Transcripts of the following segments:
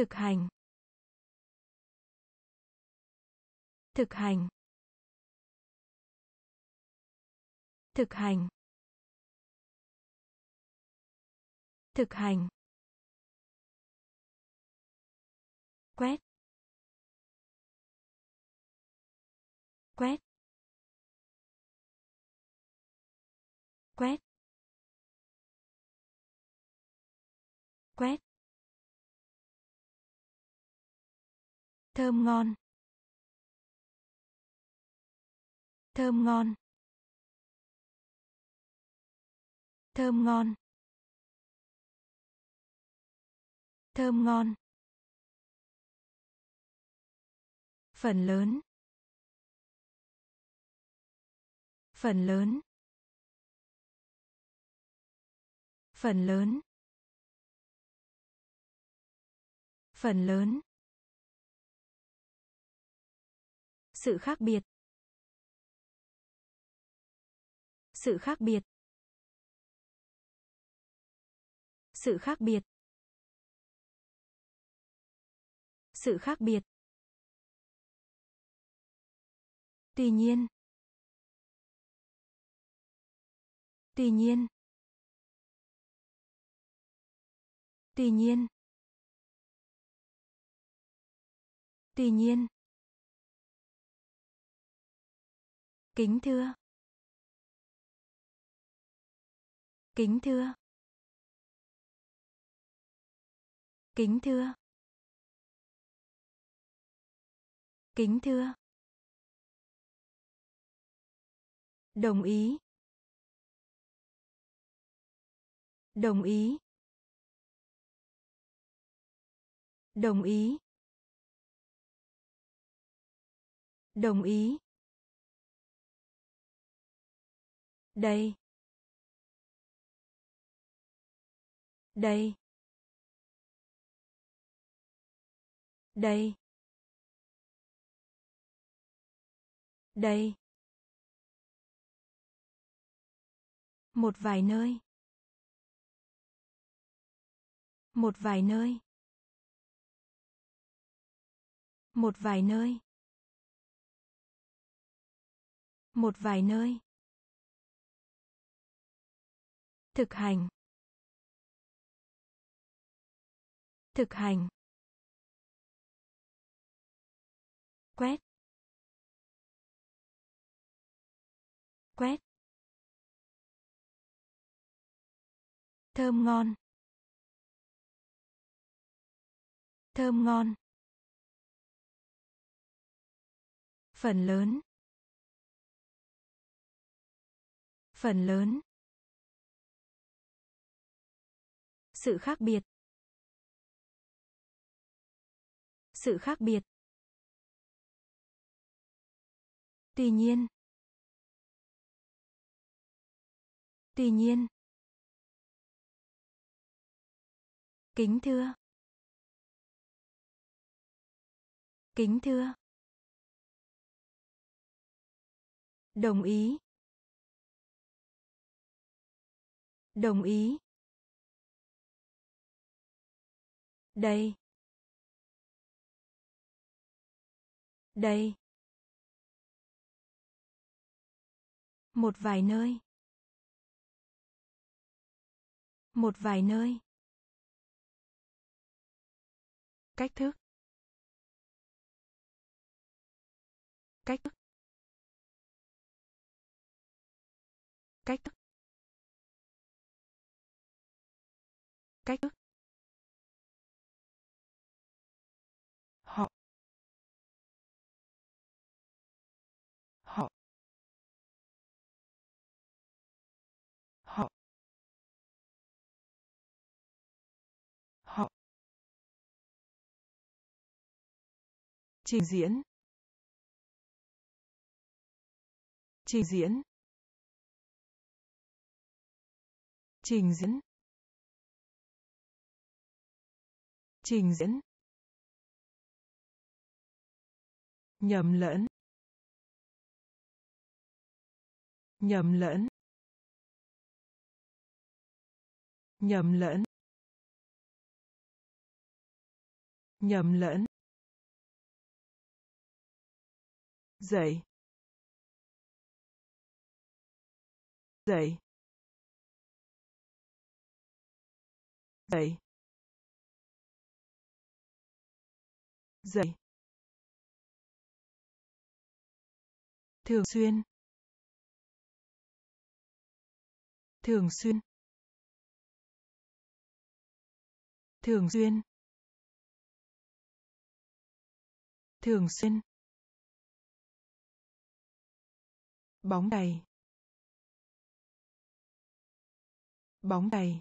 thực hành. Thực hành. Thực hành. Thực hành. Thơm ngon. Thơm ngon. Thơm ngon. Thơm ngon. Phần lớn. Phần lớn. Phần lớn. Phần lớn. Sự khác biệt. Sự khác biệt. Sự khác biệt. Sự khác biệt. Tuy nhiên. Tuy nhiên. Tuy nhiên. Tuy nhiên. Kính thưa. Kính thưa. Kính thưa. Kính thưa. Đồng ý. Đồng ý. Đồng ý. Đồng ý. Đây. Đây. Đây. Đây. Một vài nơi. Một vài nơi. Một vài nơi. Một vài nơi. Thực hành. Thực hành. Quét. Quét. Thơm ngon. Thơm ngon. Phần lớn. Phần lớn. Sự khác biệt. Sự khác biệt. Tuy nhiên. Tuy nhiên. Kính thưa. Kính thưa. Đồng ý. Đồng ý. Đây. Đây. Một vài nơi. Một vài nơi. Cách thức. Cách thức. Cách thức. Cách thức. Trình diễn. Trình diễn. Trình diễn. Trình diễn. Nhầm lẫn. Nhầm lẫn. Nhầm lẫn. Nhầm lẫn. Dậy. Dậy. Dậy. Dậy. Thường xuyên. Thường xuyên. Thường xuyên. Thường xuyên. Bóng đầy. Bóng đầy.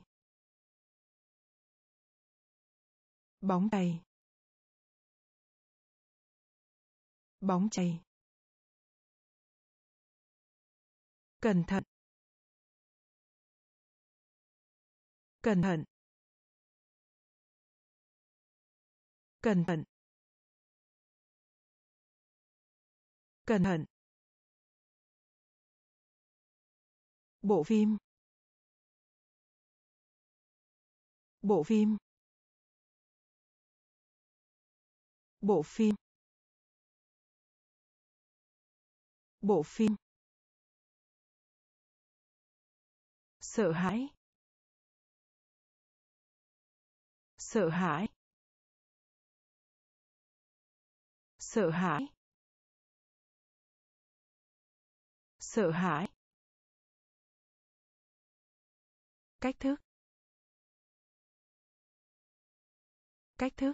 Bóng đầy. Bóng chày. Cẩn thận. Cẩn thận. Cẩn thận. Cẩn thận. Bộ phim. Bộ phim. Bộ phim. Bộ phim. Sợ hãi. Sợ hãi. Sợ hãi. Sợ hãi. Cách thức. Cách thức.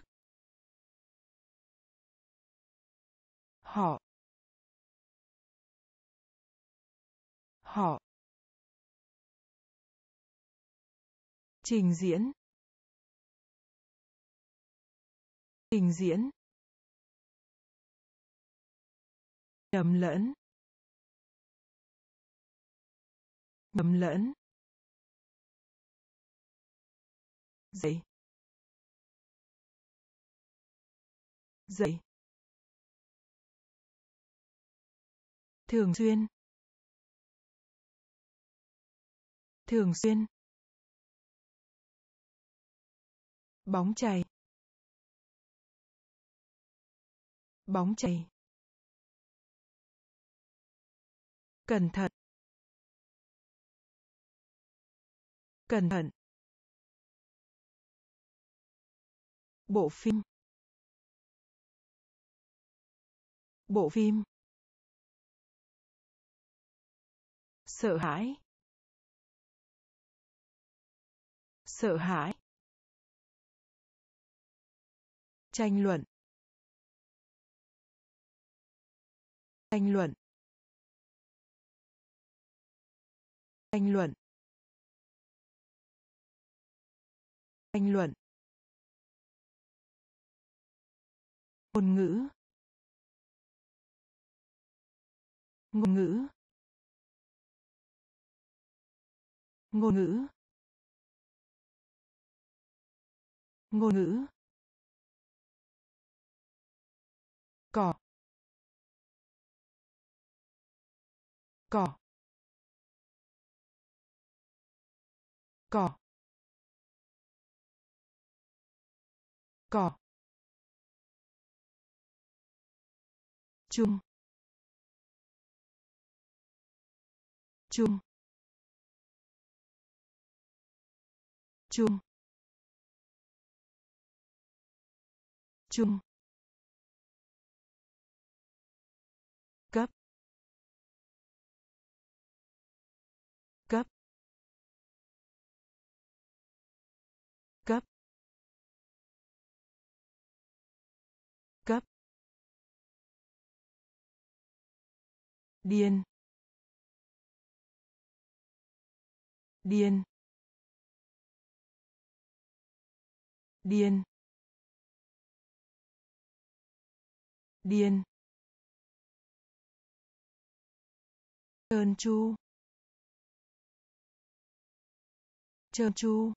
Họ. Họ. Trình diễn. Trình diễn. Nhầm lẫn. Nhầm lẫn. Dậy. Dậy. Thường xuyên. Thường xuyên. Bóng chày. Bóng chày. Cẩn thận. Cẩn thận. Bộ phim. Bộ phim. Sợ hãi. Sợ hãi. Tranh luận. Tranh luận. Tranh luận. Tranh luận. Ngôn ngữ. Ngôn ngữ. Ngôn ngữ. Ngôn ngữ. Cỏ cỏ cỏ cỏ chung chung chung chung điên. Điên. Điên. Điên. Trơn chu trơn chu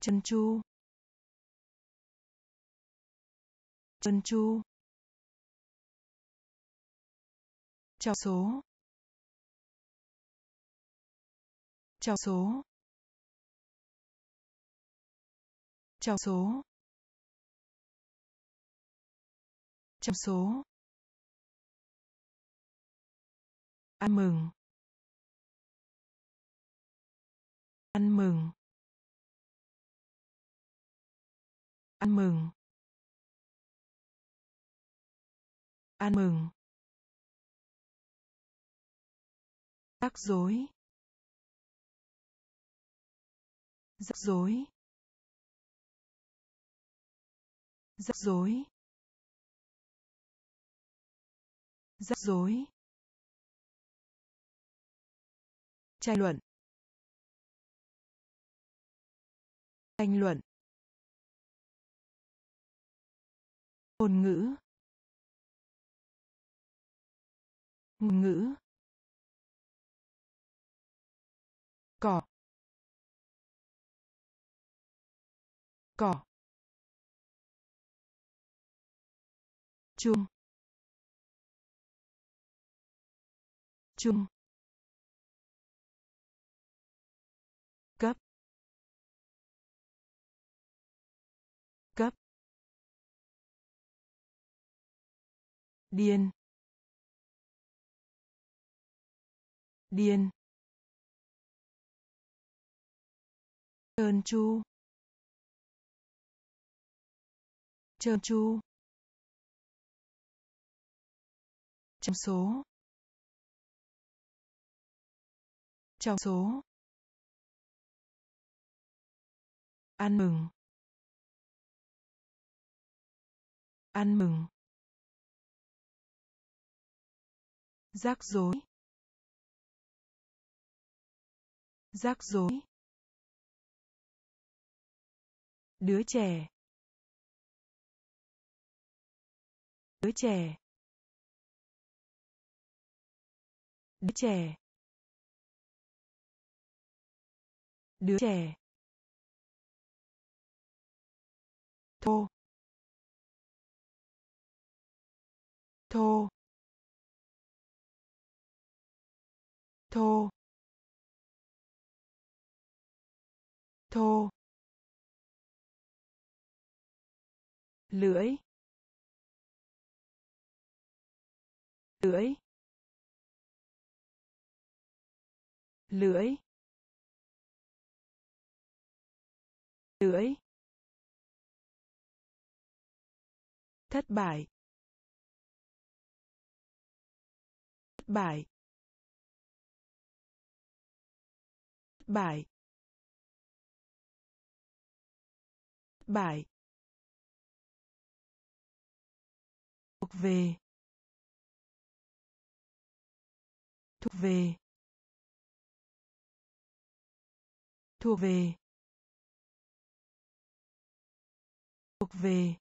trơn chu trơn chu trong số. Trong số. Trong số. Trong số. Ăn mừng. Ăn mừng. Ăn mừng. Ăn mừng. Rắc rối. Rắc rối. Rắc rối. Rắc rối. Tranh luận. Tranh luận. Ngôn ngữ. Ngôn ngữ. Cỏ. Cỏ. Chung chung cấp. Cấp. Điên điên trơn chu trơn chu trong số. Trong số. Ăn mừng. Ăn mừng. Rắc rối. Rắc rối. Đứa trẻ. Đứa trẻ. Đứa trẻ. Đứa trẻ. Thô. Thô. Thô. Thô. Lưỡi. Lưỡi. Lưỡi. Lưỡi. Thất bại. Thất bại. Thất bại. Thất bại. Thuộc về. Thuộc về. Thuộc về. Thuộc về.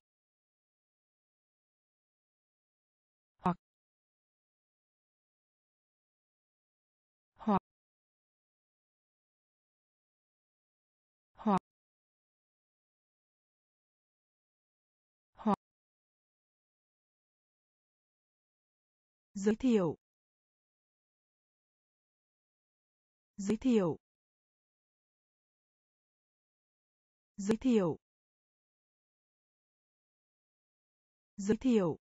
Giới thiệu. Giới thiệu. Giới thiệu. Giới thiệu.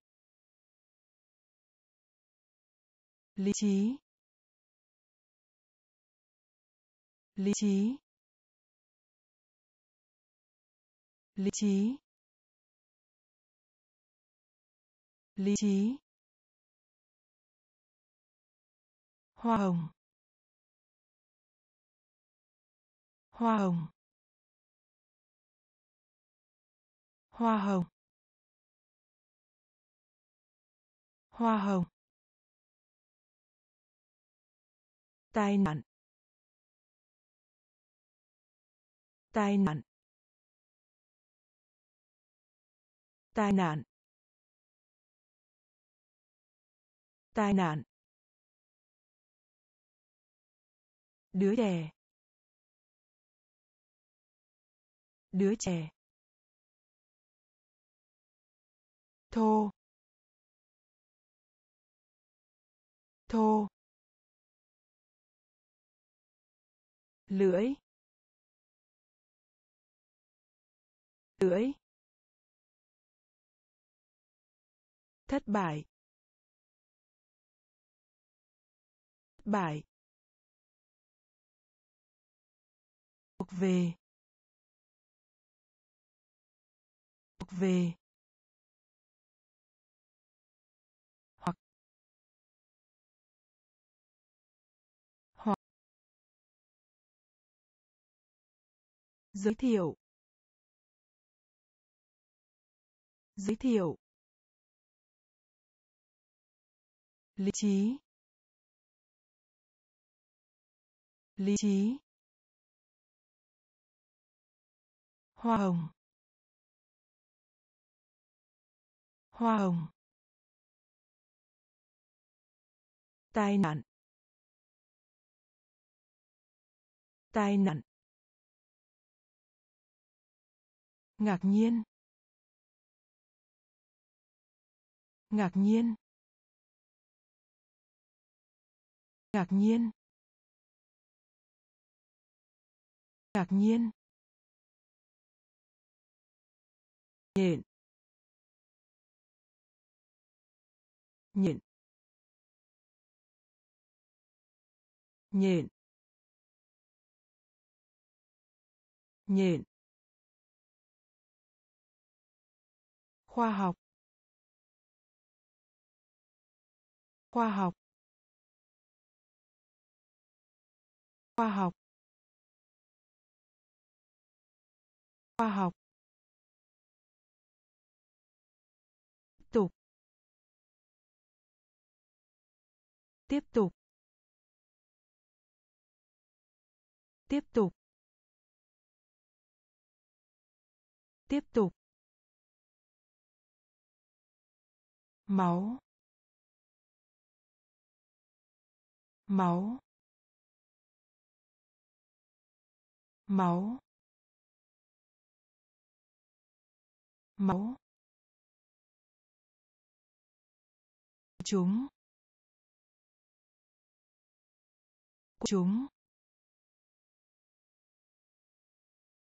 Lý trí. Lý trí. Lý trí. Lý trí. Hoa hồng. Hoa hồng. Hoa hồng. Hoa hồng. Tai nạn. Tai nạn. Tai nạn. Tai nạn. Đứa trẻ. Đứa trẻ. Thô. Thô. Lưỡi. Lưỡi. Thất bại. Thất bại. Thuộc về. Thuộc về. Hoặc. Hoặc. Giới thiệu. Giới thiệu. Lý trí. Lý trí. Hoa hồng. Hoa hồng. Tai nạn. Tai nạn. Ngạc nhiên. Ngạc nhiên. Ngạc nhiên. Ngạc nhiên. Nhện. Nhện. Nhện. Nhện. Khoa học. Khoa học. Khoa học. Khoa học. Tiếp tục. Tiếp tục. Tiếp tục. Máu. Máu. Máu. Máu. Chúng. Của chúng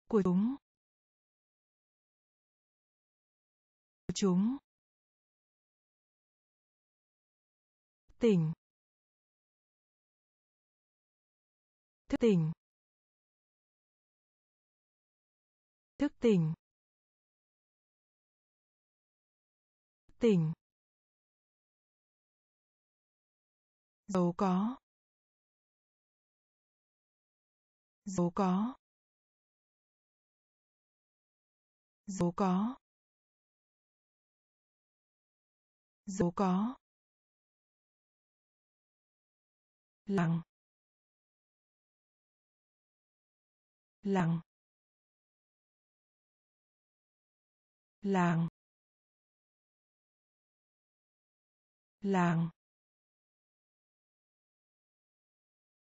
của chúng của chúng tỉnh thức tỉnh thức tỉnh tỉnh. Giàu có. Giàu có. Giàu có. Giàu có. Lặng. Lặng. Làng. Làng.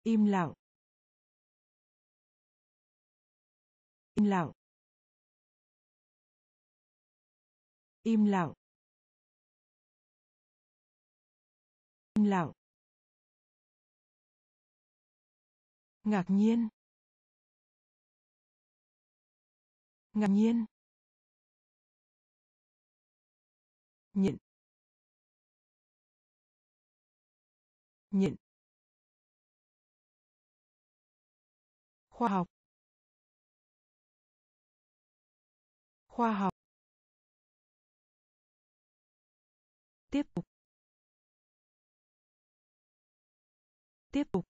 Im lặng. Im lặng. Im lặng. Im lặng. Ngạc nhiên. Ngạc nhiên. Nhịn. Nhịn. Khoa học. Khoa học. Tiếp tục. Tiếp tục.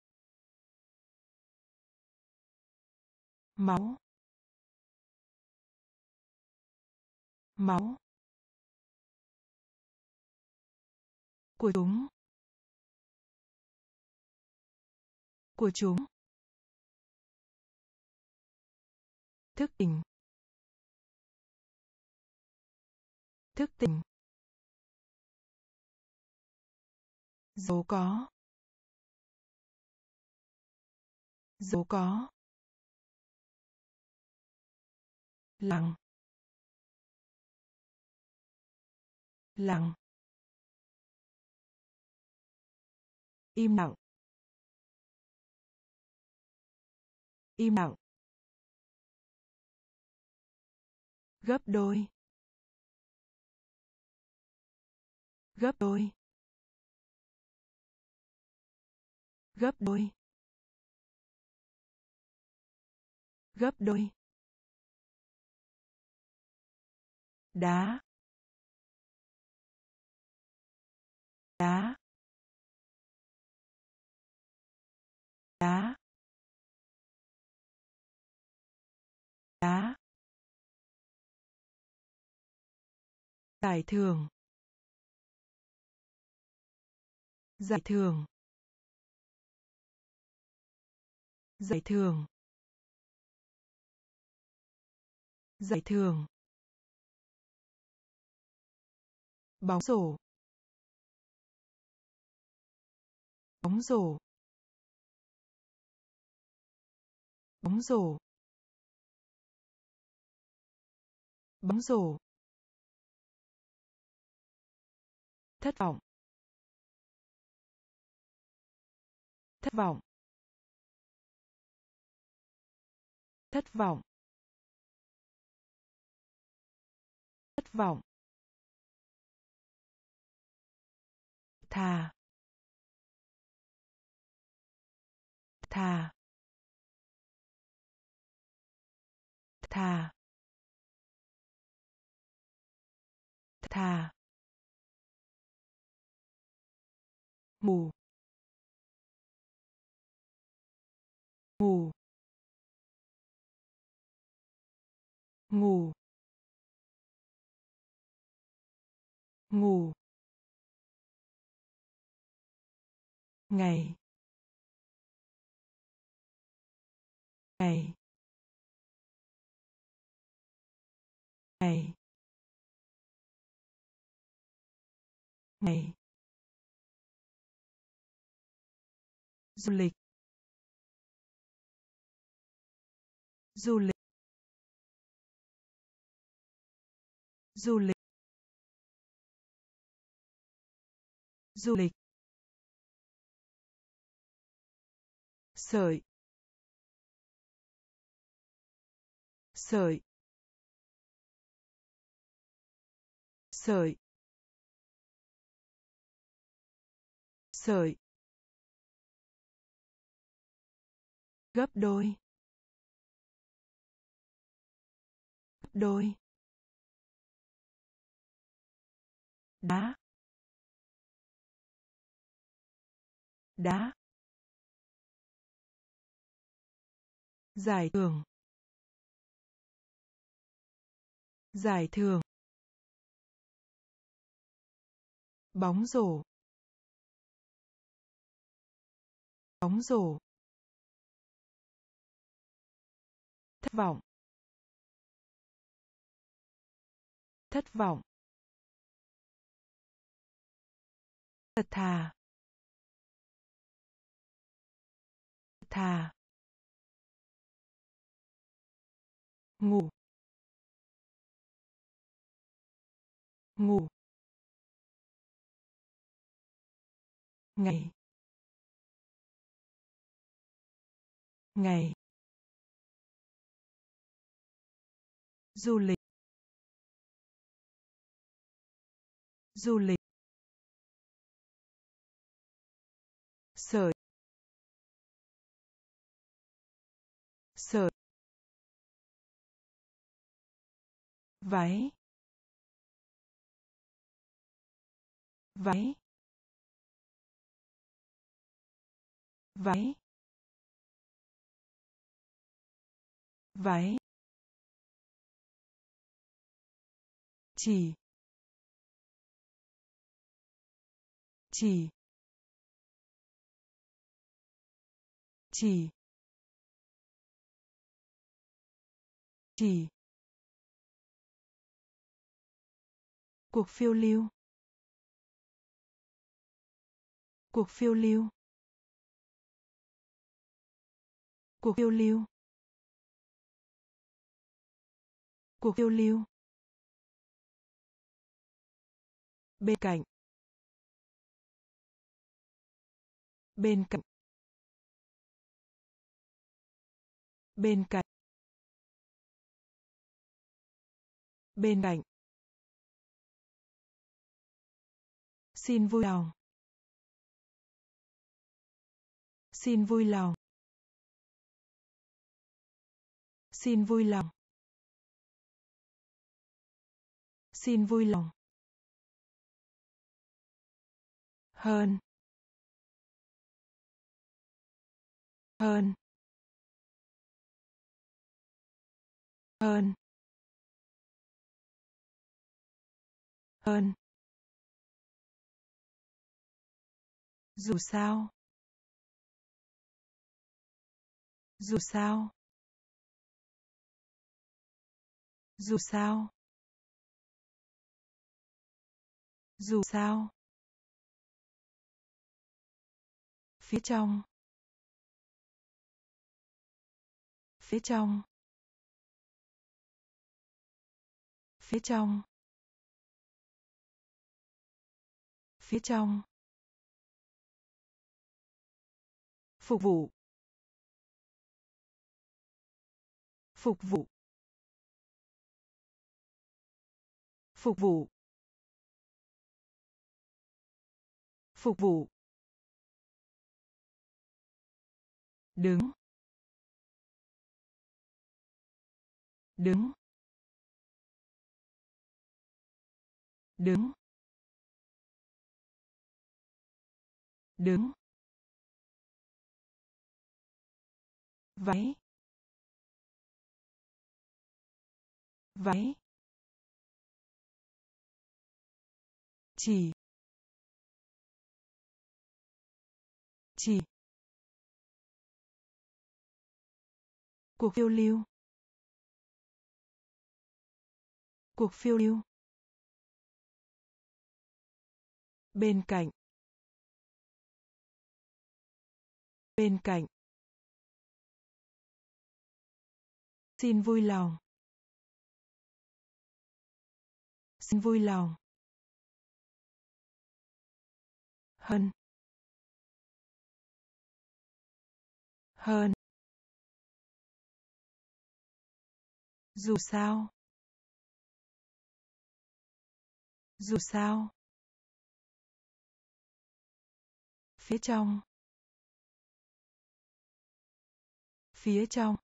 Máu. Máu. Của chúng. Của chúng. Thức tỉnh. Thức tỉnh. Giàu có. Giàu có. Lặng. Lặng. Im lặng. Im lặng. Gấp đôi. Gấp đôi. Gấp đôi. Gấp đôi. Đá. Đá. Đá. Đá. Giải thưởng. Giải thưởng. Giải thưởng. Giải thưởng. Bóng rổ. Bóng rổ. Bóng rổ. Bóng rổ. Thất vọng. Thất vọng. Thất vọng. Thất vọng. Thà. Thà. Thà. Thà. Mù. Mù ngủ. Ngủ. Ngày. Ngày. Ngày. Ngày. Du lịch. Du lịch. Du lịch. Du lịch. Sợi. Sợi. Sợi. Sợi. Gấp đôi. Gấp đôi. Đá. Đá. Giải thưởng. Giải thưởng. Bóng rổ. Bóng rổ. Thất vọng. Thất vọng. Thật thà. Thà. Ngủ. Ngủ. Ngày. Ngày. Du lịch. Du lịch. Sợi sợi váy. Váy. Váy. Váy. Chỉ. Chỉ. Chỉ. Chỉ. Cuộc phiêu lưu. Cuộc phiêu lưu. Cuộc phiêu lưu. Cuộc phiêu lưu. Bên cạnh. Bên cạnh bên cạnh bên cạnh. Xin vui lòng. Xin vui lòng. Xin vui lòng. Xin vui lòng. Hơn. Hơn. Hơn. Hơn. Dù sao. Dù sao. Dù sao. Dù sao. Phía trong. Phía trong. Phía trong. Phía trong. Phục vụ. Phục vụ. Phục vụ. Phục vụ. Đứng. Đứng. Đứng. Đứng. Váy. Váy. Chỉ. Chỉ. Cuộc phiêu lưu. Cuộc phiêu lưu. Bên cạnh. Bên cạnh. Xin vui lòng. Xin vui lòng. Hơn hơn dù sao. Dù sao. Phía trong. Phía trong.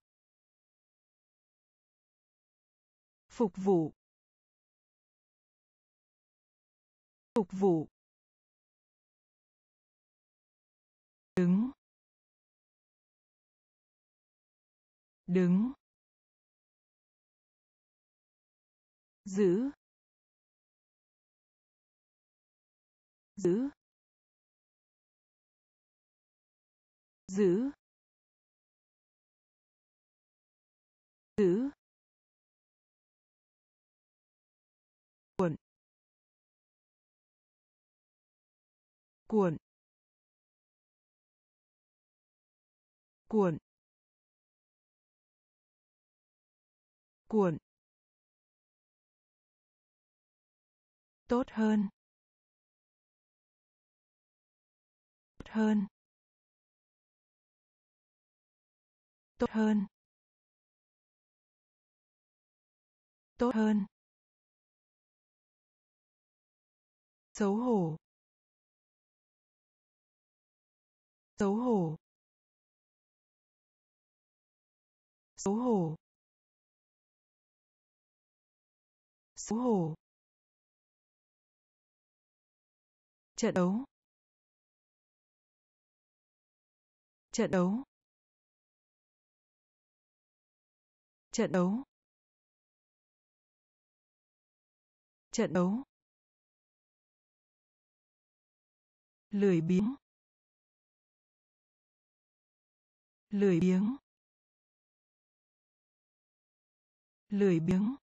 Phục vụ. Phục vụ. Đứng. Đứng. Giữ. Giữ giữ giữ cuộn cuộn cuộn cuộn. Tốt hơn. Hơn. Tốt hơn. Tốt hơn. Xấu hổ. Xấu hổ. Xấu hổ. Xấu hổ. Trận đấu. Trận đấu. Trận đấu. Trận đấu. Lười biếng. Lười biếng. Lười biếng.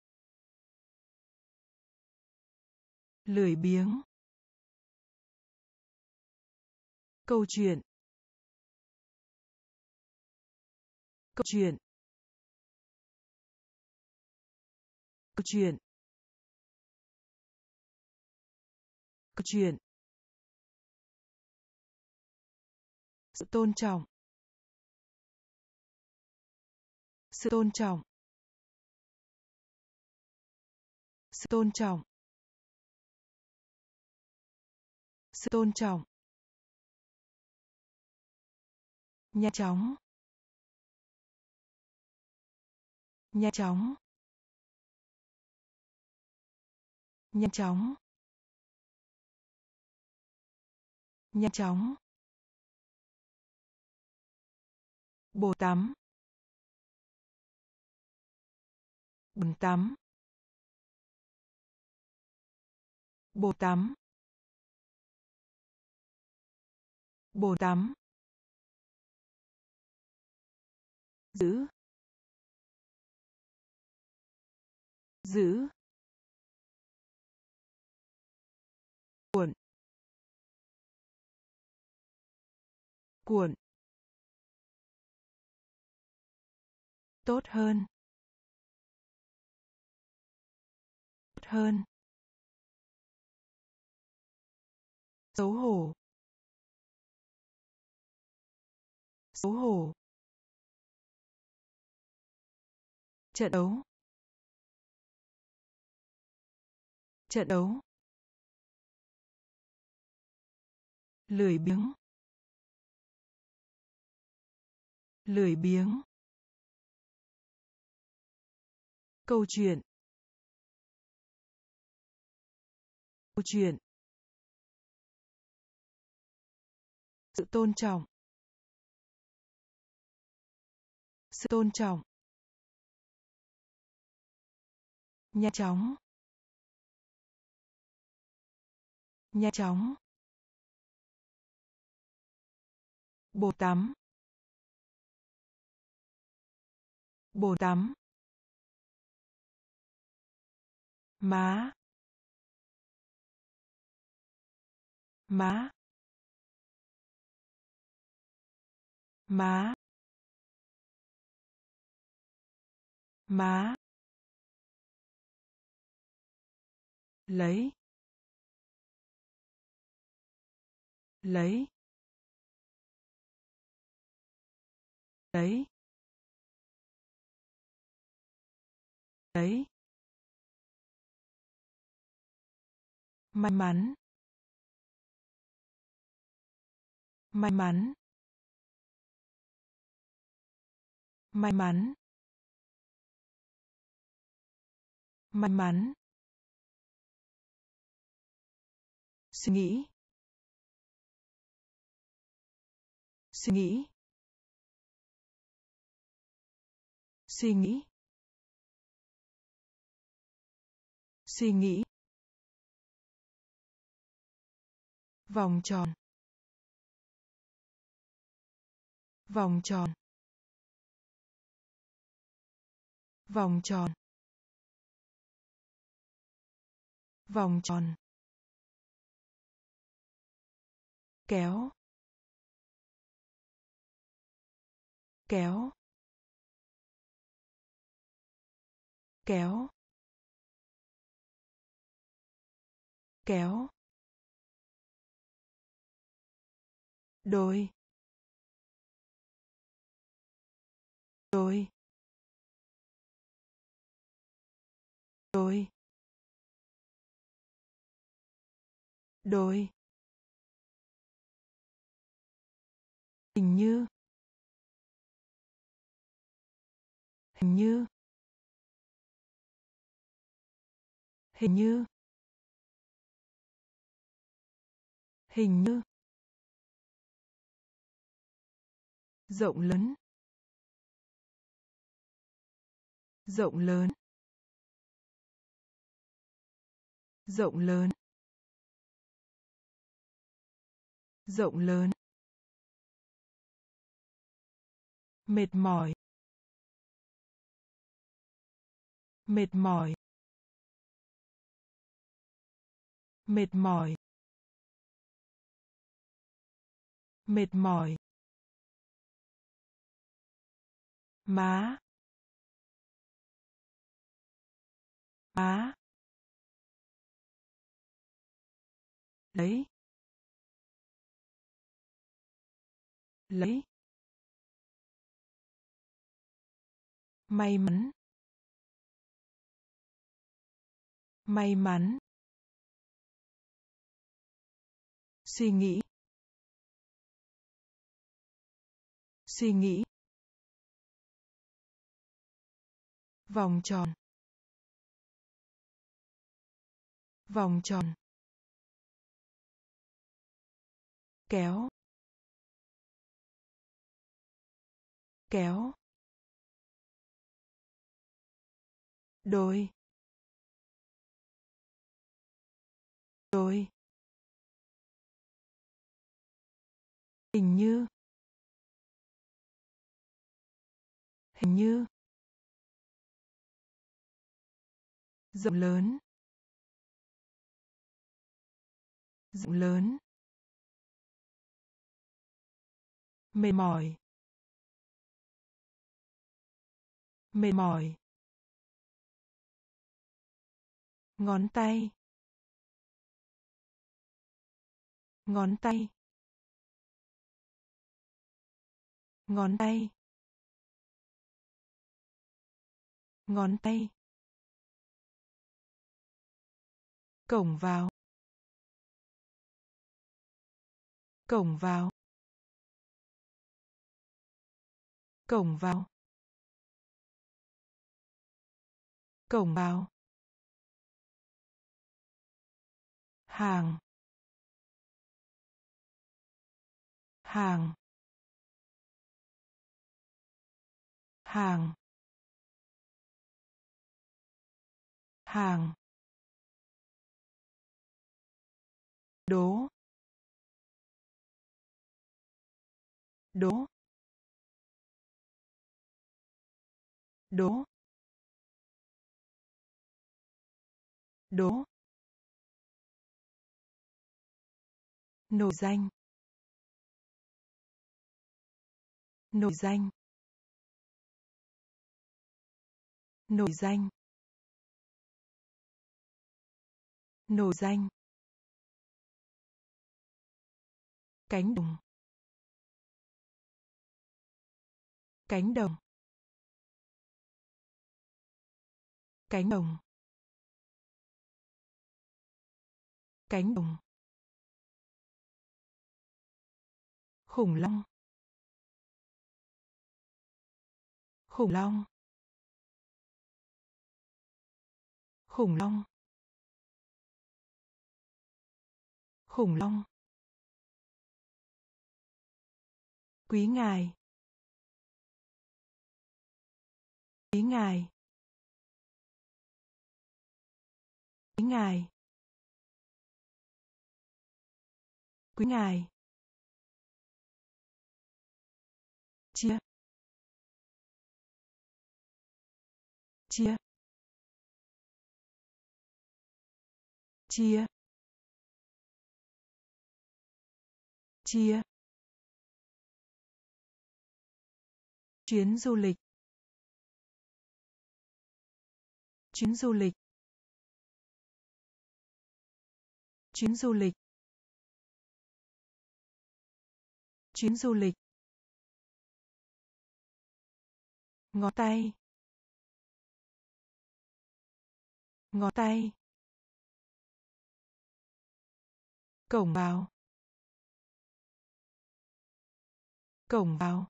Lười biếng. Câu chuyện. Câu chuyện. Câu chuyện. Câu chuyện. Sự tôn trọng. Sự tôn trọng. Sự tôn trọng. Sự tôn trọng. Nhanh chóng. Nhanh chóng. Nhanh chóng. Nhanh chóng. Bồn tắm. Bồn tắm. Bồn tắm. Bồn tắm. Giữ. Giữ. Cuộn. Cuộn. Tốt hơn. Tốt hơn. Xấu hổ. Xấu hổ. Trận đấu. Trận đấu. Lười biếng. Lười biếng. Câu chuyện. Câu chuyện. Sự tôn trọng. Sự tôn trọng. Nhanh chóng. Nhanh chóng. Bồn tắm. Bồn tắm. Má. Má. Má. Má. Lấy. Lấy. Lấy. Lấy. May mắn. May mắn. May mắn. May mắn. Suy nghĩ. Suy nghĩ. Suy nghĩ. Suy nghĩ. Vòng tròn. Vòng tròn. Vòng tròn. Vòng tròn. Kéo. Kéo. Kéo. Kéo. Đôi. Đôi. Đôi. Đôi. Hình như. Hình như. Hình như. Hình như. Rộng lớn. Rộng lớn. Rộng lớn. Rộng lớn. Mệt mỏi. Mệt mỏi. Mệt mỏi. Mệt mỏi. Má. Má. Lấy. Lấy. May mắn. May mắn. Suy nghĩ. Suy nghĩ. Vòng tròn. Vòng tròn. Kéo. Kéo. Đôi. Rồi, hình như. Hình như. Rộng lớn. Rộng lớn. Mệt mỏi. Mệt mỏi. Ngón tay. Ngón tay. Ngón tay. Ngón tay. Cổng vào. Cổng vào. Cổng vào. Cổng vào. Hàng. Hàng. Hàng. Hàng. Đố. Đố. Đố. Đố. Nổi danh. Nổi danh. Nổi danh. Nổi danh. Cánh đồng. Cánh đồng. Cánh đồng. Cánh đồng. Khủng long. Khủng long. Khủng long. Khủng long. Quý ngài. Quý ngài. Quý ngài. Quý ngài. Chia. Chia chia chia. Chuyến du lịch. Chuyến du lịch. Chuyến du lịch. Chuyến du lịch. Ngón tay. Ngón tay. Cổng vào. Cổng vào.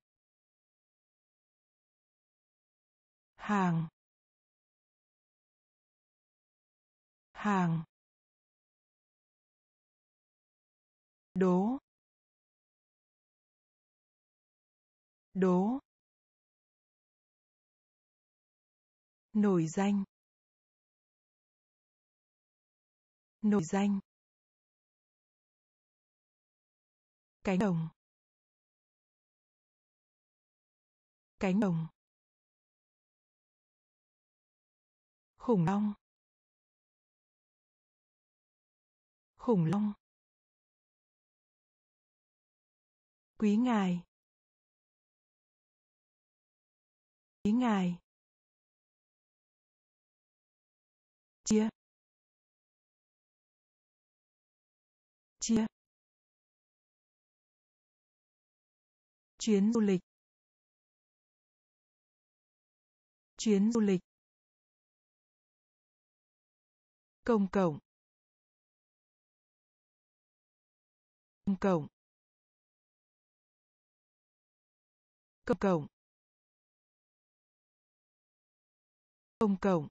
Hàng. Hàng. Đố. Đố. Nổi danh. Nổi danh. Cánh đồng. Cánh đồng. Khủng long. Khủng long. Quý ngài. Quý ngài. Chia. Chia chuyến du lịch. Chuyến du lịch. Công cộng. Công cộng. Công cộng. Công cộng.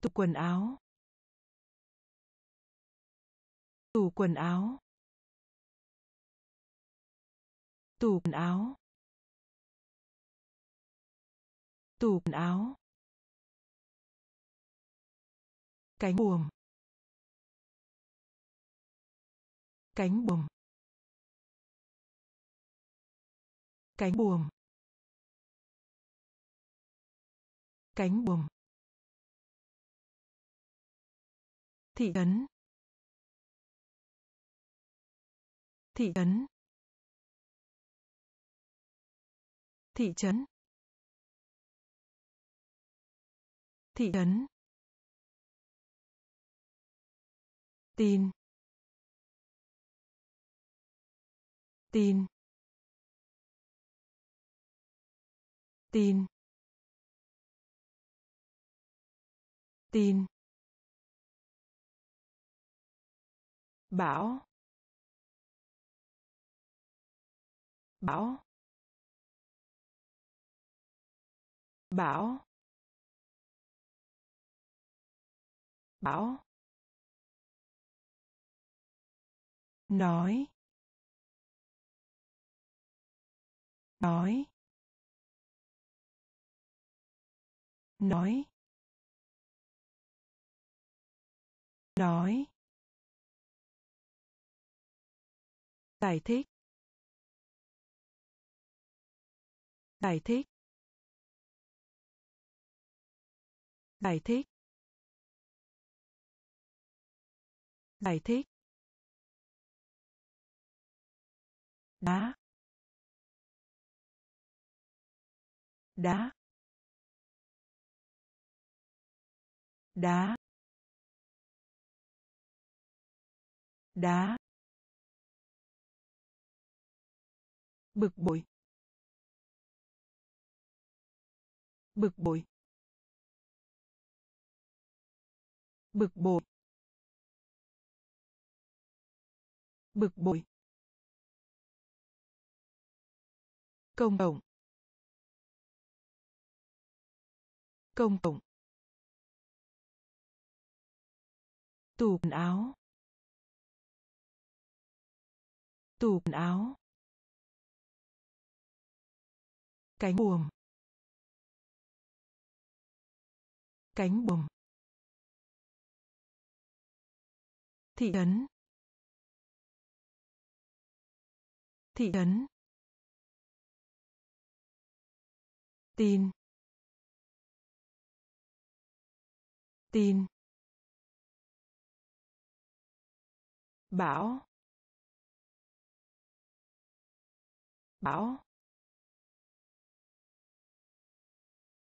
Tủ quần áo. Tủ quần áo. Tủ quần áo. Tủ quần áo. Cánh buồm. Cánh buồm. Cánh buồm. Cánh buồm. Thị trấn thị trấn. Thị trấn. Thị trấn. Tin. Tin. Tin. Tin. Bão bão bão bão nói. Nói. Nói. Nói. Giải thích. Giải thích giải thích giải thích đá. Đá. Đá. Đá. Bực bội. Bực bội. Bực bội. Bực bội. Công cộng. Công cộng. Tủ quần áo. Tủ quần áo. Cánh buồm. Cánh bồng. Thị trấn thị trấn tin. Tin. Bão. Bão.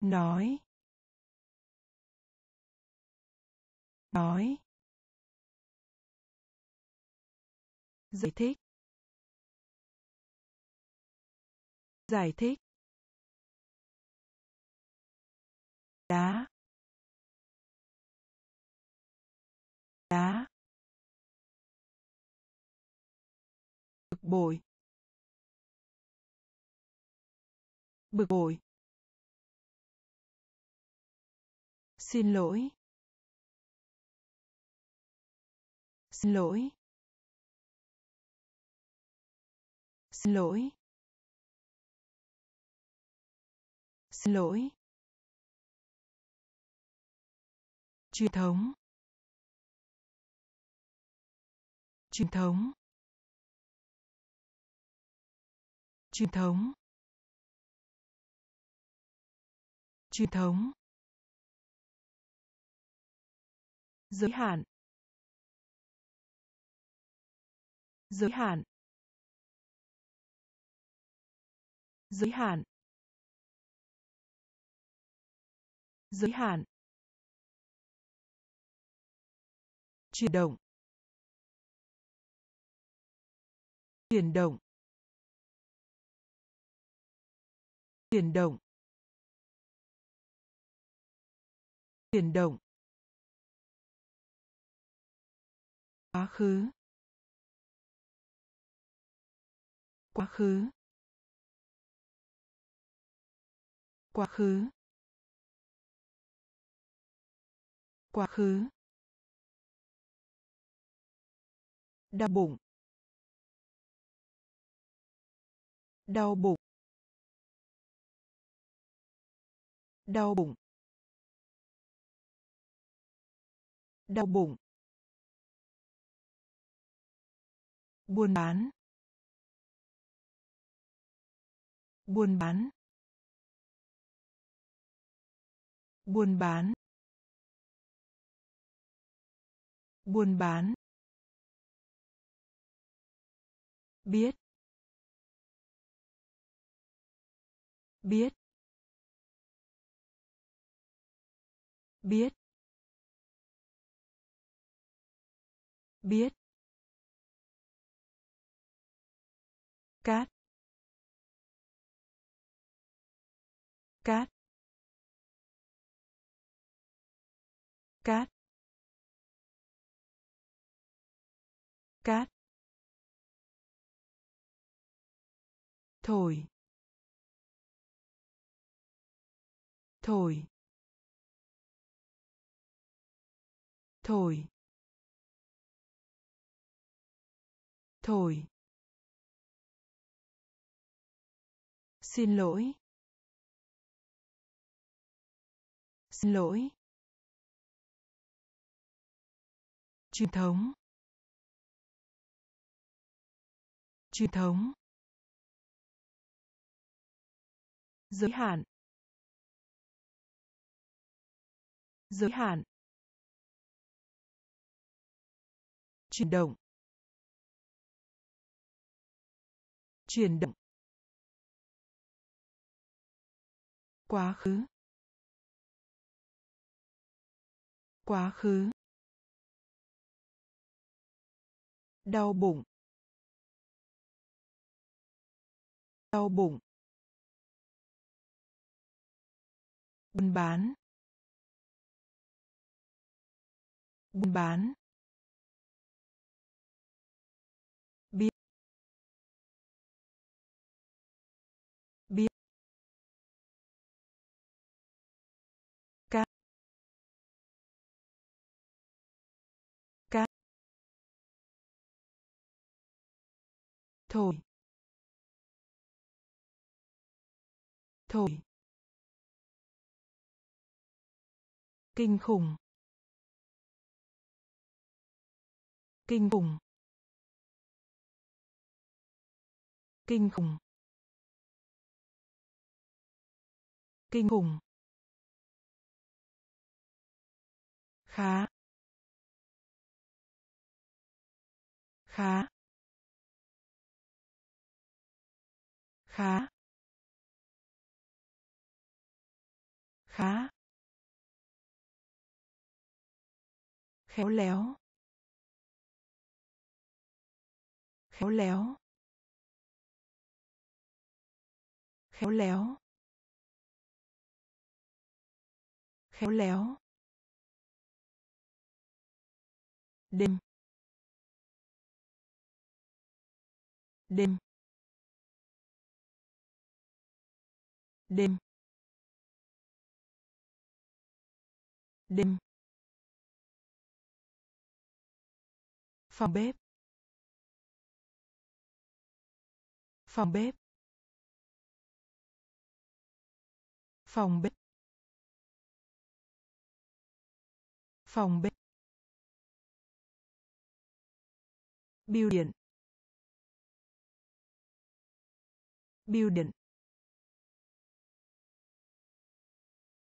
Nói. Nói. Giải thích. Giải thích. Đá. Đá. Bực bội. Bực bội. Xin lỗi. Xin lỗi. Xin lỗi. Xin lỗi. Truyền thống. Truyền thống. Truyền thống. Truyền thống. Giới hạn. Giới hạn. Giới hạn. Giới hạn. Chuyển động. Chuyển động. Chuyển động. Chuyển động. Quá khứ. Quá khứ. Quá khứ. Quá khứ. Đau bụng. Đau bụng. Đau bụng. Đau bụng. Buôn bán. Buôn bán. Buôn bán. Buôn bán. Biết. Biết. Biết. Biết. Cát. Cát. Cát. Cát. Thổi. Thổi. Thổi. Thổi. Xin lỗi. Lỗi. Truyền thống. Truyền thống. Giới hạn. Giới hạn. Chuyển động. Chuyển động. Quá khứ. Quá khứ. Đau bụng. Đau bụng. Buôn bán. Buôn bán. Thổi thổi kinh khủng. Kinh khủng. Kinh khủng. Kinh khủng. Khá. Khá. Khá. Khá. Khéo léo. Khéo léo. Khéo léo. Khéo léo. Đêm. Đêm. Đêm. Đêm. Phòng bếp. Phòng bếp. Phòng bếp. Phòng bếp. Biêu điện. Biêu điện.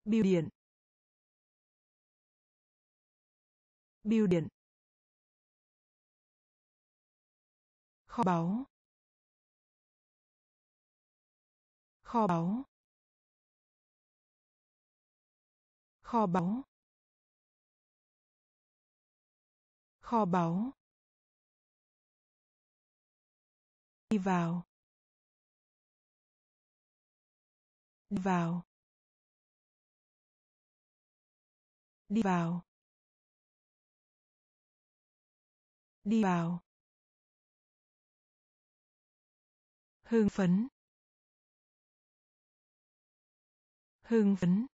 Biêu điện. Biêu điện. Kho báu. Kho báu. Kho báu. Kho báu. Đi vào. Đi vào. Đi vào. Đi vào. Hưng phấn. Hưng phấn.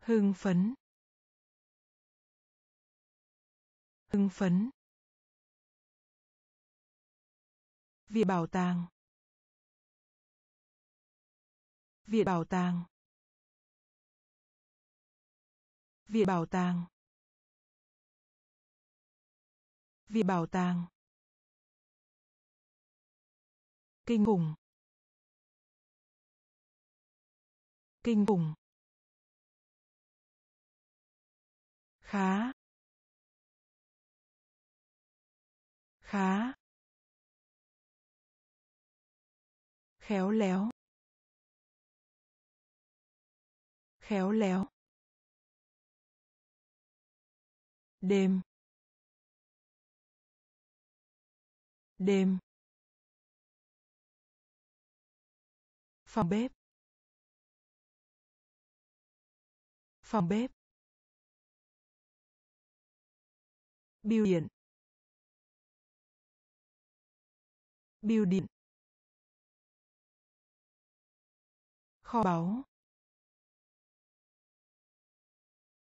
Hưng phấn. Hưng phấn. Viện bảo tàng. Viện bảo tàng. Viện bảo tàng. Viện bảo tàng. Kinh khủng. Kinh khủng. Khá. Khá. Khéo léo. Khéo léo. Đêm đêm phòng bếp phòng bếp Biêu điện. Biêu điện. Kho báu.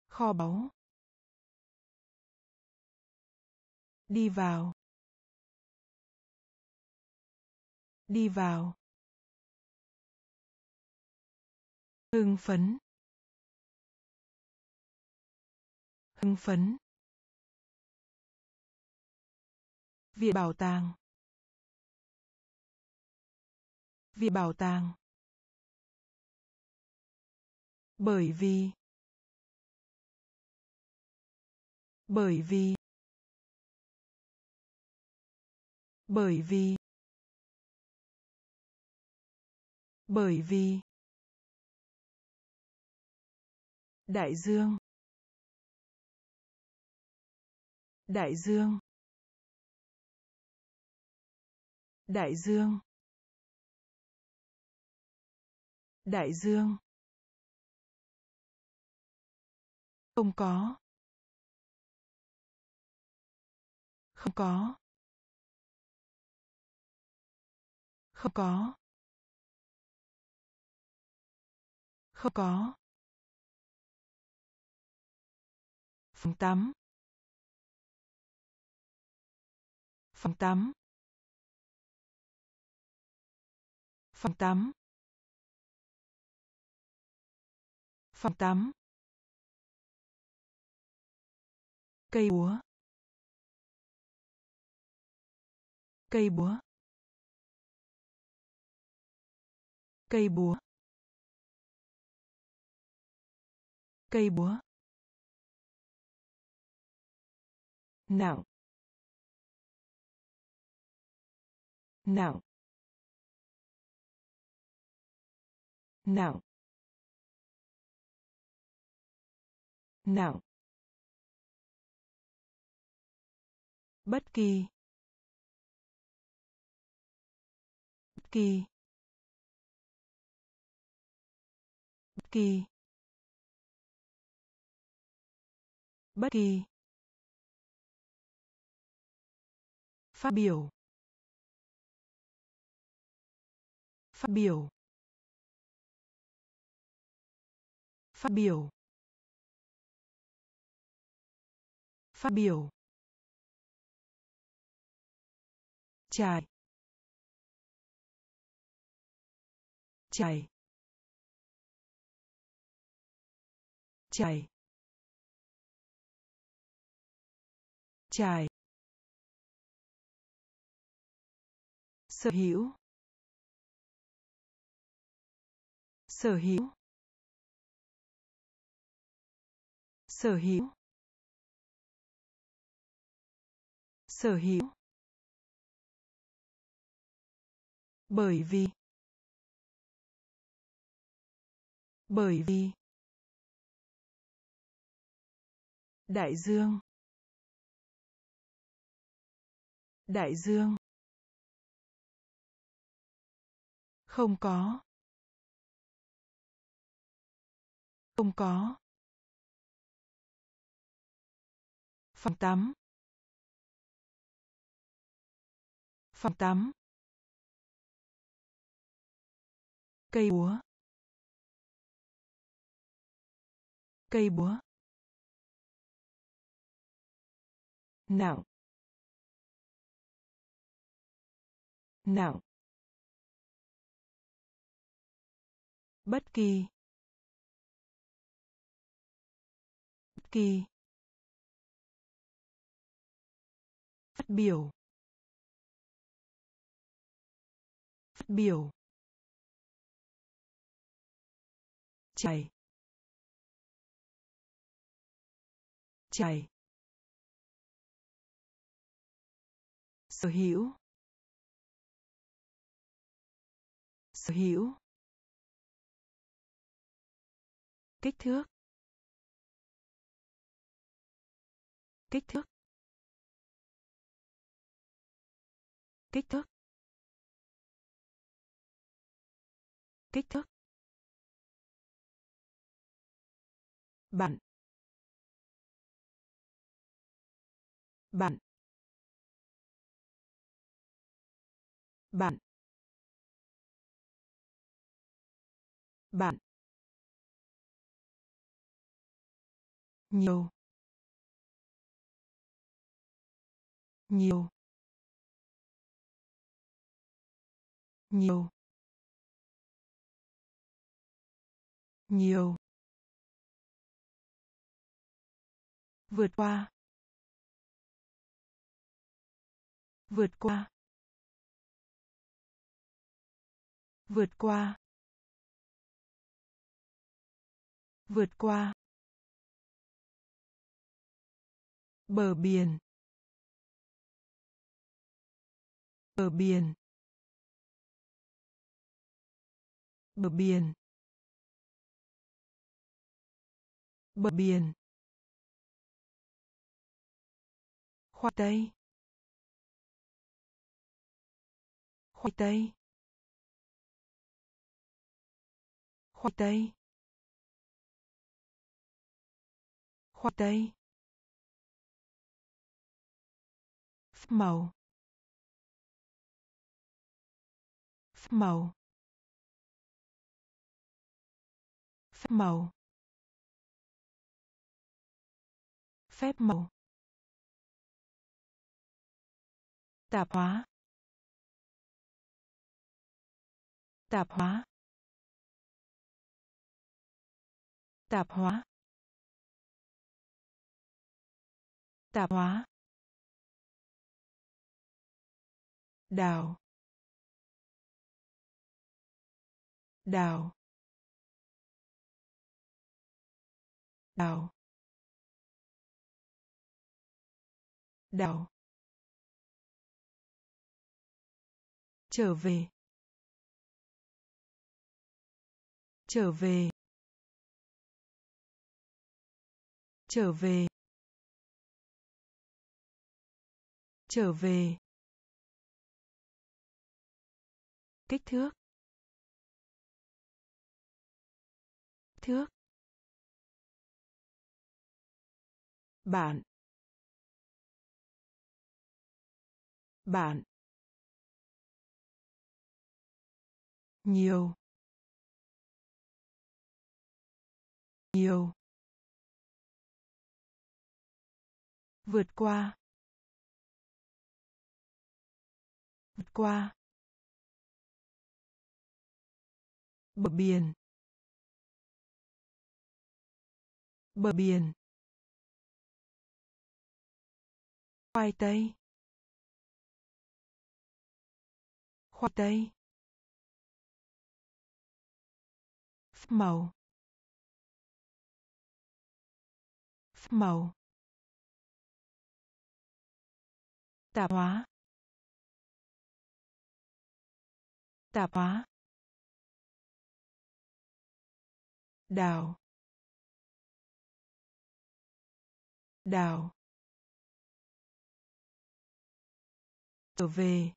Kho báu. Đi vào. Đi vào. Hưng phấn. Hưng phấn. Viện bảo tàng. Viện bảo tàng. Bởi vì. Bởi vì. Bởi vì. Bởi vì. Đại dương. Đại dương. Đại dương. Đại dương. Không có. Không có. Không có. Không có. Phòng tắm. Phòng tắm. phòng tắm phòng tắm cây búa cây búa cây búa. Cây búa. Nào, nào, nào, nào, bất kỳ. Bất kỳ. Bất kỳ. Bất kỳ. Phát biểu. Phát biểu. Phát biểu. Phát biểu. Trải. Trải. Chảy trải sở hữu. Sở hữu. Sở hữu. Sở hữu. Bởi vì. Bởi vì. Đại dương đại dương không có Không có. Phòng tắm. Phòng tắm. Cây búa. Cây búa. Nào, nào, Bất kỳ. Bất kỳ. Phát biểu. Phát biểu. chảy chảy sở hữu. Sở hữu. Kích thước. Kích thước. Kích thước. Kích thước. Bạn. Bạn. Bạn. bạn. nhiều. nhiều. nhiều. nhiều. vượt qua. vượt qua. Vượt qua. Vượt qua. Bờ biển. Bờ biển. Bờ biển. Bờ biển. Khoai tây. Khoai tây. Khoai tây. Khoai tây. Phép màu. Phép màu. Phép màu. Phép màu. Tạp hóa. Tạp hóa. Tạp hóa. Tạp hóa. Đào. Đào. Đào. Đào. Trở về. Trở về. Trở về. Trở về. Kích thước. Thước. Bạn. Bạn. Nhiều. Nhiều. Vượt qua. Vượt qua. Bờ biển. Bờ biển. Khoai tây. Khoai tây. Phép màu. Phép màu. Tạp hóa. Tạp hóa. Đào. Đào. Trở về.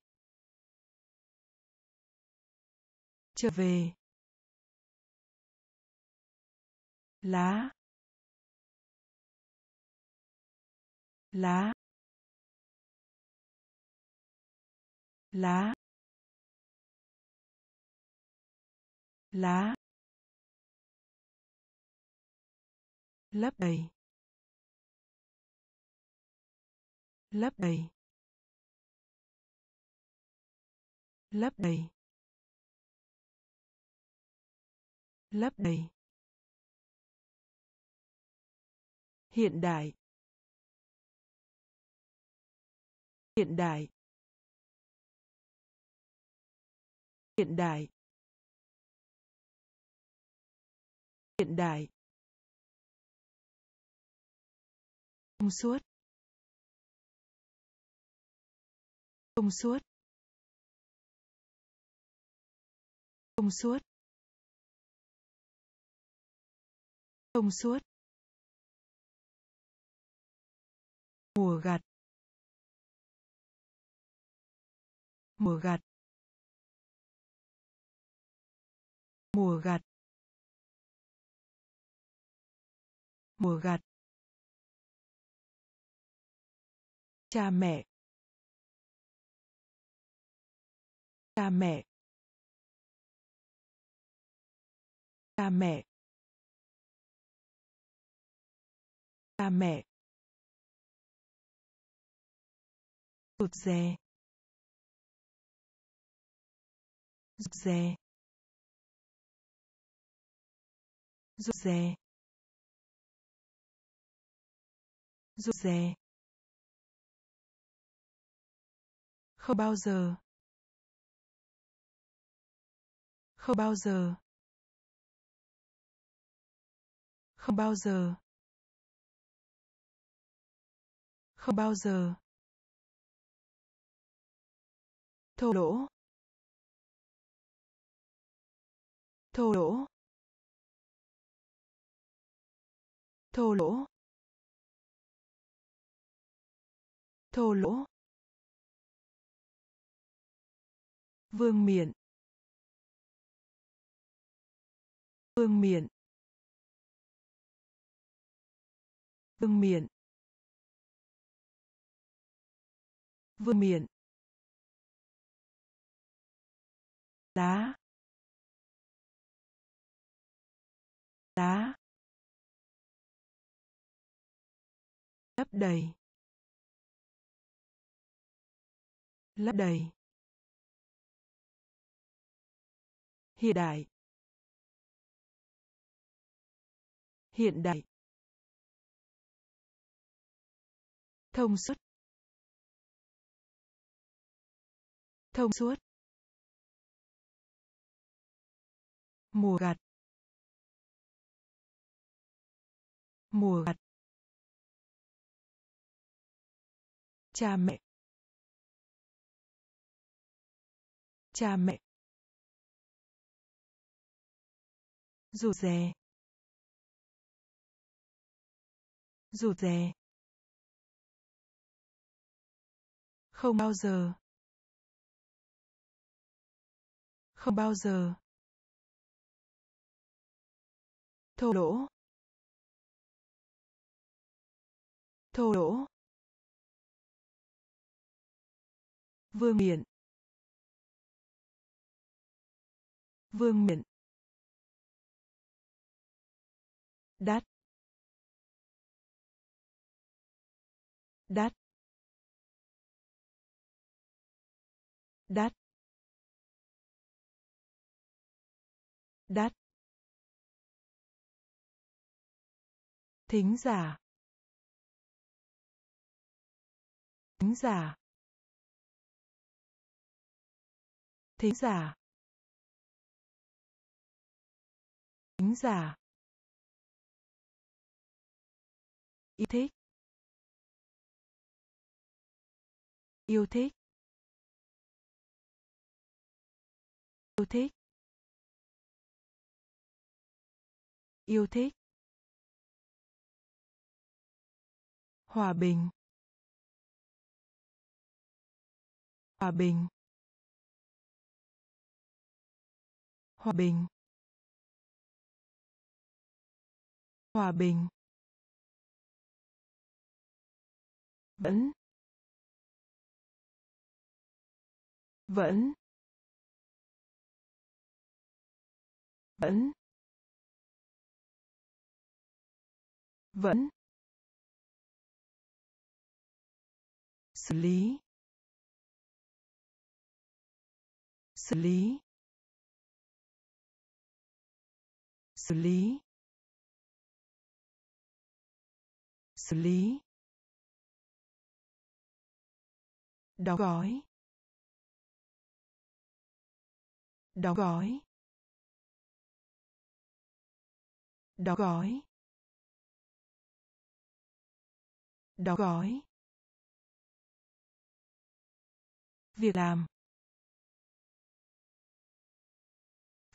Trở về. Lá. Lá. Lá. Lá. Lấp đầy. Lấp đầy. Lấp đầy. Lấp đầy. Hiện đại. Hiện đại. Hiện đại. Hiện đại. Thông suốt. Thông suốt. Thông suốt. Thông suốt. Mùa gặt. Mùa gặt. Mùa gặt. Mùa gặt. Cha mẹ. Cha mẹ. Cha mẹ. Cha mẹ. Rụt rè. Rụt rè. Rụt rè. Rụt rè. Không bao giờ. Không bao giờ. Không bao giờ. Không bao giờ. Thô lỗ. Thô lỗ. Thô lỗ. Thô lỗ. Vương miện. Vương miện. Vương miện. Vương miện. Lá. Lá. Lấp đầy. Lấp đầy. Hiện đại. Hiện đại. Thông suốt. Thông suốt. Mùa gặt. Mùa gặt. Cha mẹ. Cha mẹ. Rụt rè. Rụt rè. Không bao giờ. Không bao giờ. Thô lỗ. Thô lỗ. Vương miện. Vương miện. Đắt đắt đắt đắt thính giả. Thính giả. Thính giả. Thính giả. Yêu thích. Yêu thích. Yêu thích. Yêu thích. Hòa bình. Hòa bình. Hòa bình. Hòa bình. Vẫn. Vẫn. Vẫn. Vẫn. Xử lý. Xử lý. Xử lý. Xử lý. Đóng gói. Đóng gói. Đóng gói. Đóng gói. Việc làm.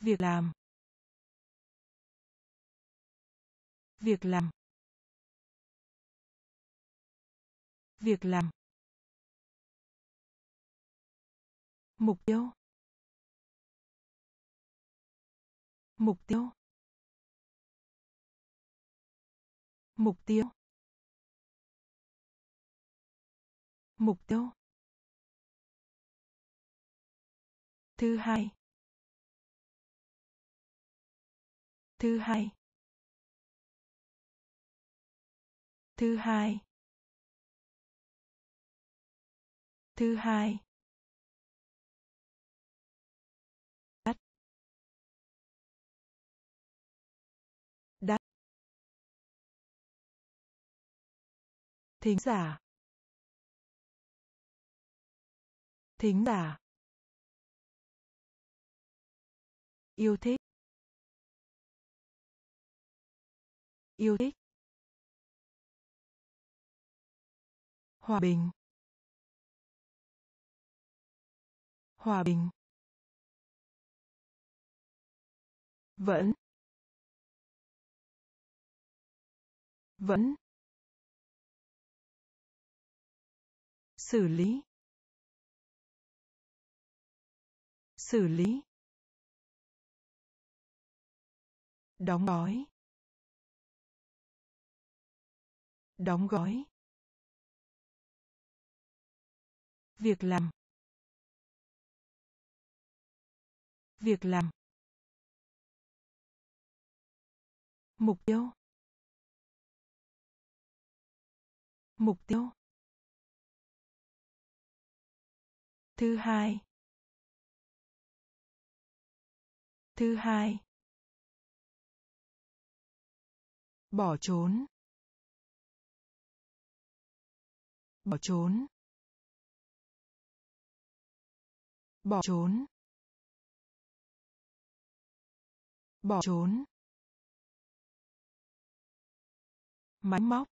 Việc làm. Việc làm. Việc làm. Mục tiêu. Mục tiêu. Mục tiêu. Mục tiêu. Thứ hai. Thứ hai. Thứ hai. Thứ hai. Đắt đắt thính giả. Thính giả. Yêu thích. Yêu thích. Hòa bình. Hòa bình. Vẫn. Vẫn. Xử lý. Xử lý. Đóng gói. Đóng gói. Việc làm. Việc làm. Mục tiêu. Mục tiêu. Thứ hai. Thứ hai. Bỏ trốn. Bỏ trốn. Bỏ trốn. Bỏ trốn. Máy móc.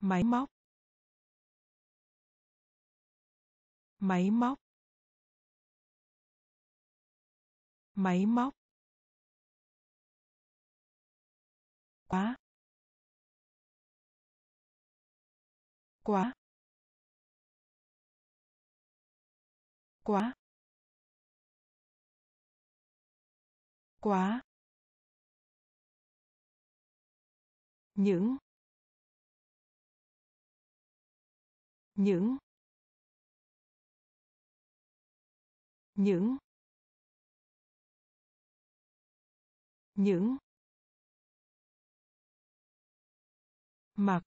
Máy móc. Máy móc. Máy móc. Quá. Quá. Quá. Quá. Những. Những. Những. Những. Mặc.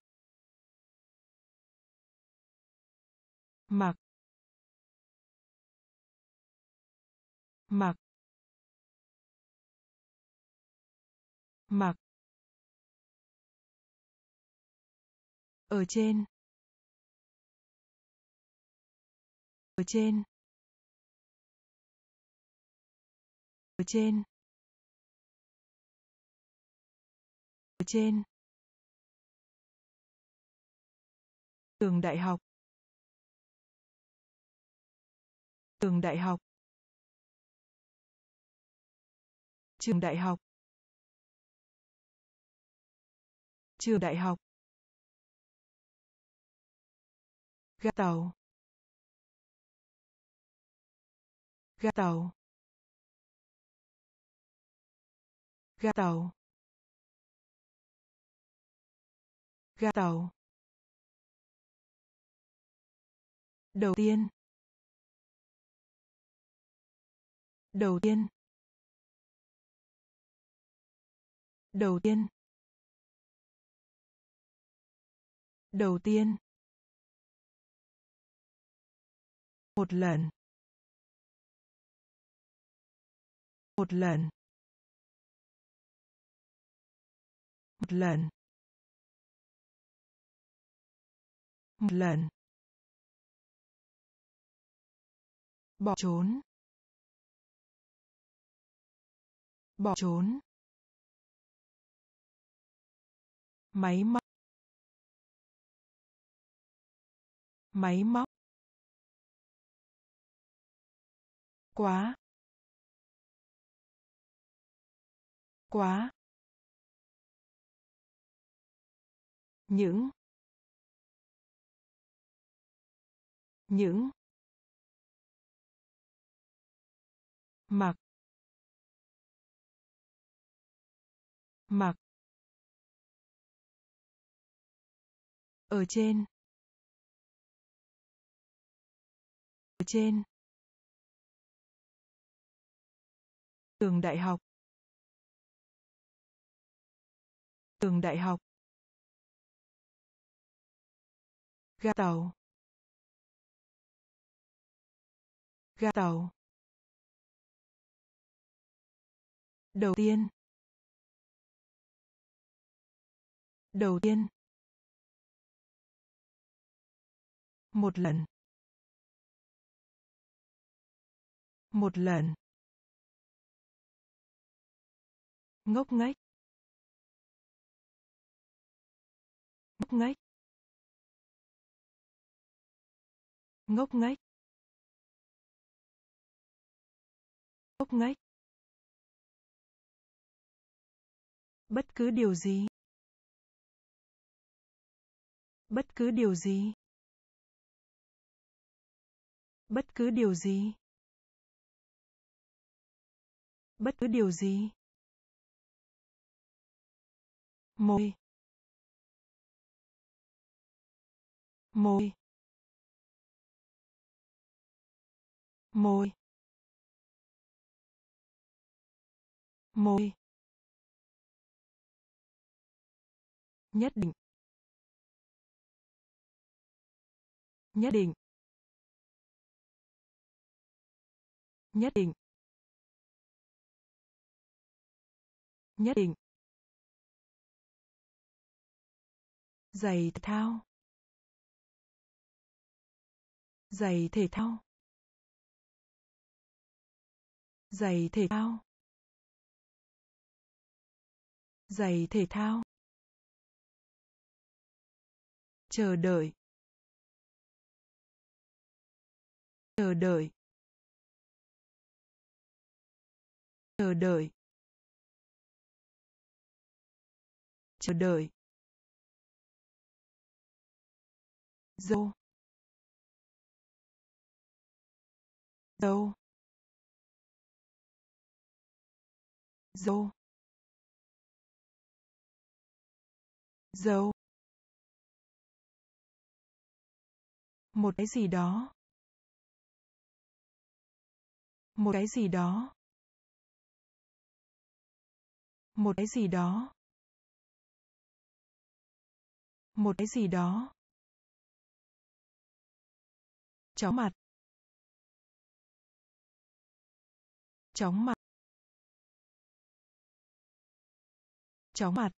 Mặc. Mặc. Mặc. Ở trên. Ở trên. Ở trên. Ở trên. Trường đại học. Trường đại học. Trường đại học. Trường đại học. Ga tàu. Ga tàu. Ga tàu. Ga tàu. Đầu tiên. Đầu tiên. Đầu tiên. Đầu tiên. Một lần. Một lần. Một lần. Một lần. Bỏ trốn. Bỏ trốn. Máy móc. Máy móc. Quá. Quá. Những. Những. Mặc. Mặc. Ở trên. Ở trên. Trường đại học. Trường đại học. Ga tàu. Ga tàu. Đầu tiên. Đầu tiên. Một lần. Một lần. Ngốc nghếch. Ngốc nghếch. Ngốc nghếch. Ngốc nghếch. Bất cứ điều gì. Bất cứ điều gì bất cứ điều gì. Bất cứ điều gì. Môi môi môi môi nhất định. Nhất định. Nhất định. Nhất định. Giày thể thao. Giày thể thao. Giày thể thao. Giày thể thao. Chờ đợi. Chờ đợi. Chờ đợi. Chờ đợi. Dâu dâu dâu dâu một cái gì đó. Một cái gì đó một cái gì đó. Một cái gì đó. Chóng mặt. Chóng mặt. Chóng mặt.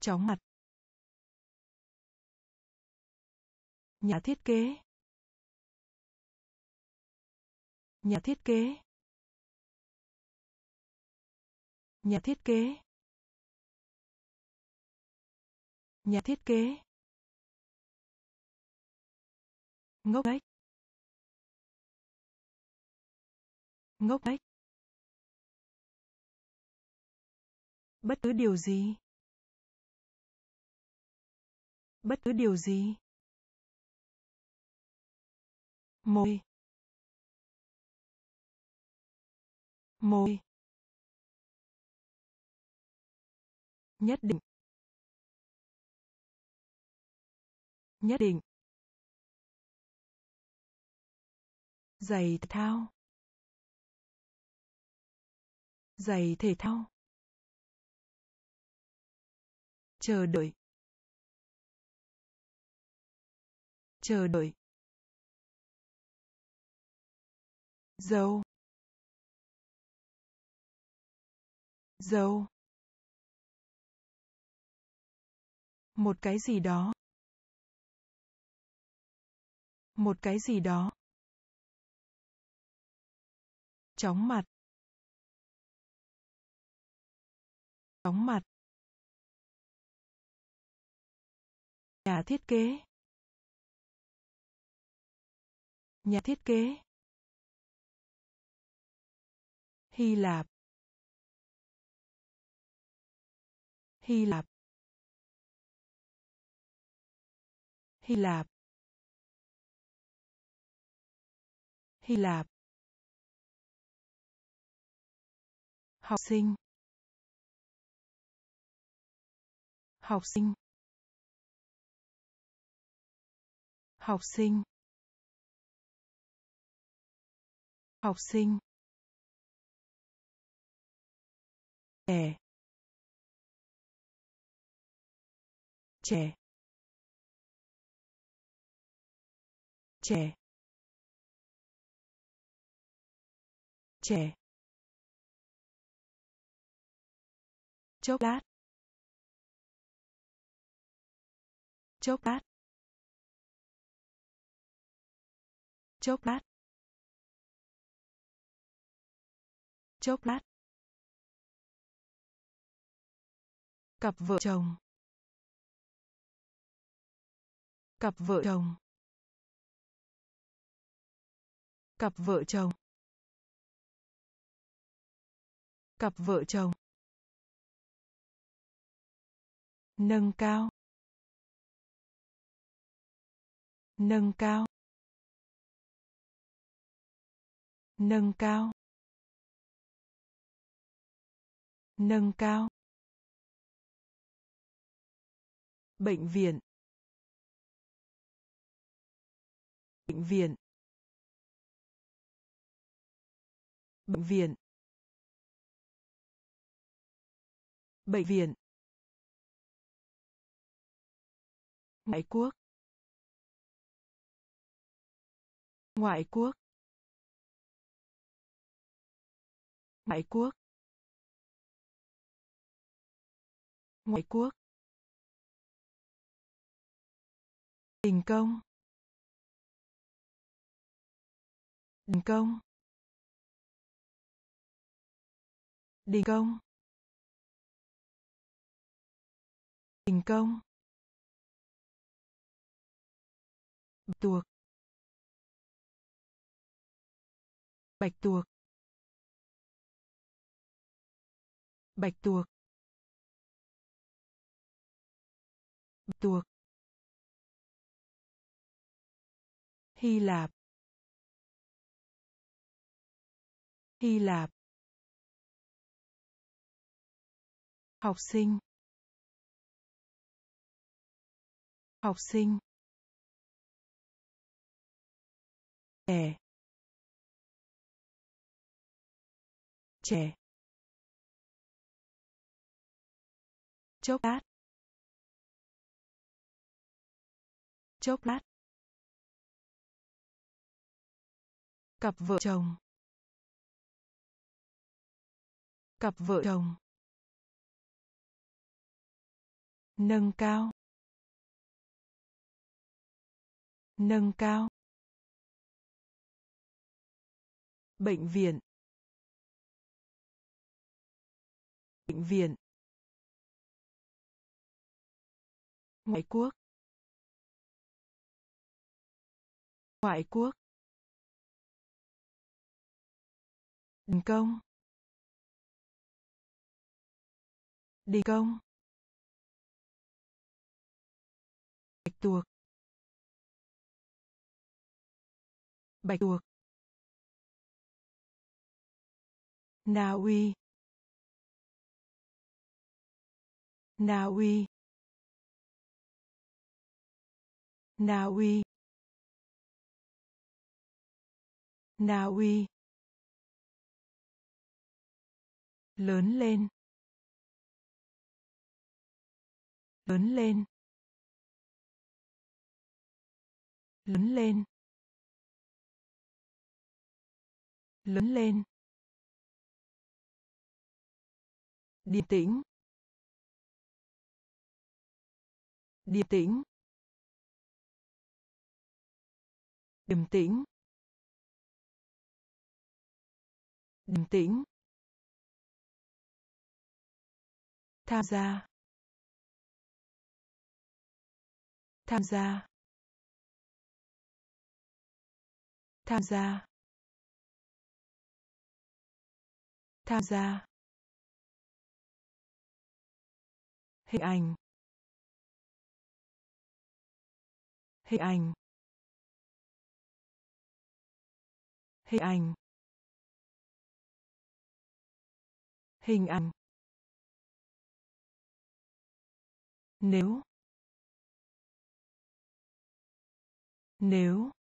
Chóng mặt. Nhà thiết kế. Nhà thiết kế. Nhà thiết kế. Nhà thiết kế. Ngốc đấy, ngốc đấy, bất cứ điều gì. Bất cứ điều gì. Môi môi nhất định. Nhất định. Giày thể thao. Giày thể thao. Chờ đợi. Chờ đợi. Dâu dâu một cái gì đó. Một cái gì đó. Chóng mặt. Chóng mặt. Nhà thiết kế. Nhà thiết kế. Hy lạp. Hy lạp. Hy lạp. Hy lạp. Học sinh. Học sinh. Học sinh. Học sinh. Trẻ. Trẻ. Trẻ. Trẻ. Chốc lát. Chốc lát. Chốc lát. Chốc lát. Cặp vợ chồng. Cặp vợ chồng. Cặp vợ chồng. Cặp vợ chồng. Nâng cao. Nâng cao. Nâng cao. Nâng cao. Bệnh viện. Bệnh viện. Bệnh viện. Bệnh viện. Ngoại quốc. Ngoại quốc. Ngoại quốc. Ngoại quốc. Đình công. Đình công. Đình công. Đình công. Bạch tuộc. Bạch tuộc. Bạch tuộc. Bạch tuộc. Hy Lạp. Hy Lạp. Học sinh. Học sinh. Trẻ. Trẻ. Chốc lát. Chốc lát. Cặp vợ chồng. Cặp vợ chồng. Nâng cao. Nâng cao. Bệnh viện. Bệnh viện. Ngoại quốc. Ngoại quốc. Đình công. Đình công. Tuộc bạch tuộc Na Uy. Na Uy. Na Uy. Na Uy. Lớn lên. Lớn lên. Lớn lên. Lớn lên. Điềm tĩnh. Điềm tĩnh. Điềm tĩnh. Điềm tĩnh. Tham gia. Tham gia. Tham gia. Tham gia. Hình ảnh. Hình ảnh. Hình ảnh. Hình ảnh. Nếu. Nếu.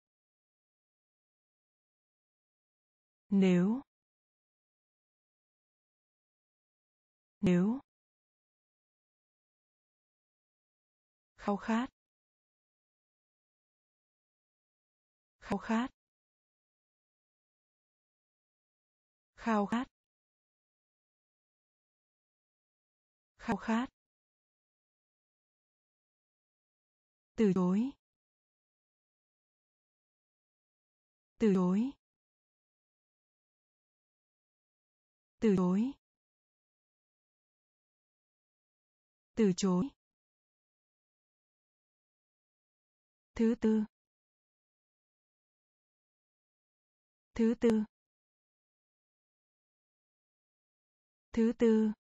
Nếu. Nếu. Khao khát. Khao khát. Khao khát. Khao khát. Từ chối. Từ chối. Từ chối. Từ chối. Thứ tư. Thứ tư. Thứ tư.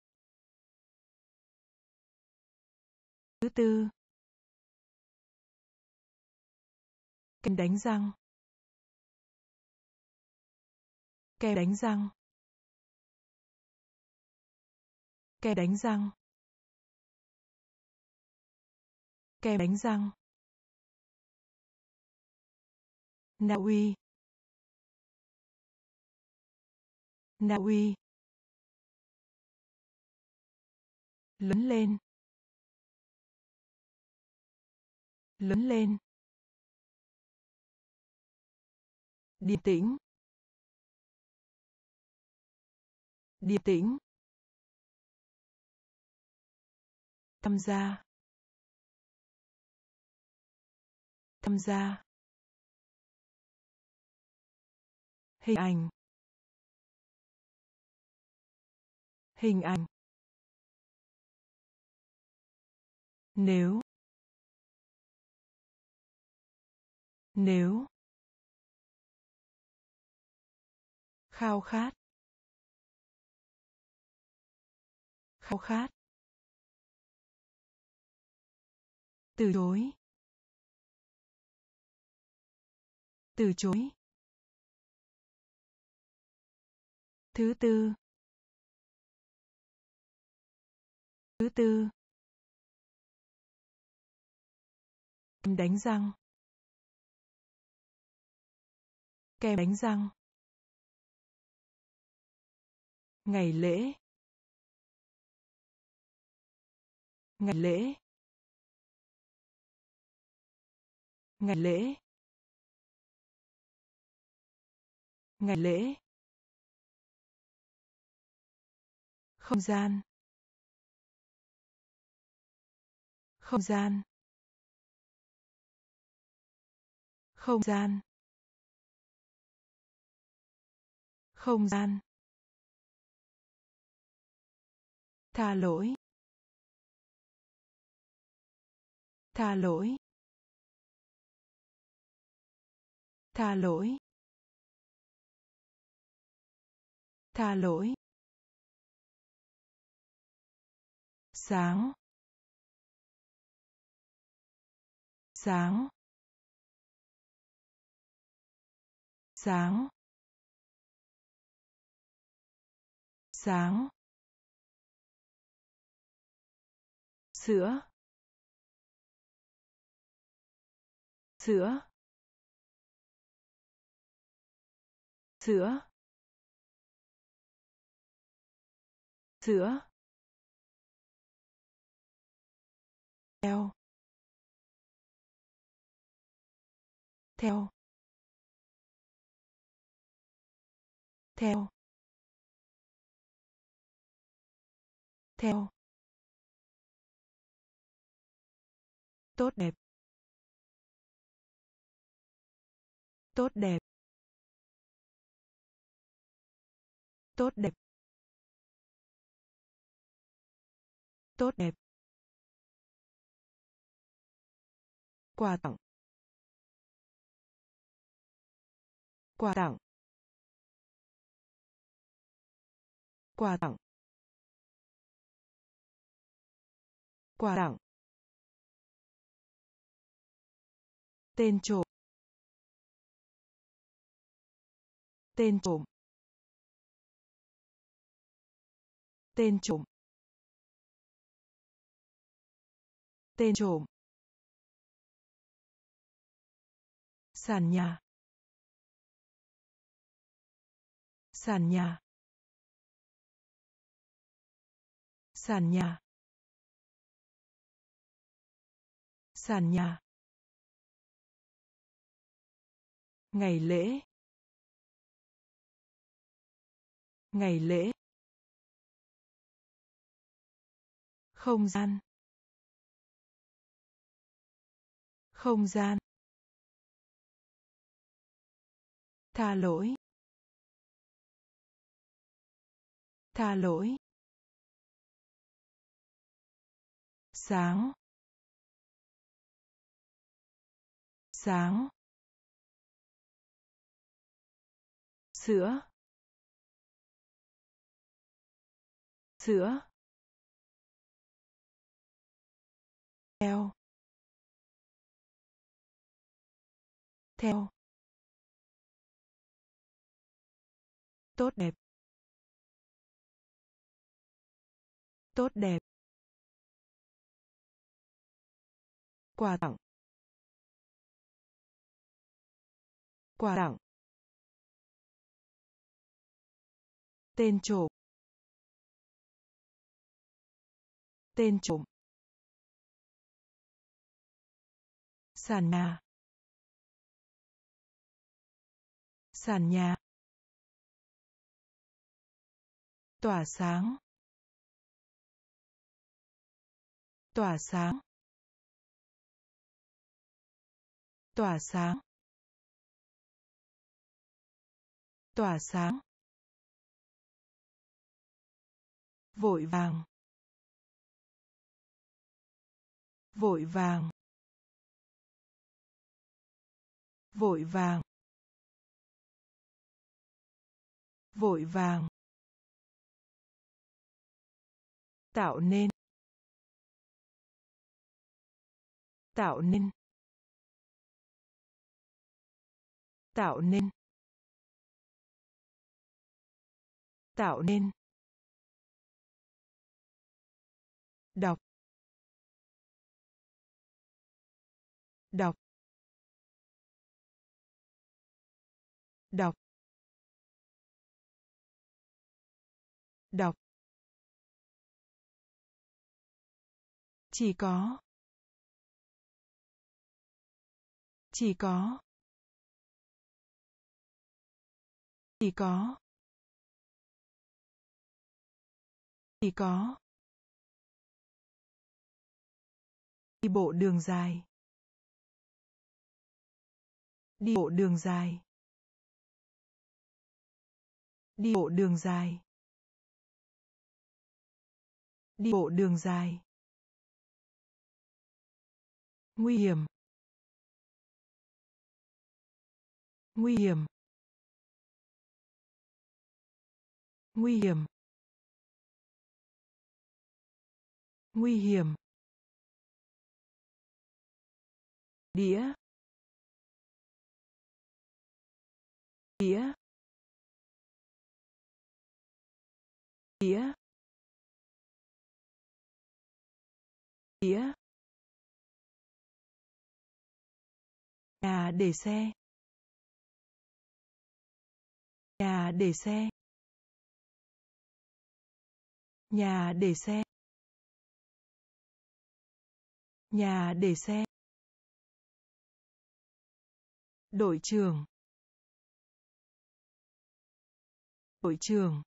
Thứ tư. Kem đánh răng. Kem đánh răng. Kem đánh răng. Kem đánh răng. Na Uy. Na Uy. Lớn lên. Lớn lên. Điềm tĩnh. Điềm tĩnh. Tham gia. Tham gia. Hình ảnh. Hình ảnh. Nếu. Nếu. Khao khát. Khao khát. Từ chối. từ chối. thứ tư. thứ tư. Kem đánh răng. Kem đánh răng. Ngày lễ. Ngày lễ. Ngày lễ. Ngày lễ. Không gian. Không gian. Không gian. Không gian. Tha lỗi. Tha lỗi. Tha lỗi. Tha lỗi. Sáng. Sáng. Sáng. Sáng. Sữa. Sữa. Sữa sữa theo. Theo. Theo. Theo. Tốt đẹp. Tốt đẹp. Tốt đẹp. Tốt đẹp. Quà tặng. Quà tặng. Quà tặng. Quà tặng. Tên trộm. Tên trộm. Tên trộm. Tên trộm. Sàn nhà. Sàn nhà. Sàn nhà. Sàn nhà. Ngày lễ. Ngày lễ. Không gian. Không gian. Tha lỗi. Tha lỗi. Sáng. Sáng. Sữa. Sữa. Theo. Theo. Tốt đẹp. Tốt đẹp. Quà tặng. Quà tặng. Tên trộm. Tên trộm. Sàn nhà. Sàn nhà. Tỏa sáng. Tỏa sáng. Tỏa sáng. Tỏa sáng. Vội vàng. Vội vàng. Vội vàng. Vội vàng. Tạo nên. Tạo nên. Tạo nên. Tạo nên. Đọc. Đọc. Đọc. Đọc. Chỉ có. Chỉ có. Chỉ có. Chỉ có. Đi bộ đường dài. Đi bộ đường dài đi bộ đường dài. Đi bộ đường dài. Nguy hiểm. Nguy hiểm. Nguy hiểm. Nguy hiểm. Đĩa. Đĩa. Đĩa đĩa nhà để xe. Nhà để xe. Nhà để xe. Nhà để xe. Đội trưởng. Đội trưởng.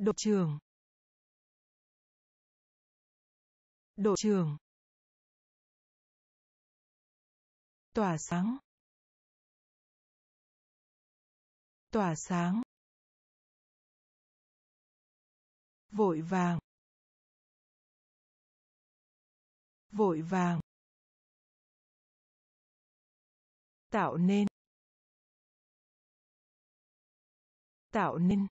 Đội trưởng. Đội trưởng. Tỏa sáng. Tỏa sáng. Vội vàng. Vội vàng. Tạo nên. Tạo nên.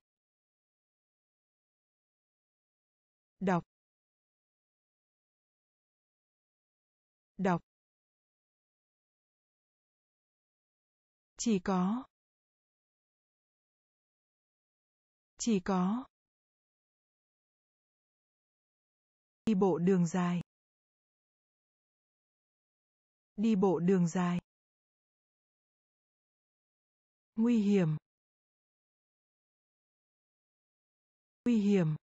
Đọc. Đọc. Chỉ có. Chỉ có. Đi bộ đường dài. Đi bộ đường dài. Nguy hiểm. Nguy hiểm.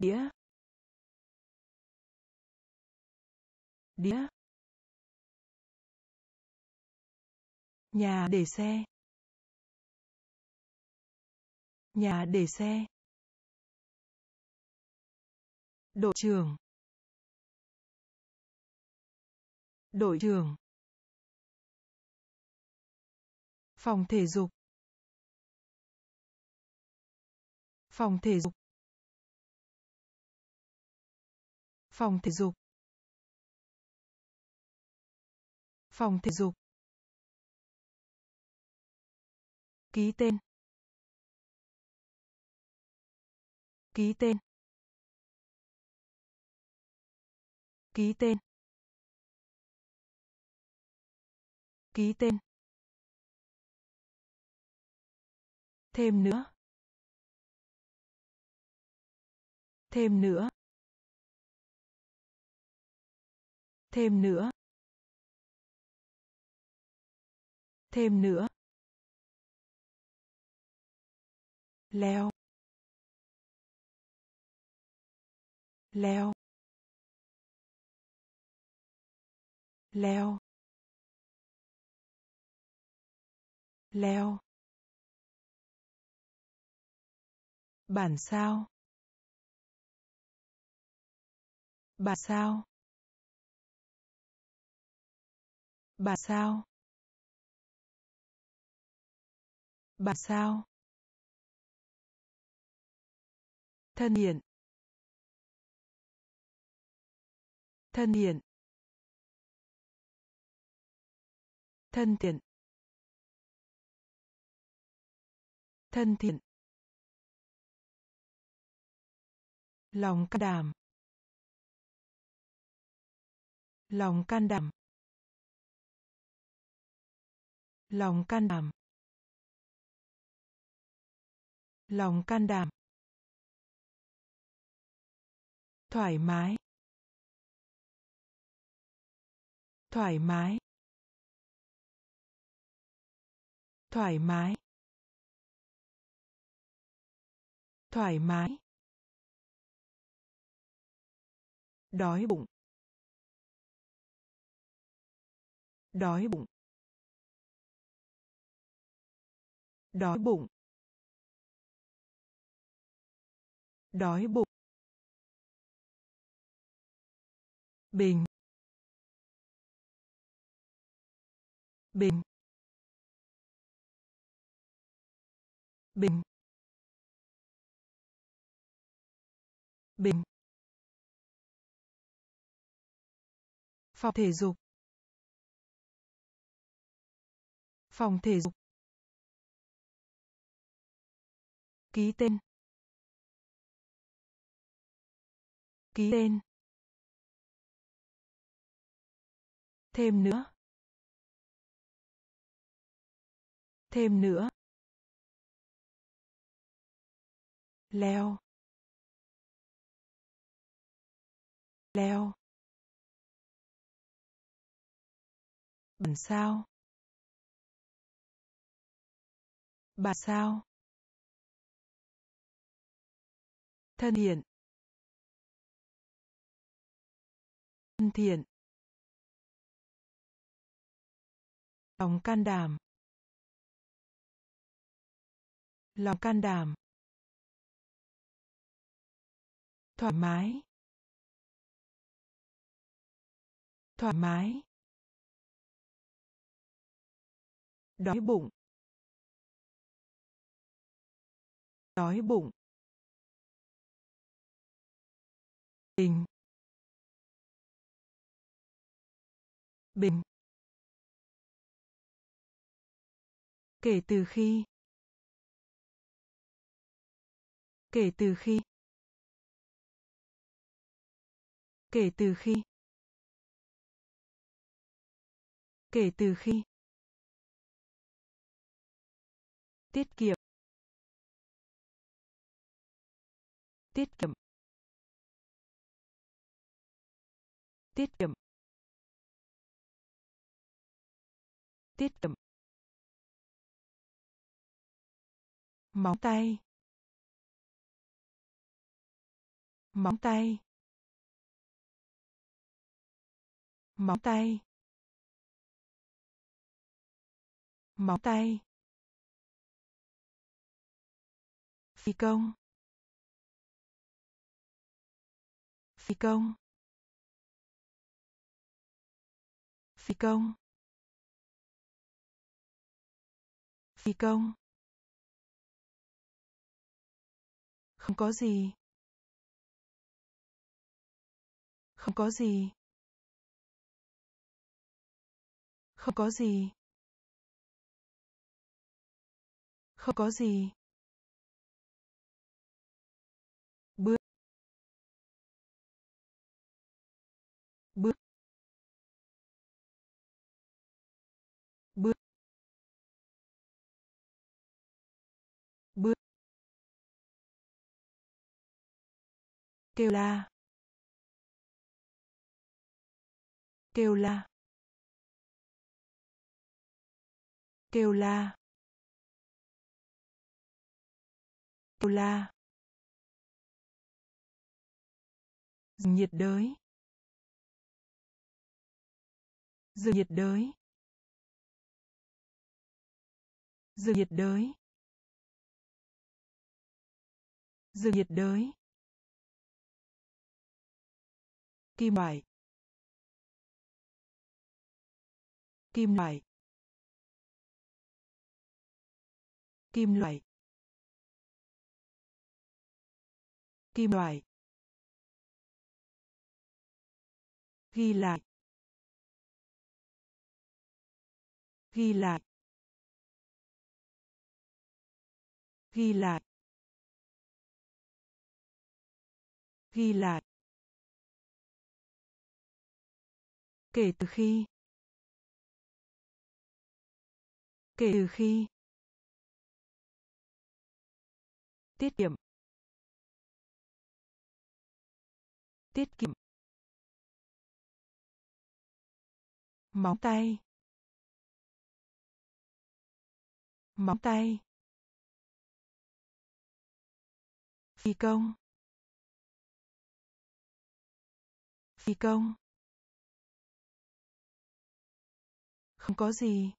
Đĩa. Đĩa. Nhà để xe. Nhà để xe. Đội trưởng. Đội trưởng. Phòng thể dục. Phòng thể dục. Phòng thể dục. Phòng thể dục. Ký tên. Ký tên. Ký tên. Ký tên. Thêm nữa. Thêm nữa. Thêm nữa. Thêm nữa. Leo. Leo. Leo. Leo. Bản sao. Bản sao. Bà sao? Bà sao? Thân hiện thân hiện thân thiện. Thân thiện. Lòng can đảm. Lòng can đảm. Lòng can đảm. Lòng can đảm. Thoải mái. Thoải mái. Thoải mái. Thoải mái. Đói bụng. Đói bụng. Đói bụng. Đói bụng. Bình. Bình. Bình. Bình. Phòng thể dục. Phòng thể dục. Ký tên. Ký tên. Thêm nữa. Thêm nữa. Leo. Leo. Bản sao? Bản sao? Thân thiện. Thân thiện. Lòng can đảm. Lòng can đảm. Thoải mái. Thoải mái. Đói bụng. Đói bụng. Bình. Bình. Kể từ khi. Kể từ khi. Kể từ khi. Kể từ khi. Tiết kiệm. Tiết kiệm. Tiết kiệm. Tiết kiệm. Móng tay. Móng tay. Móng tay. Móng tay. Phi công. Phi công. Phi công. Phi công. Không có gì. Không có gì. Không có gì. Không có gì. Bước. Bước. Kêu la. Kêu la. Kêu la. Kêu la. Rừng nhiệt đới. Rừng nhiệt đới. Rừng nhiệt đới. Rừng nhiệt đới. Kim loại. Kim loại. Kim loại. Kim loại. Ghi lại. Ghi lại. Ghi lại. Ghi lại. Kể từ khi. Kể từ khi. Tiết kiệm. Tiết kiệm. Móng tay. Móng tay. Phi công. Phi công. Không có gì.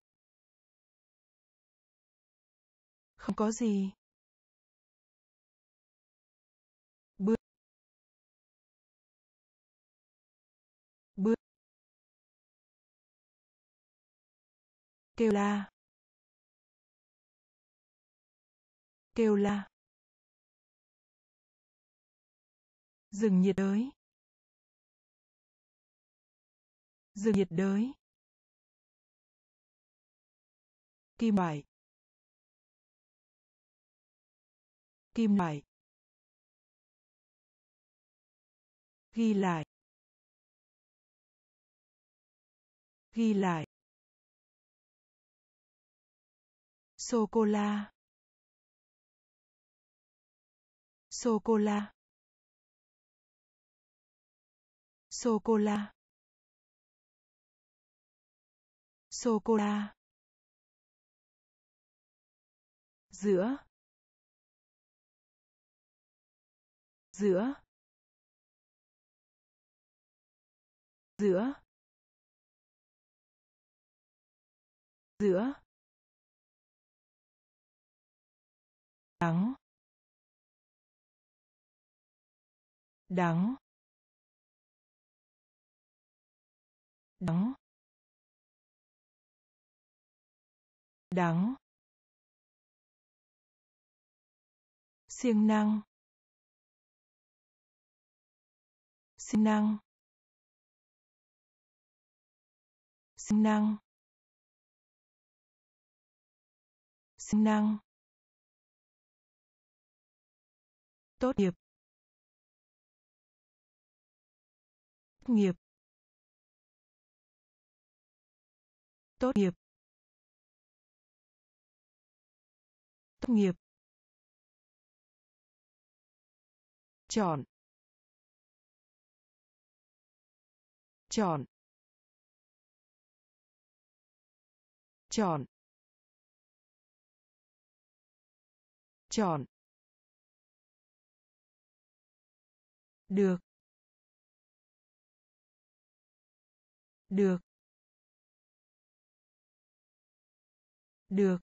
Không có gì. Bước. Bước. Kêu la. Kêu la. Rừng nhiệt đới. Rừng nhiệt đới. Kim loại. Kim loại. Ghi lại. Ghi lại. Sô cô la sô cô la sô cô la sô cô la giữa. Giữa. Giữa. Giữa. Đắng. Đắng. Đắng đắng siêng năng. Siêng năng. Siêng năng. Siêng năng. Tốt nghiệp. Tốt nghiệp. Tốt nghiệp. Tốt nghiệp. Chọn. Chọn. Chọn. Chọn. Được. Được. Được.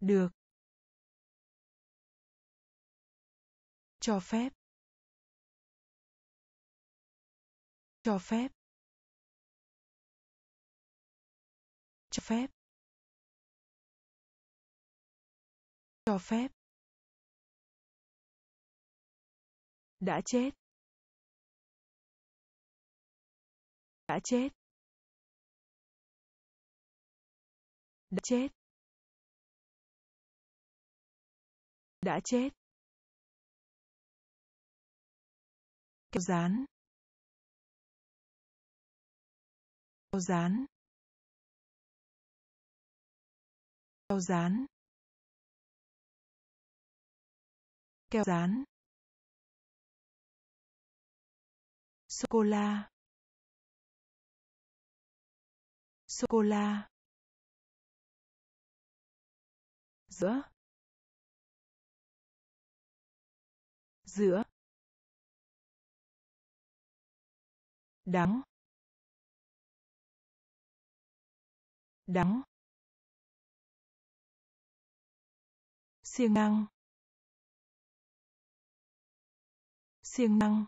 Được. Cho phép. Cho phép. Cho phép. Cho phép. Đã chết. Đã chết. Đã chết. Đã chết. Keo dán. Keo dán. Keo dán. Keo dán. Sô cô la sô cô la giữa. Giữa. Đắng. Đắng. Siêng năng. Siêng năng.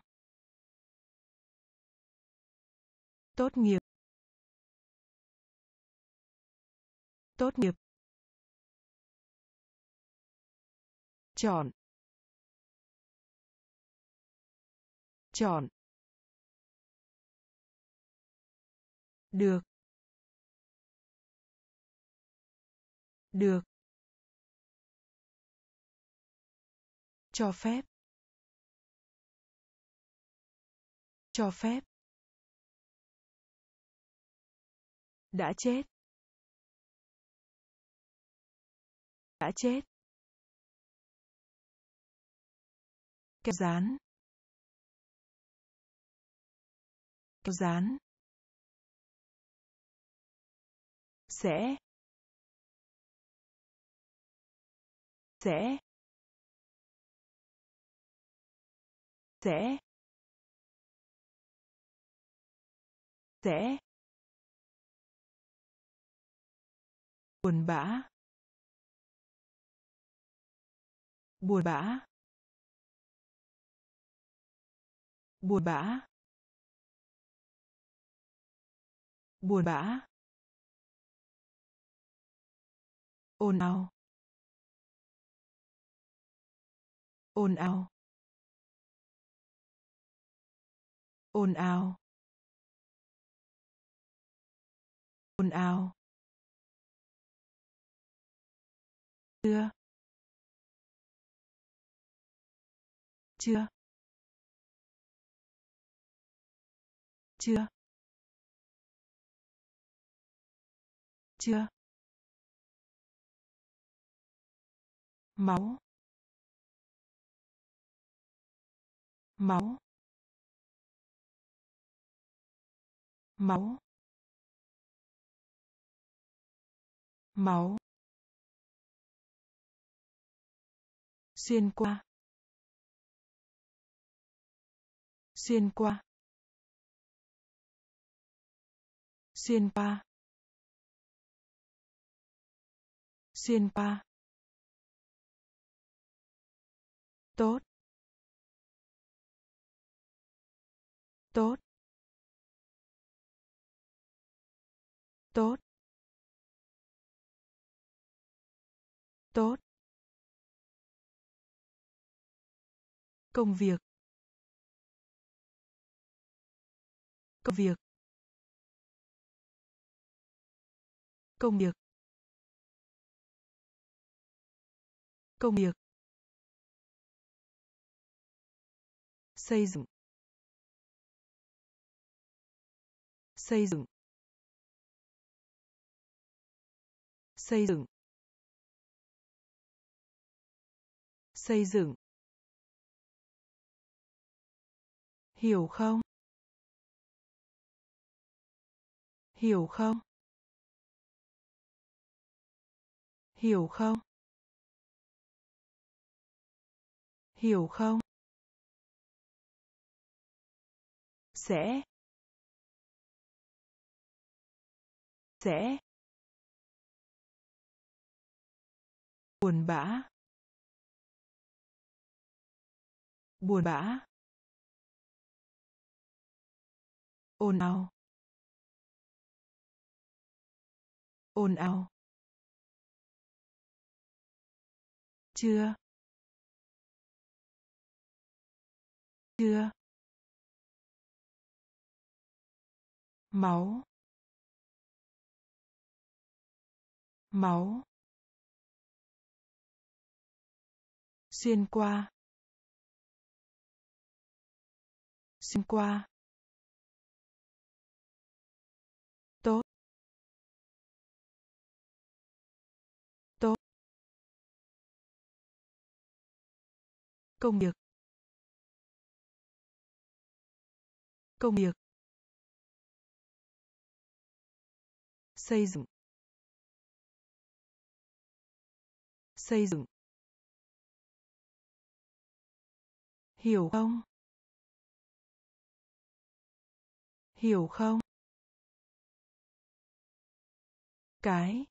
Tốt nghiệp. Tốt nghiệp. Chọn. Chọn. Được. Được. Cho phép. Cho phép. Đã chết. Đã chết. Kéo dán kéo dán sẽ sẽ sẽ sẽ buồn bã. Buồn bã. Buồn bã. Buồn bã. Ồn ào. Ồn ào. Ồn ào. Ồn ào. Chưa. Chưa. Chưa? Chưa. Máu. Máu. Máu. Máu. Xuyên qua. Xuyên qua. Xuyên qua xuyên qua tốt. Tốt. Tốt. Tốt. Công việc. Công việc. Công việc. Công việc. Xây dựng. Xây dựng. Xây dựng. Xây dựng. Hiểu không? Hiểu không? Hiểu không? Hiểu không? Sẽ. Sẽ. Buồn bã. Buồn bã. Ồn ào. Ồn ào. Chưa. Chưa. Máu. Máu. Xuyên qua. Xuyên qua. Công việc. Công việc. Xây dựng. Xây dựng. Hiểu không? Hiểu không? Cái.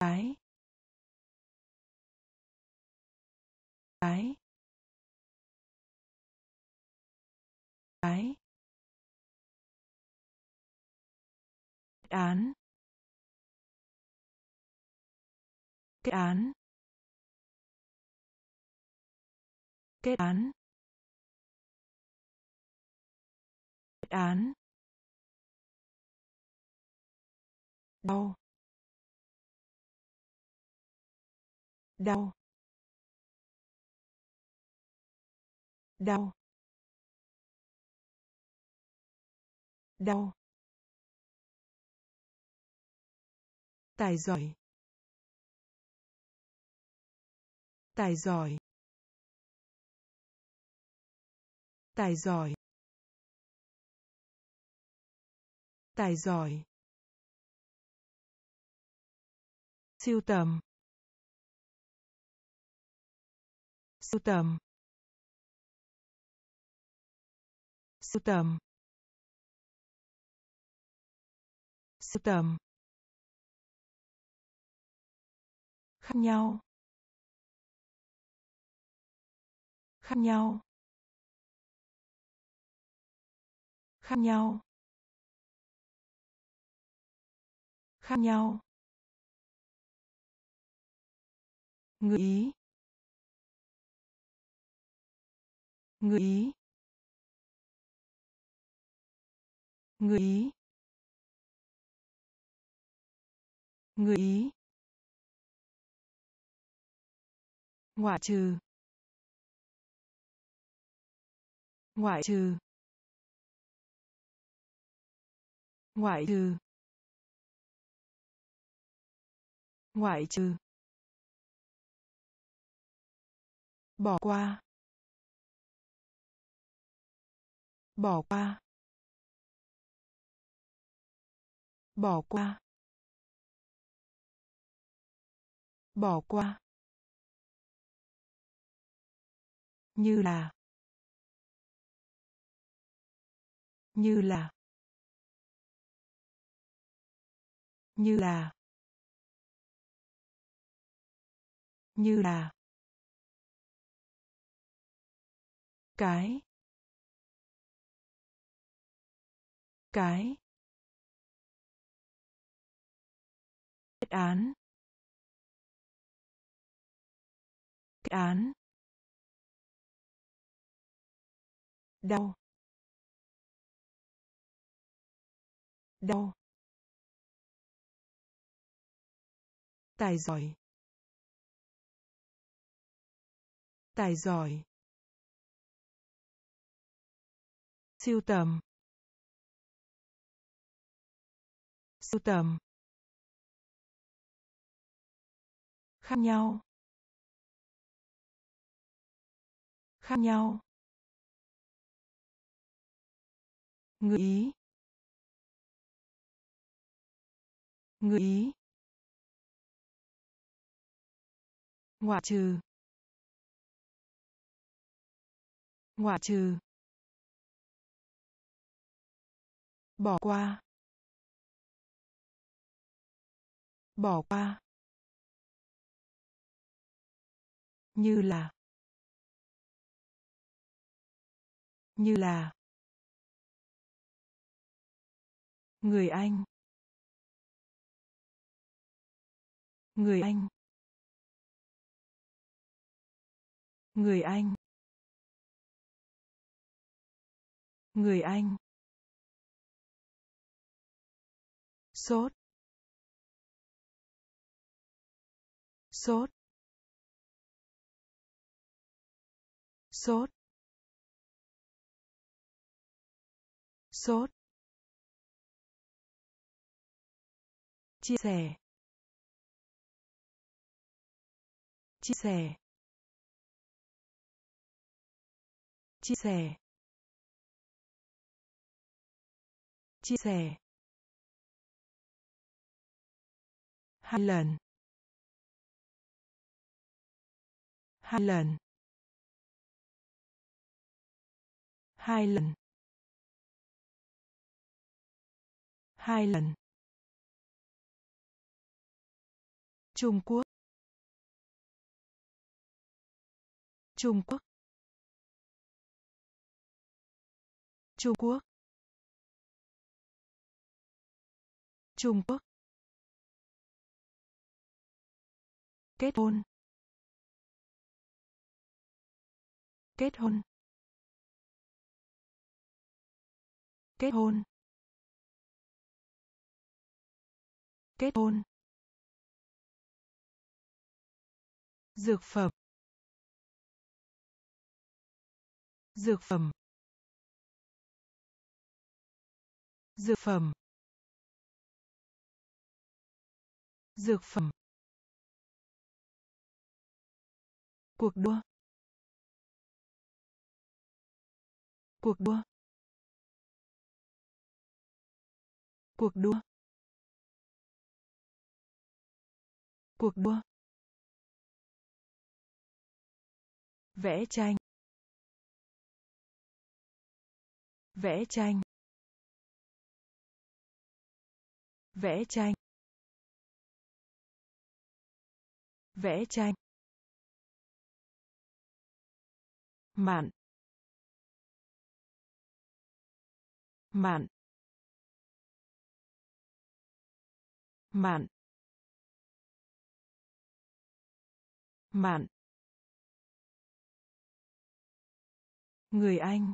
Cái. Cái cái án kết án kết án kết án đau đau đau đau tài giỏi tài giỏi tài giỏi tài giỏi. Siêu tầm siêu tầm. Sưu tầm. Sưu tầm. Khác nhau. Khác nhau. Khác nhau. Khác nhau. Người ý. Người ý. Người ý. Người ý. Ngoại trừ. Ngoại trừ. Ngoại trừ. Ngoại trừ. Bỏ qua. Bỏ qua. Bỏ qua. bỏ qua. như là như là như là như là. cái cái. Kết án. Kết án. Đau. Đau. Tài giỏi. Tài giỏi. Siêu tầm. Siêu tầm. Khác nhau. Khác nhau. Người ý. Người ý. Ngoại trừ. Ngoại trừ. Bỏ qua. Bỏ qua. Như là. Như là. Người anh. Người anh. Người anh. Người anh. Sốt. Sốt. Sốt. Sốt. Chia sẻ. Chia sẻ. Chia sẻ. Chia sẻ. Hai lần. Hai lần. Hai lần. Hai lần. Trung Quốc. Trung Quốc. Trung Quốc. Trung Quốc. Kết hôn. Kết hôn. Kết hôn. Kết hôn. Dược phẩm. Dược phẩm. Dược phẩm. Dược phẩm. Cuộc đua. Cuộc đua. Cuộc đua. Cuộc đua. Vẽ tranh. Vẽ tranh. Vẽ tranh. Vẽ tranh. Mạn. Mạn. Mạn. Mạn. Người anh.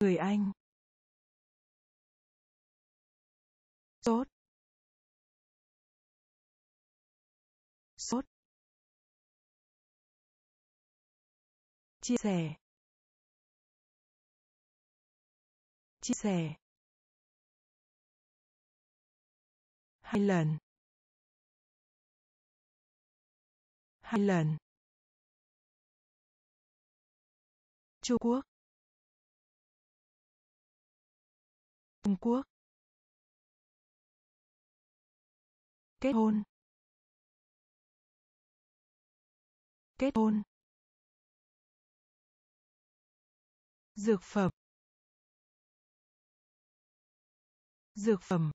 Người anh. Sốt. Sốt. Chia sẻ. Chia sẻ. Hai lần. Hai lần. Trung Quốc. Trung Quốc. Kết hôn. Kết hôn. Dược phẩm. Dược phẩm.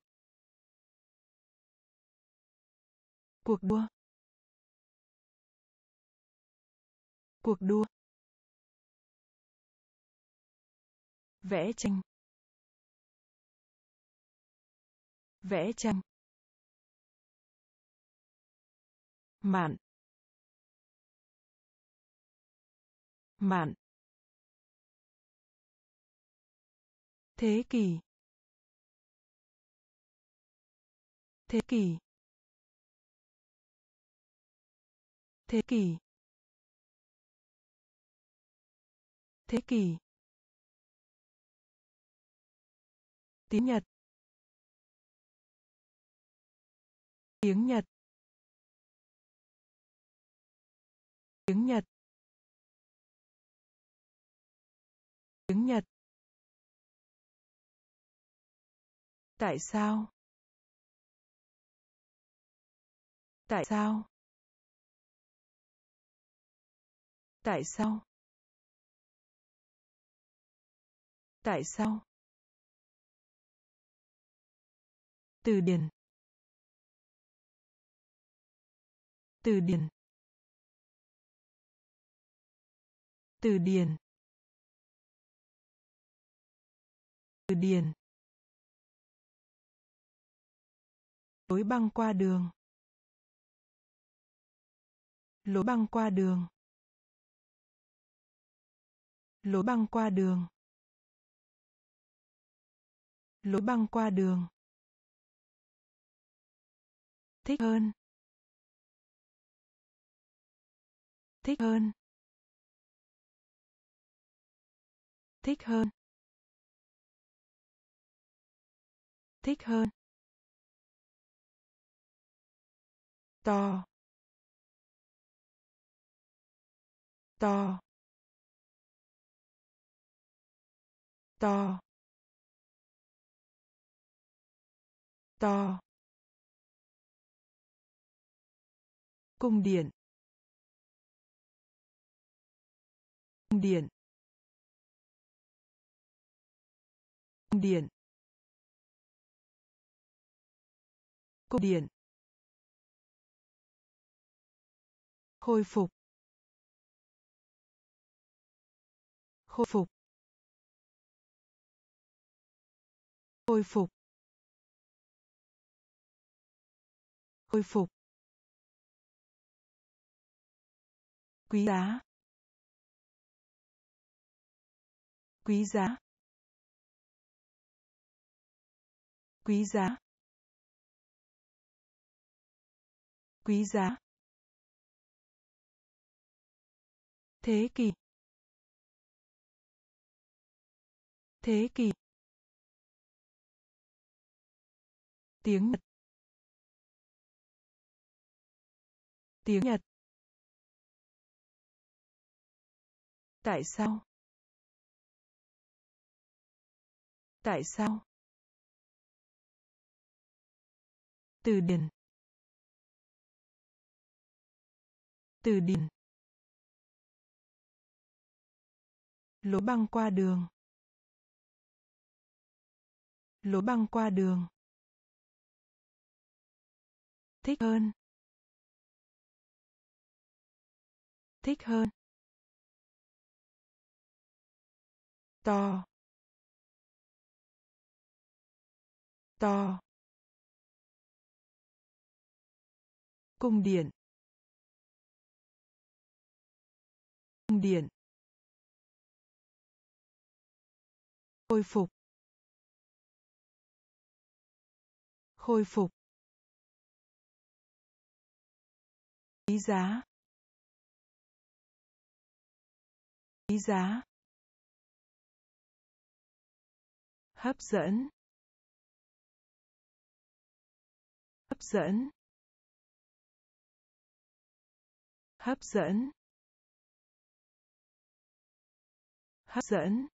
Cuộc đua. Cuộc đua. Vẽ tranh. Vẽ tranh. Mạn. Mạn. Thế kỷ. Thế kỷ. Thế kỷ. Thế kỷ. Tiếng nhật. Tiếng nhật. Tiếng nhật. Tiếng nhật. Tại sao? Tại sao? Tại sao? Tại sao? Từ điển. Từ điển. Từ điển. Từ điển. Lối băng qua đường. Lối băng qua đường lối băng qua đường. Lối băng qua đường. Thích hơn. Thích hơn. Thích hơn. Thích hơn. To. To. To to cung điện cung điện cung điện cung điện khôi phục khôi phục. Khôi phục. Khôi phục. Quý giá. Quý giá. Quý giá. Quý giá. Thế kỷ. Thế kỷ. Tiếng nhật. Tiếng nhật. Tại sao? Tại sao? Từ điển. Từ điển. Lối băng qua đường. Lối băng qua đường thích hơn. Thích hơn. To. To. Cung điện. Cung điện. Khôi phục. Khôi phục. Quý giá. Quý giá. Hấp dẫn. Hấp dẫn. Hấp dẫn. Hấp dẫn.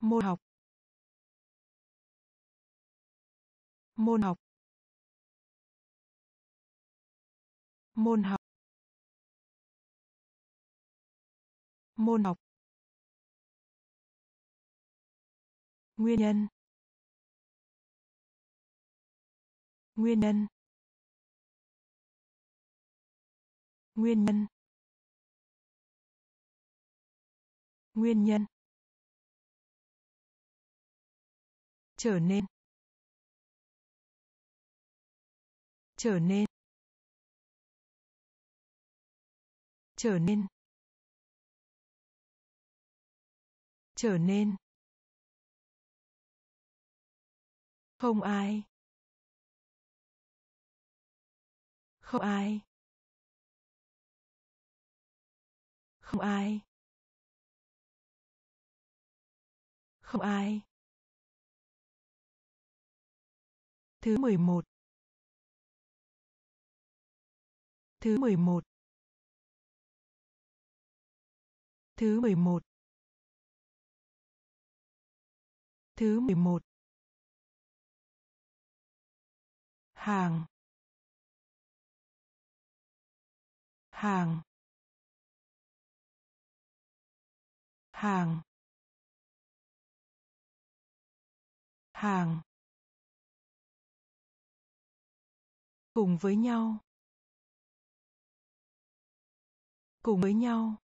Môn học. Môn học. Môn học. Môn học. Nguyên nhân. Nguyên nhân. Nguyên nhân. Nguyên nhân. Trở nên. Trở nên. Trở nên trở nên. Không ai không ai không ai không ai. Thứ mười một, thứ mười một. Thứ mười một. Thứ mười một. Hàng. Hàng. Hàng. Hàng. Cùng với nhau. Cùng với nhau.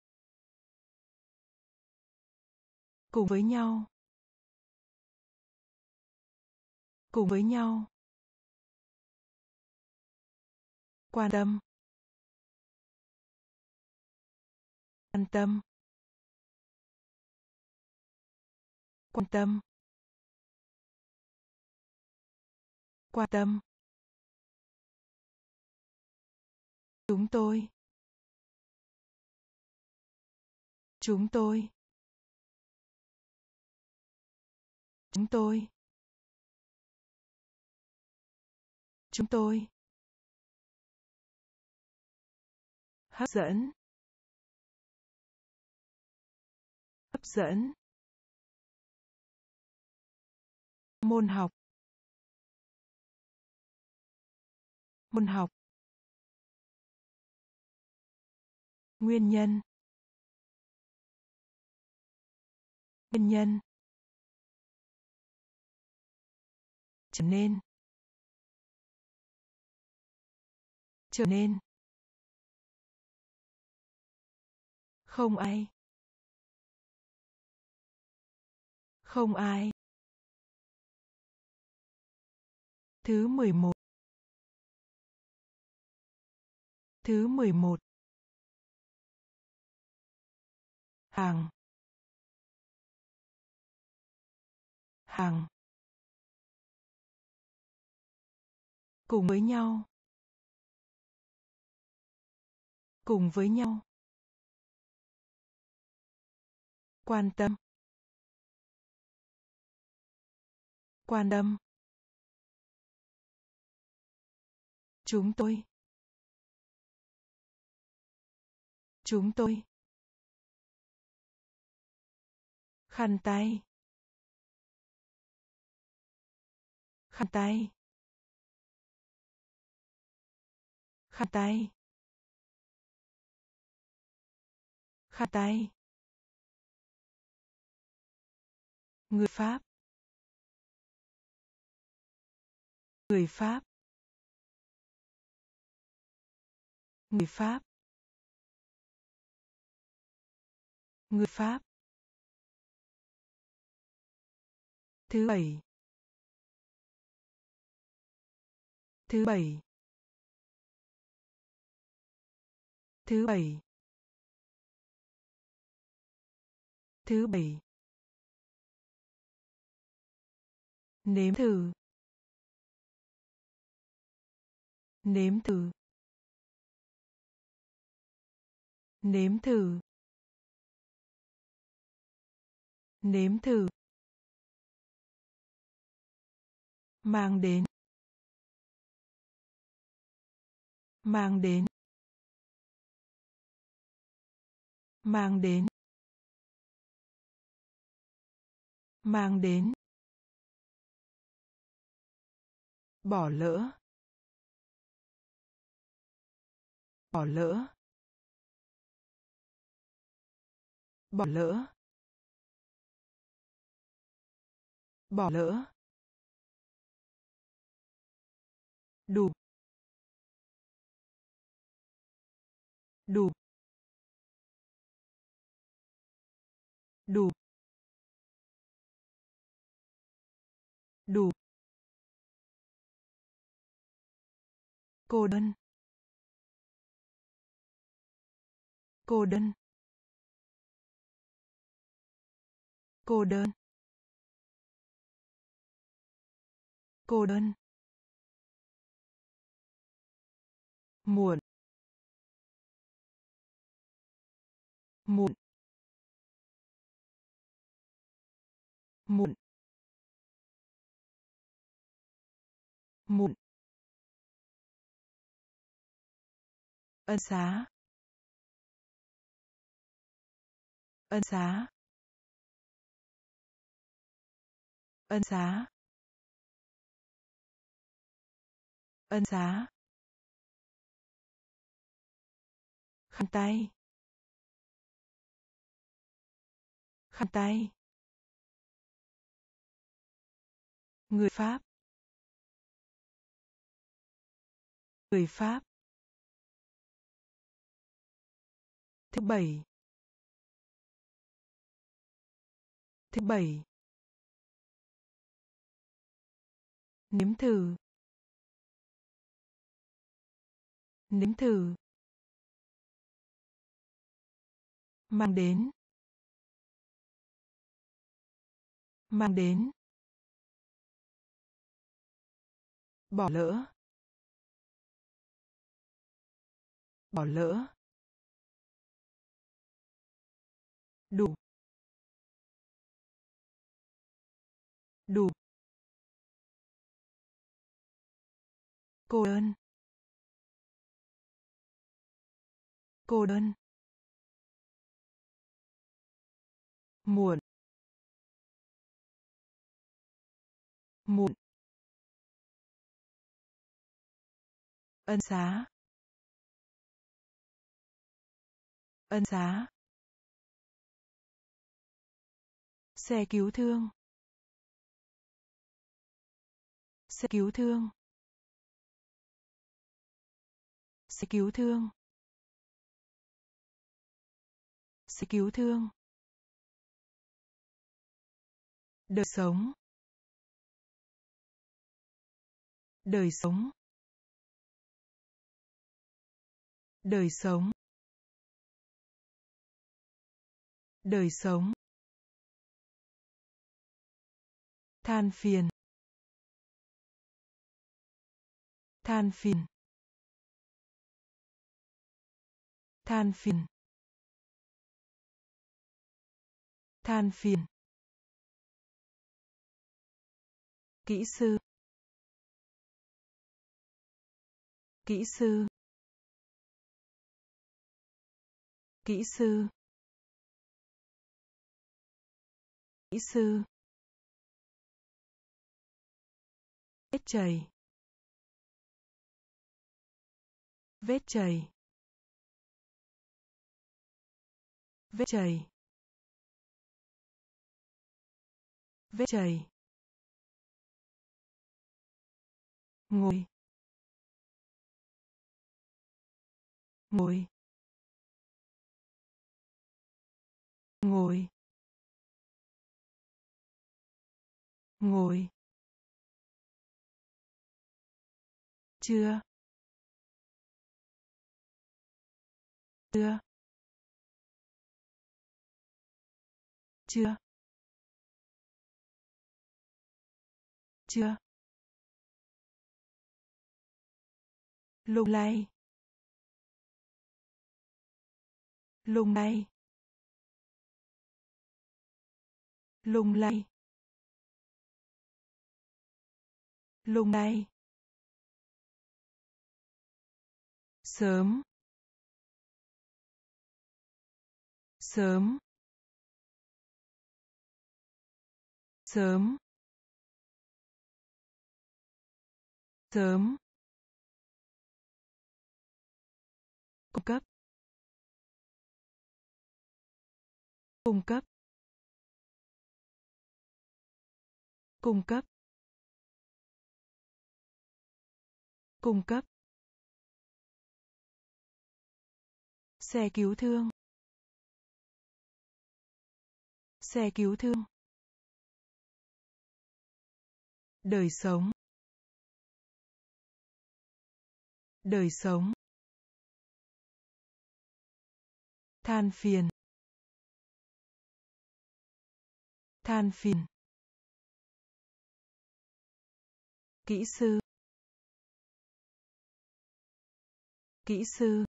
Cùng với nhau. Cùng với nhau. Quan tâm. Quan tâm. Quan tâm. Quan tâm. Chúng tôi. Chúng tôi. Chúng tôi. Chúng tôi. Hấp dẫn. Hấp dẫn. Môn học. Môn học. Nguyên nhân. Nguyên nhân. Trở nên. Trở nên. Không ai. Không ai. Thứ mười một. Thứ mười một. Hàng. Hàng. Cùng với nhau. Cùng với nhau. Quan tâm. Quan tâm. Chúng tôi. Chúng tôi. Khăn tay. Khăn tay. Khăn tay. Khăn tay. Người pháp. Người pháp. Người pháp. Người pháp. Thứ bảy. Thứ bảy. Thứ bảy. Thứ bảy. Nếm thử. Nếm thử. Nếm thử. Nếm thử. Mang đến. Mang đến. Mang đến. Mang đến. Bỏ lỡ. Bỏ lỡ. Bỏ lỡ. Bỏ lỡ. Đủ. Đủ. Đủ. Đủ. Cô đơn. Cô đơn. Cô đơn. Cô đơn. Muộn. Muộn. Muộn muộn ân xá. Ân xá. Ân xá. Ân xá. Khăn tay. Khăn tay. Người pháp. Người pháp. Thứ bảy. Thứ bảy. Nếm thử. Nếm thử. Mang đến. Mang đến. Bỏ lỡ. Bỏ lỡ. Đủ. Đủ. Cô đơn. Cô đơn. Muộn. Muộn. Ân xá. Ân xá. Xe cứu thương. Xe cứu thương. Xe cứu thương. Xe cứu thương. Đời sống. Đời sống. Đời sống. Đời sống. Than phiền. Than phiền. Than phiền. Than phiền. Kỹ sư. Kỹ sư. Kỹ sư. Kỹ sư. Vết chảy vết chảy vết chảy vết chảy ngồi. Ngồi. Ngồi. Ngồi. Chưa. Chưa. Chưa. Chưa. Lung lay. Lung lay. Lung lay. Lung lay. Sớm. Sớm. Sớm. Sớm. Cung cấp. Cung cấp. Cung cấp. Cung cấp. Xe cứu thương. Xe cứu thương. Đời sống. Đời sống. Than phiền. Than phiền. Kỹ sư. Kỹ sư.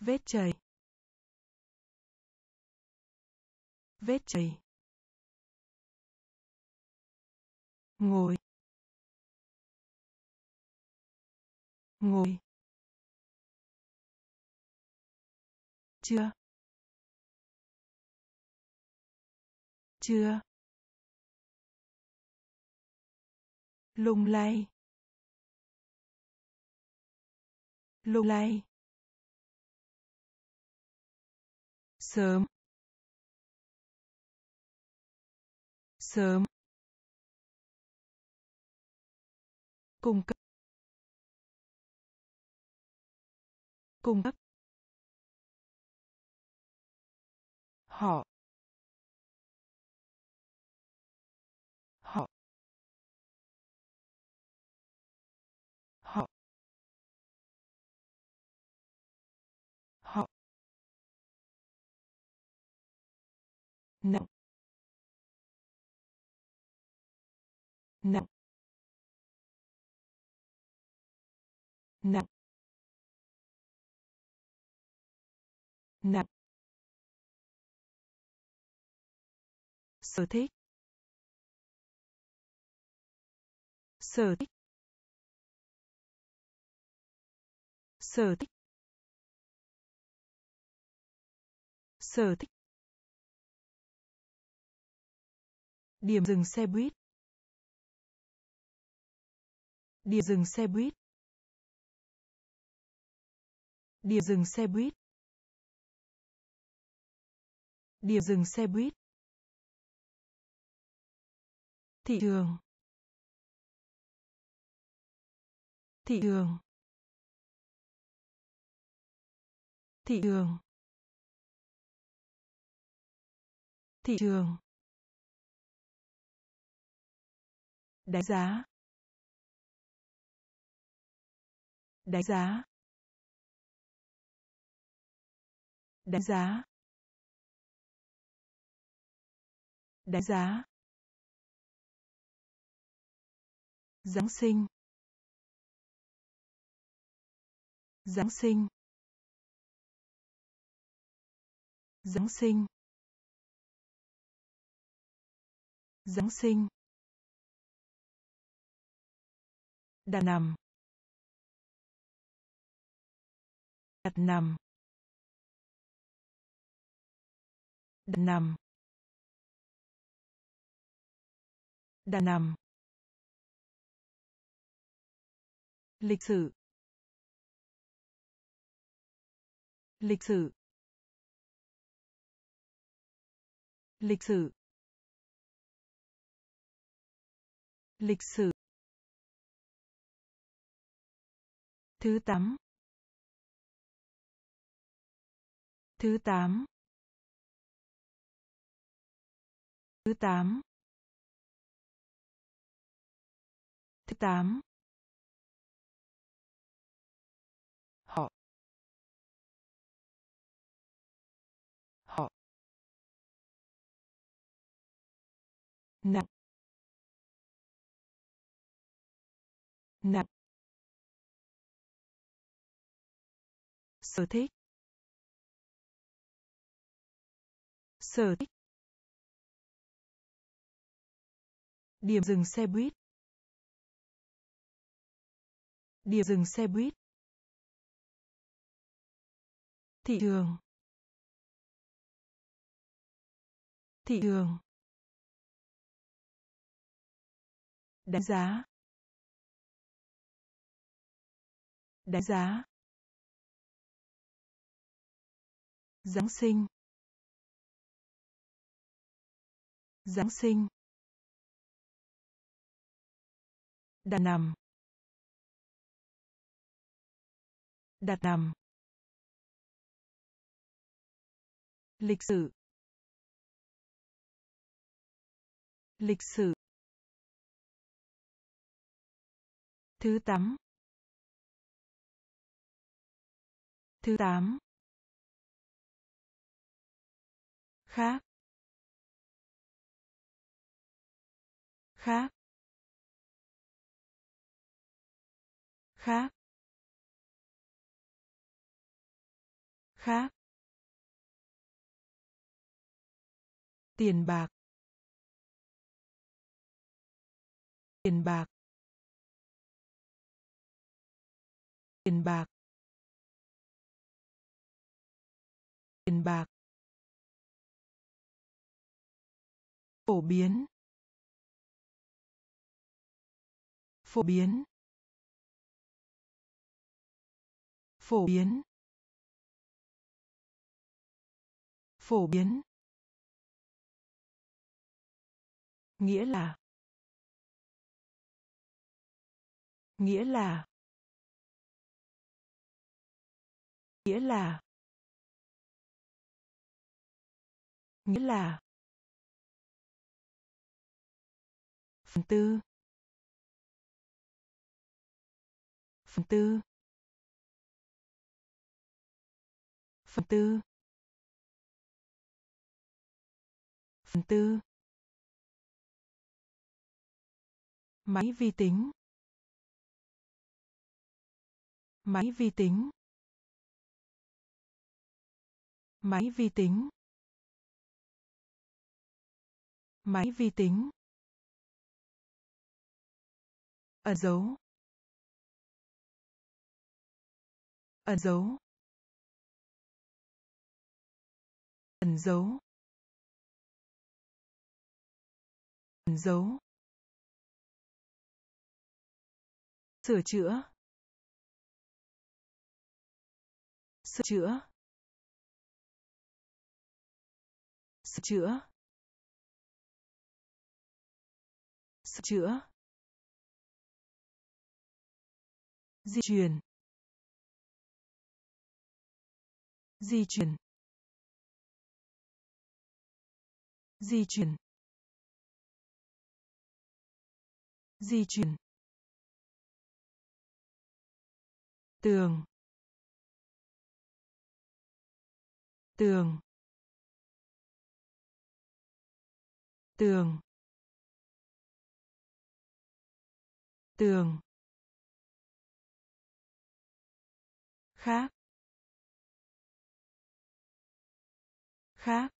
Vết chảy. Vết chảy. Ngồi. Ngồi. Chưa. Chưa. Lung lay. Lung lay. Sớm. Sớm. Cung cấp. Cung cấp. Họ. họ nặng. Nặng. Nặng. Nặng. Sở thích. Sở thích. Sở thích. Sở thích. Điểm dừng xe buýt. Điểm dừng xe buýt. Điểm dừng xe buýt. Điểm dừng xe buýt. Thị trường. Thị trường. Thị trường. Thị trường. Đánh giá. Đánh giá. Đánh giá. Đánh giá. Giáng sinh. Giáng sinh. Giáng sinh. Giáng sinh. Đặt nằm đặt nằm đặt nằm đặt nằm lịch sử. Lịch sử. Lịch sử. Lịch sử. Thứ tám. Thứ tám. Thứ tám. Thứ tám. Họ. Họ. Nặng nặng sở thích. Sở thích. Điểm dừng xe buýt. Điểm dừng xe buýt. Thị trường. Thị trường. Đánh giá. Đánh giá. Giáng sinh. Giáng sinh. Đặt nằm đặt nằm lịch sử. Lịch sử. Thứ tám. Thứ tám. Khác. Khác. Khác. Khác. Tiền bạc. Tiền bạc. Tiền bạc. Tiền bạc. Phổ biến. Phổ biến. Phổ biến. Phổ biến. Nghĩa là. Nghĩa là. Nghĩa là. Nghĩa là. Phần tư. Phần tư. Phần tư. Phần tư. Máy vi tính. Máy vi tính. Máy vi tính. Máy vi tính ẩn dấu. Ẩn dấu. Ẩn dấu. Ẩn dấu. Sửa chữa. Sửa chữa. Sửa chữa. Sửa chữa. Di chuyển. Di chuyển. Di chuyển. Di chuyển. Tường. Tường. Tường. Tường. Khác khác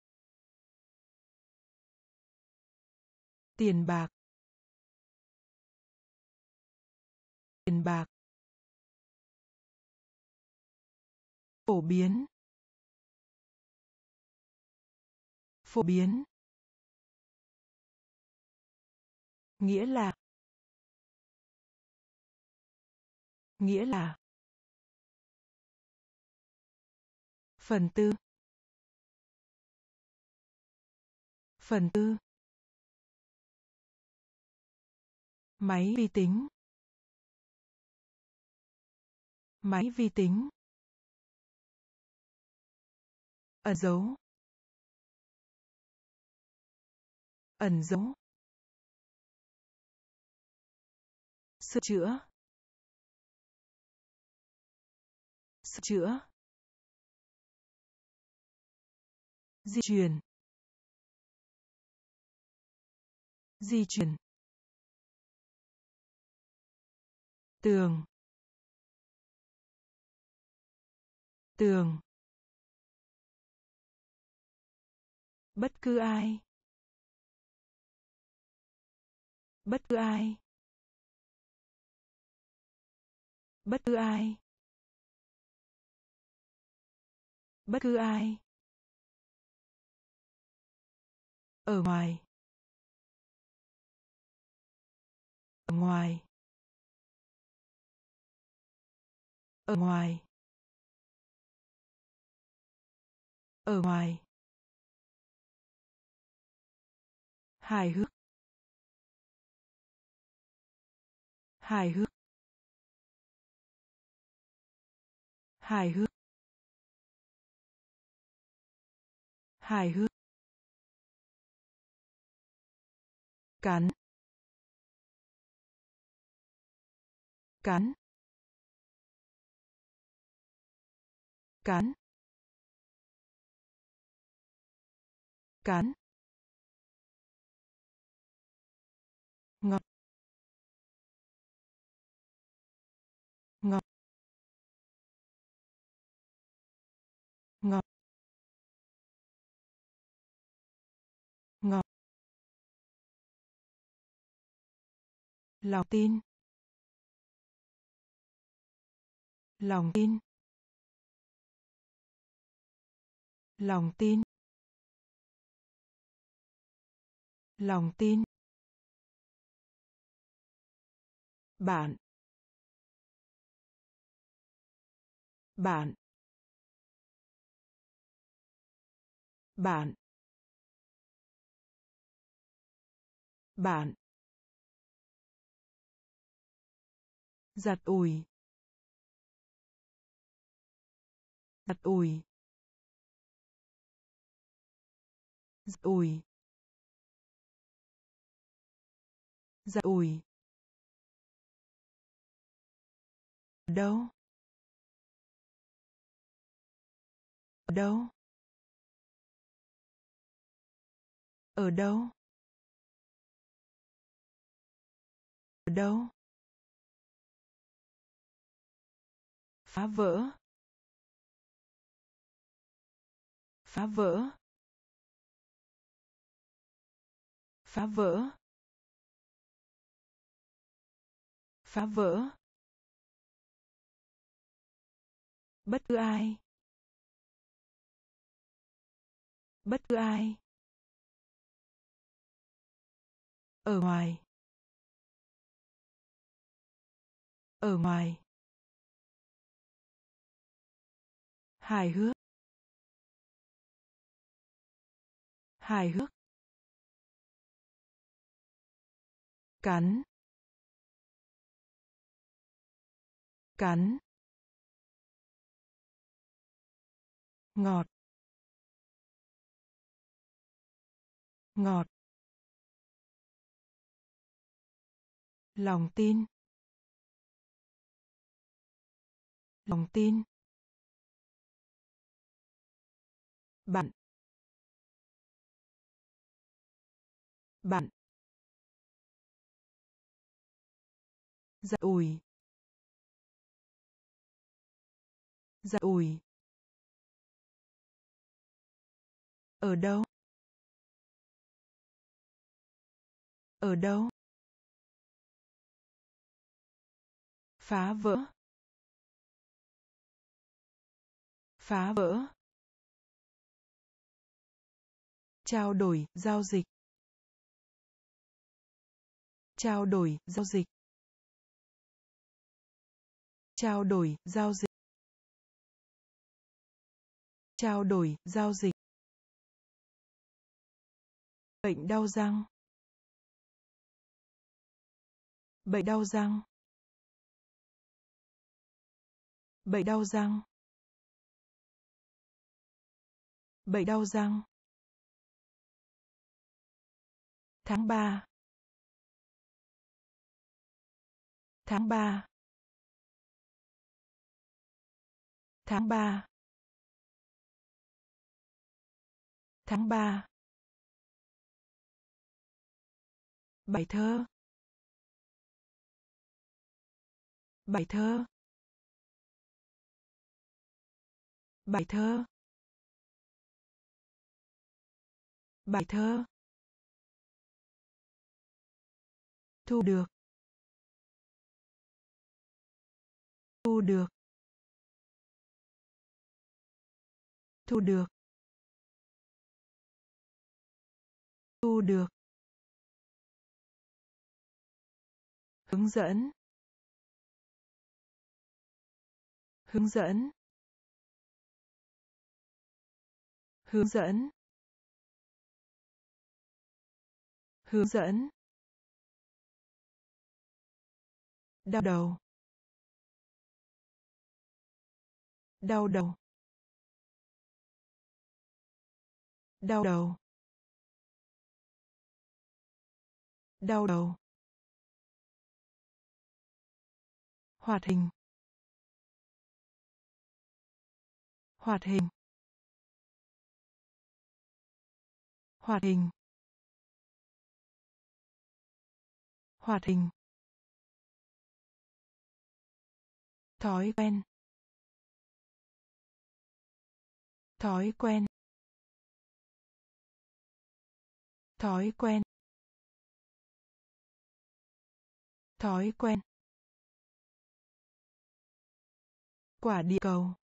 tiền bạc tiền bạc phổ biến phổ biến nghĩa là nghĩa là phần tư. Phần tư. Máy vi tính. Máy vi tính. Ẩn dấu. Ẩn dấu. Sửa chữa. Sửa chữa. Di chuyển. Di chuyển. Tường. Tường. Bất cứ ai. Bất cứ ai. Bất cứ ai. Bất cứ ai. Ở ngoài. Ở ngoài. Ở ngoài. Ở ngoài. Hài hước. Hài hước. Hài hước. Hài hước. Cắn cắn cắn cắn. Lòng tin. Lòng tin. Lòng tin. Lòng tin. Bạn. Bạn. Bạn. Bạn. Giặt ủi. Giặt ủi. Giặt ủi. Giặt ủi. Đâu? Ở đâu? Ở đâu? Ở đâu? Phá vỡ. Phá vỡ. Phá vỡ. Phá vỡ. Bất cứ ai. Bất cứ ai. Ở ngoài. Ở ngoài. Hài hước. Hài hước. Cắn. Cắn. Ngọt. Ngọt. Lòng tin. Lòng tin. Bạn. Bạn. Giật ủi giật ủi ở đâu? Ở đâu? Phá vỡ. Phá vỡ. Trao đổi, giao dịch. Trao đổi, giao dịch. Trao đổi, giao dịch. Trao đổi, giao dịch. Bệnh đau răng. Bệnh đau răng. Bệnh đau răng. Bệnh đau răng. Tháng ba. Tháng ba. Tháng ba. Tháng ba. Bài thơ. Bài thơ. Bài thơ. Bài thơ. Thu được. Thu được. Thu được. Thu được. Hướng dẫn. Hướng dẫn. Hướng dẫn. Hướng dẫn. Đau đầu. Đau đầu. Đau đầu. Đau đầu. Hoạt hình. Hoạt hình. Hoạt hình. Hoạt hình. Thói quen. Thói quen. Thói quen. Thói quen. Quả địa cầu.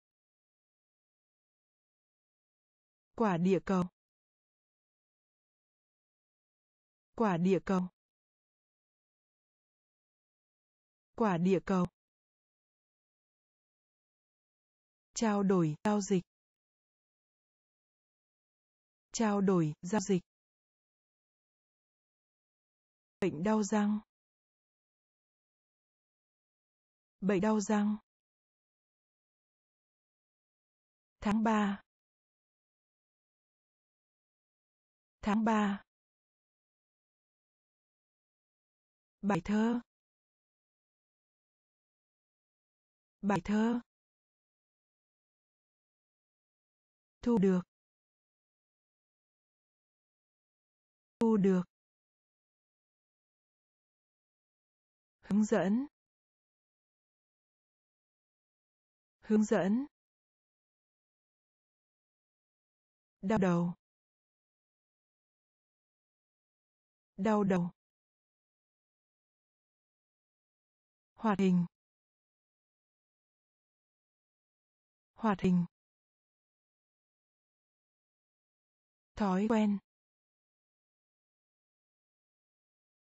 Quả địa cầu. Quả địa cầu. Quả địa cầu. Trao đổi giao dịch. Trao đổi giao dịch. Bệnh đau răng. Bệnh đau răng. Tháng ba. Tháng ba. Bài thơ. Bài thơ. Thu được. Thu được. Hướng dẫn. Hướng dẫn. Đau đầu. Đau đầu. Hoạt hình. Hoạt hình. Thói quen.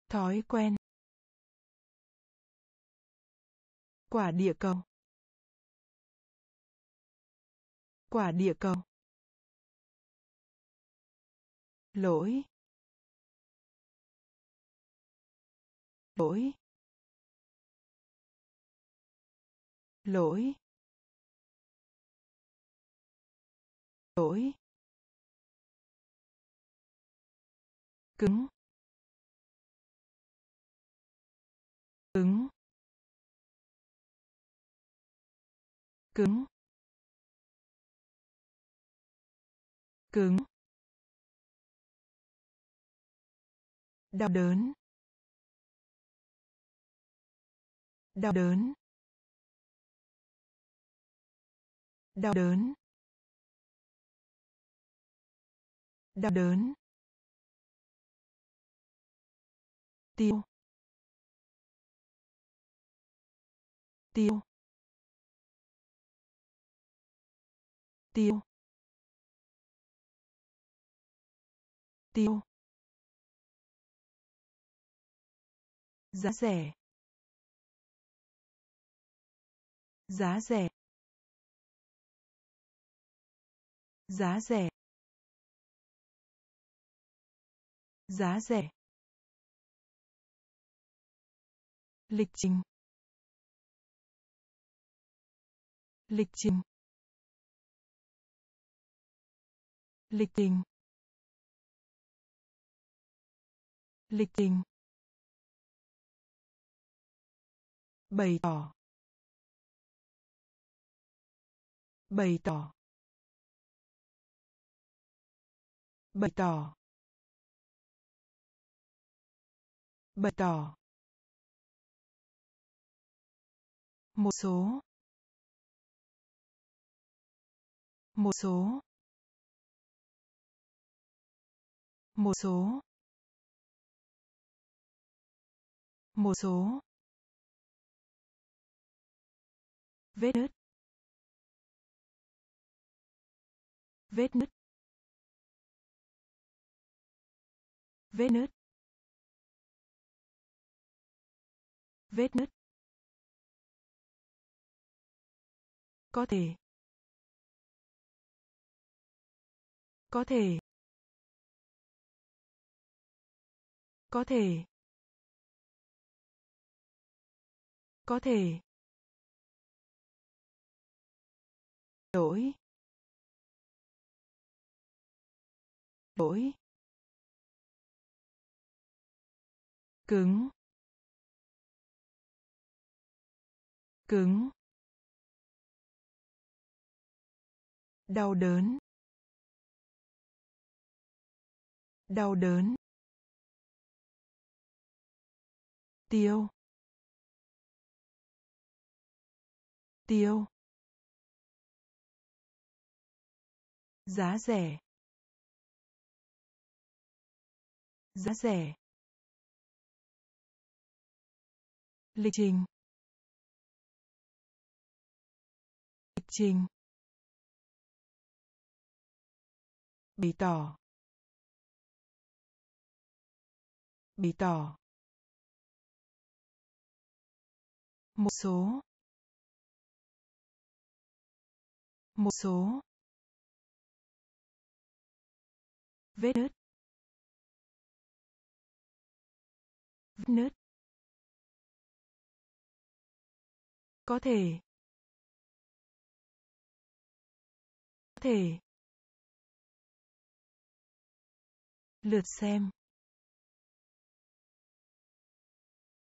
Thói quen. Quả địa cầu. Quả địa cầu. Lỗi. Lỗi. Lỗi. Lỗi. Cứng. Cứng. Cứng. Cứng. Đau đớn. Đau đớn. Đau đớn. Đau đớn. Tiêu. Tiêu. Tiêu. Tiêu. Giá rẻ. Giá rẻ. Giá rẻ. Giá rẻ. Lịch trình. Lịch trình. Lịch trình. Lịch trình. Bày tỏ. Bày tỏ. Bày tỏ. Bày tỏ. Một số. Một số. Một số. Một số. Vết nứt. Vết nứt. Vết nứt. Vết nứt. Có thể. Có thể. Có thể. Có thể. Đổi. Đổi. Cứng. Cứng. Đau đớn. Đau đớn. Tiêu. Tiêu. Giá rẻ. Giá rẻ. Lịch trình. Lịch trình. Bí tỏ. Bí tỏ. Một số. Một số. Vết nứt. Vết nứt. Có thể. Có thể. Lượt xem.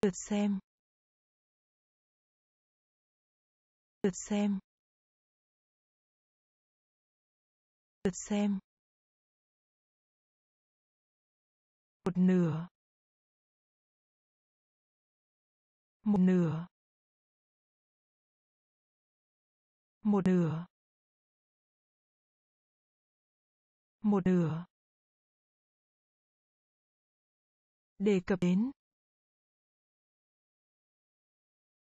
Lượt xem. Lượt xem. Lượt xem. Một nửa. Một nửa. Một nửa. Một nửa. Đề cập đến.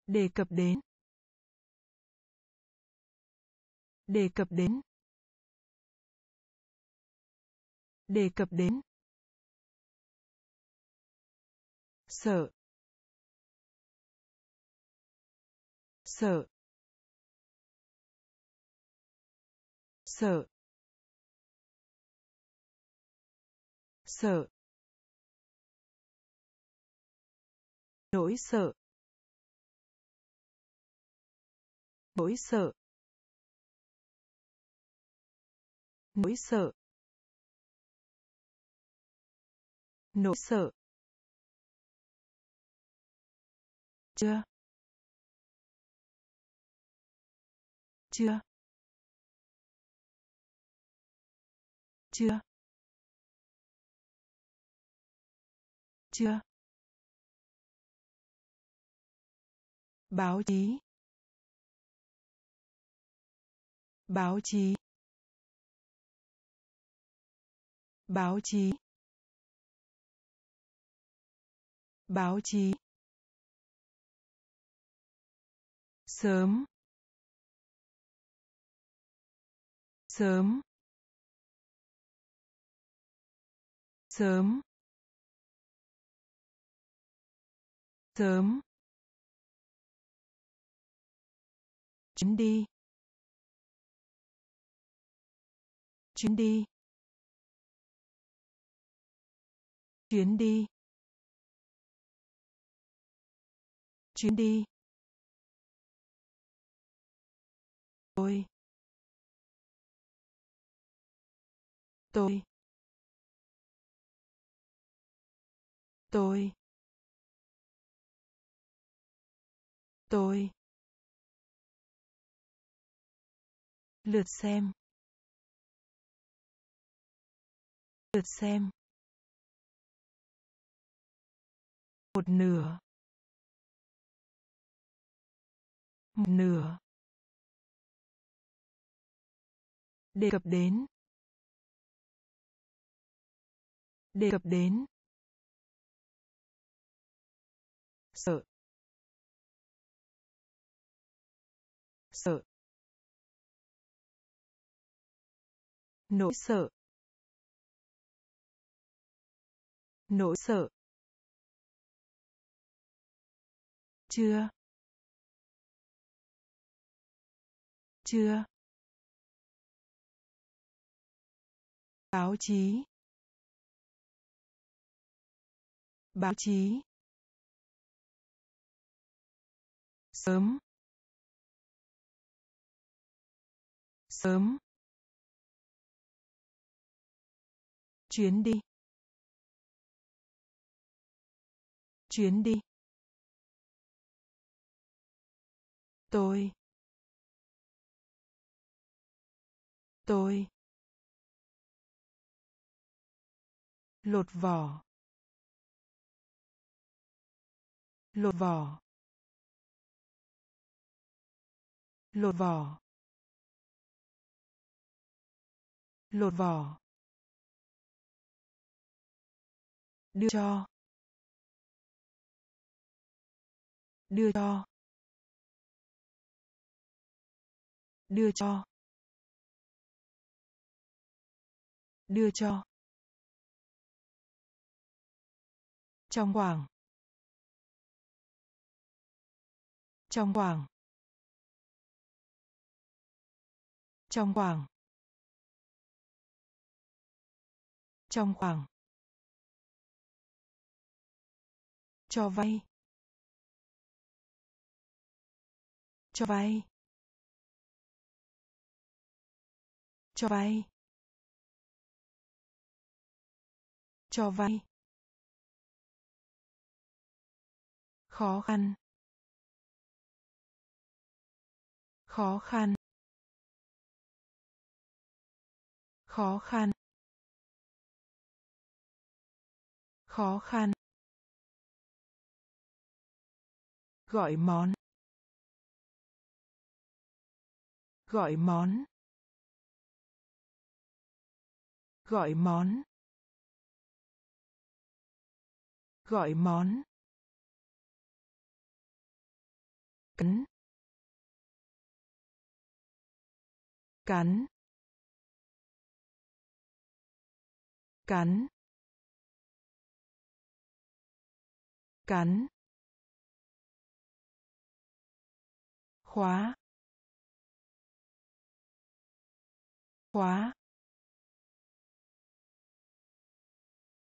Đề cập đến. Đề cập đến. Đề cập đến. Sợ. Sợ. Sợ. Sợ. Nỗi sợ. Nỗi sợ. Nỗi sợ. Nỗi sợ. Chưa. Chưa. Chưa. Chưa. Báo chí. Báo chí. Báo chí. Báo chí. Sớm. Sớm. Sớm. Sớm. Chuyến đi. Chuyến đi. Chuyến đi. Chuyến đi. Tôi. Tôi. Tôi. Tôi. Lượt xem. Lượt xem. Một nửa. Một nửa. Đề cập đến. Đề cập đến. Sợ. Sợ. Nỗi sợ. Nỗi sợ. Chưa. Chưa. Báo chí. Báo chí. Sớm. Sớm. Chuyến đi. Chuyến đi. Tôi. Tôi. Lột vỏ. Lột vỏ. Lột vỏ. Lột vỏ. Đưa cho. Đưa cho. Đưa cho. Đưa cho. Trong khoảng. Trong khoảng. Trong khoảng. Trong khoảng. Cho vay. Cho vay. Cho vay. Cho vay. Khó khăn. Khó khăn. Khó khăn. Khó khăn. Gọi món. Gọi món. Gọi món. Gọi món. Cắn. Cắn. Cắn. Cắn. Khóa. Khóa.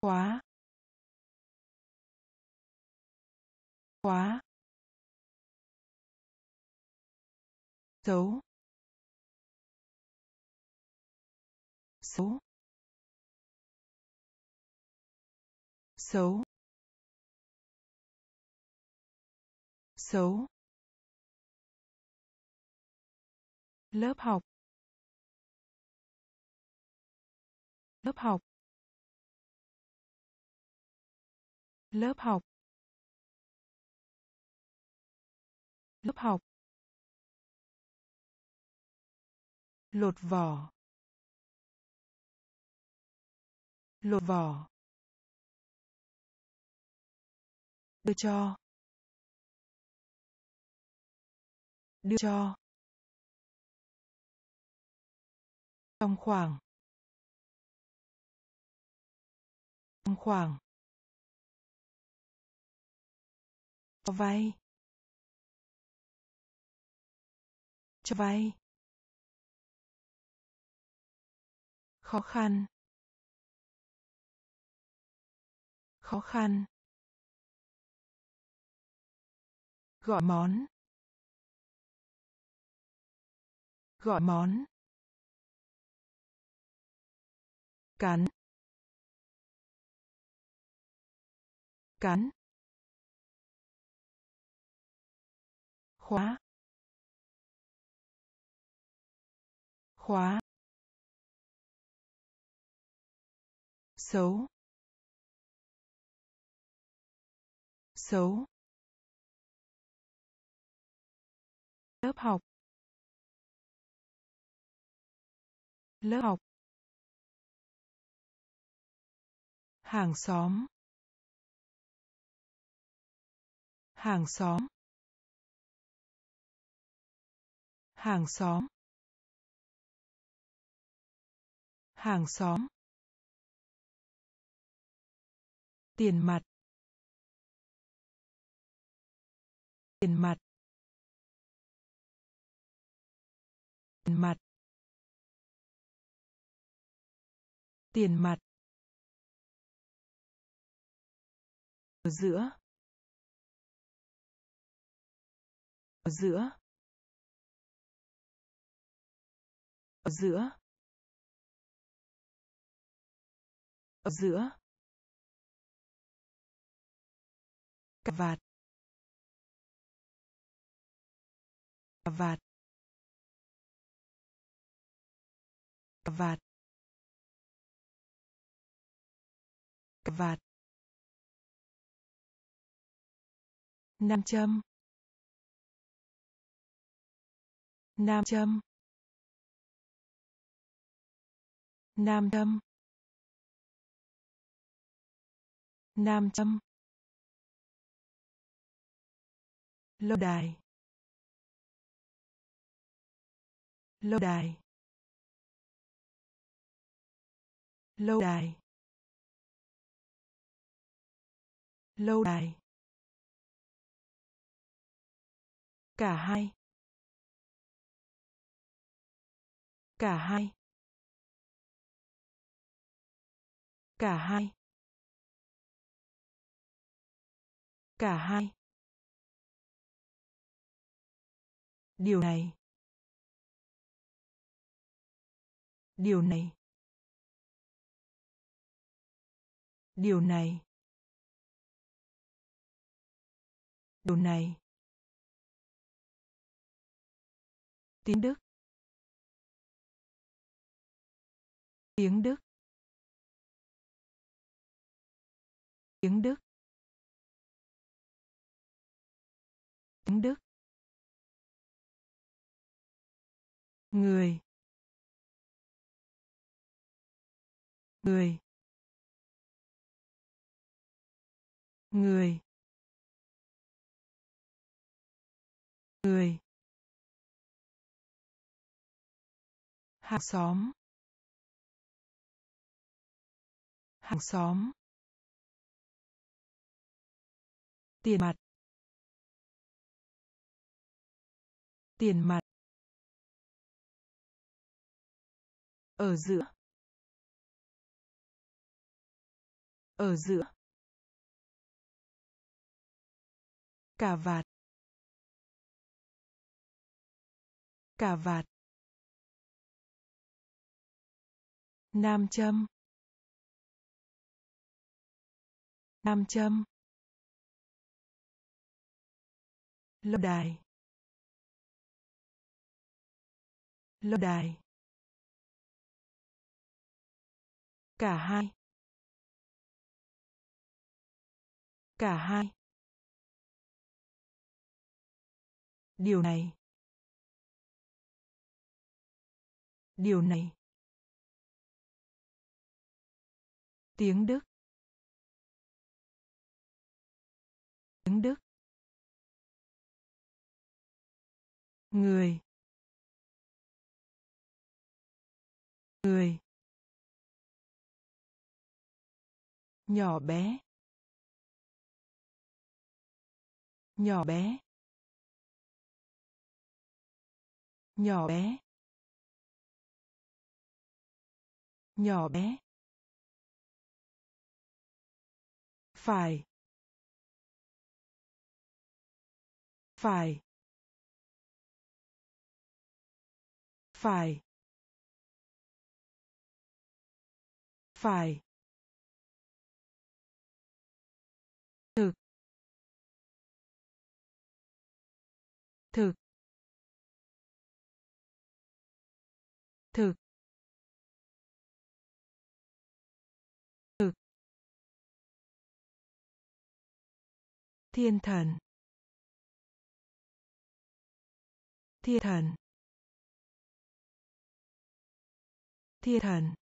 Khóa. Khóa. Xấu. Xấu. Xấu. Xấu. Lớp học. Lớp học. Lớp học. Lớp học. Lột vỏ. Lột vỏ. Đưa cho. Đưa cho. Trong khoảng. Trong khoảng. Cho vay. Cho vay. Khó khăn. Khó khăn. Gọi món. Gọi món. Cắn cắn khóa khóa xấu xấu lớp học lớp học hàng xóm. Hàng xóm. Hàng xóm. Hàng xóm. Tiền mặt. Tiền mặt. Tiền mặt. Tiền mặt. Giữa. Ở giữa. Ở giữa. Ở giữa. Cà vạt. Cà vạt. Cà vạt. Cà vạt. Nam châm. Nam châm. Nam châm. Nam châm. Lâu đài. Lâu đài. Lâu đài. Lâu đài. Cả hai. Cả hai. Cả hai. Cả hai. Điều này. Điều này. Điều này. Điều này. Tiếng đức. Tiếng đức. Tiếng đức. Tiếng đức. Người. Người. Người. Người. Hàng xóm. Hàng xóm. Tiền mặt. Tiền mặt. Ở giữa. Ở giữa. Cà vạt. Cà vạt. Nam châm. Nam châm. Lâu đài. Lâu đài. Cả hai. Cả hai. Điều này. Điều này. Tiếng đức. Tiếng đức. Người. Người. Nhỏ bé. Nhỏ bé. Nhỏ bé. Nhỏ bé. Phải. Phải. Phải. Phải. Thực. Thực. Thực. Thiên thần. Thiên thần. Thiên thần.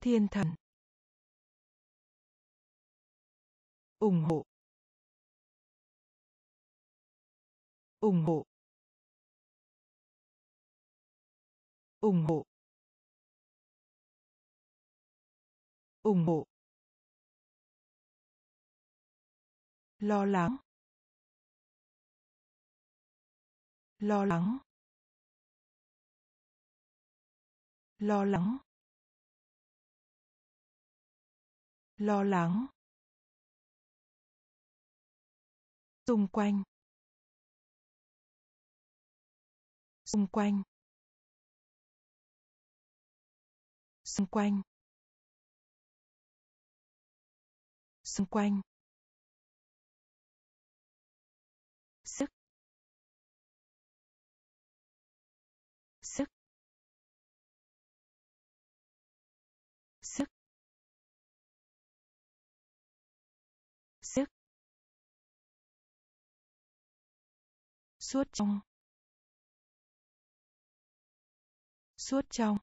Thiên thần. Ủng hộ. Ủng hộ. Ủng hộ. Ủng hộ. Lo lắng. Lo lắng. Lo lắng. Lo lắng. Xung quanh. Xung quanh. Xung quanh. Xung quanh. Suốt trong. Suốt trong.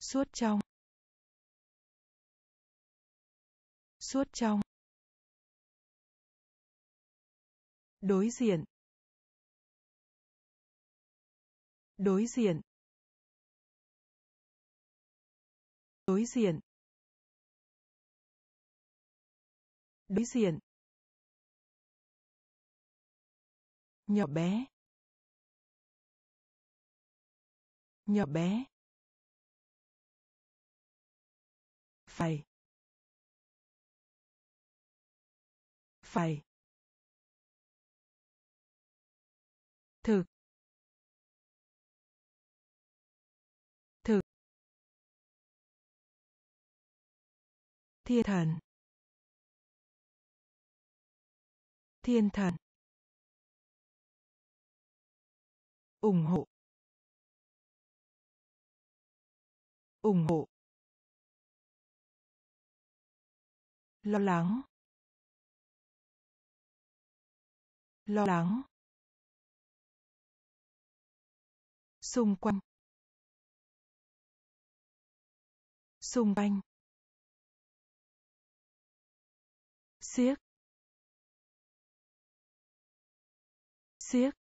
Suốt trong. Suốt trong. Đối diện. Đối diện. Đối diện. Đối diện. Nhỏ bé. Nhỏ bé. Phải phải thực. Thực. Thiên thần. Thiên thần. Ủng hộ ủng hộ lo lắng lo lắng xung quanh xung quanh siết, siết.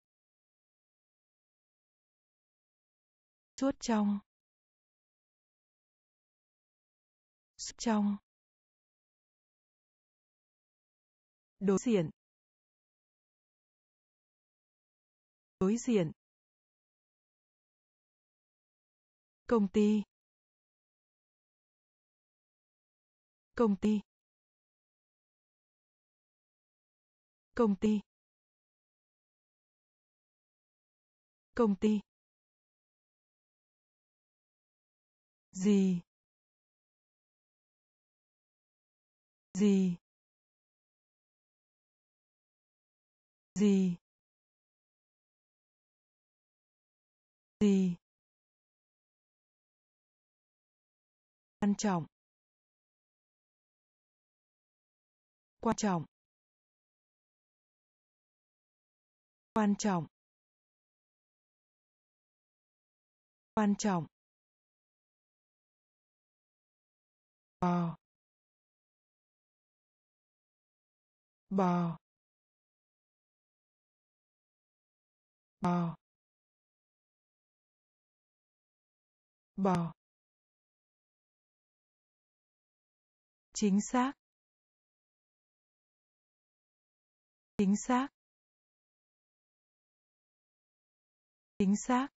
Suốt trong. Suốt trong. Đối diện. Đối diện. Công ty. Công ty. Công ty. Công ty. Gì? Gì? Gì? Gì? Quan trọng. Quan trọng. Quan trọng. Quan trọng. Bò. Bò. Bò. Bò. Chính xác. Chính xác. Chính xác.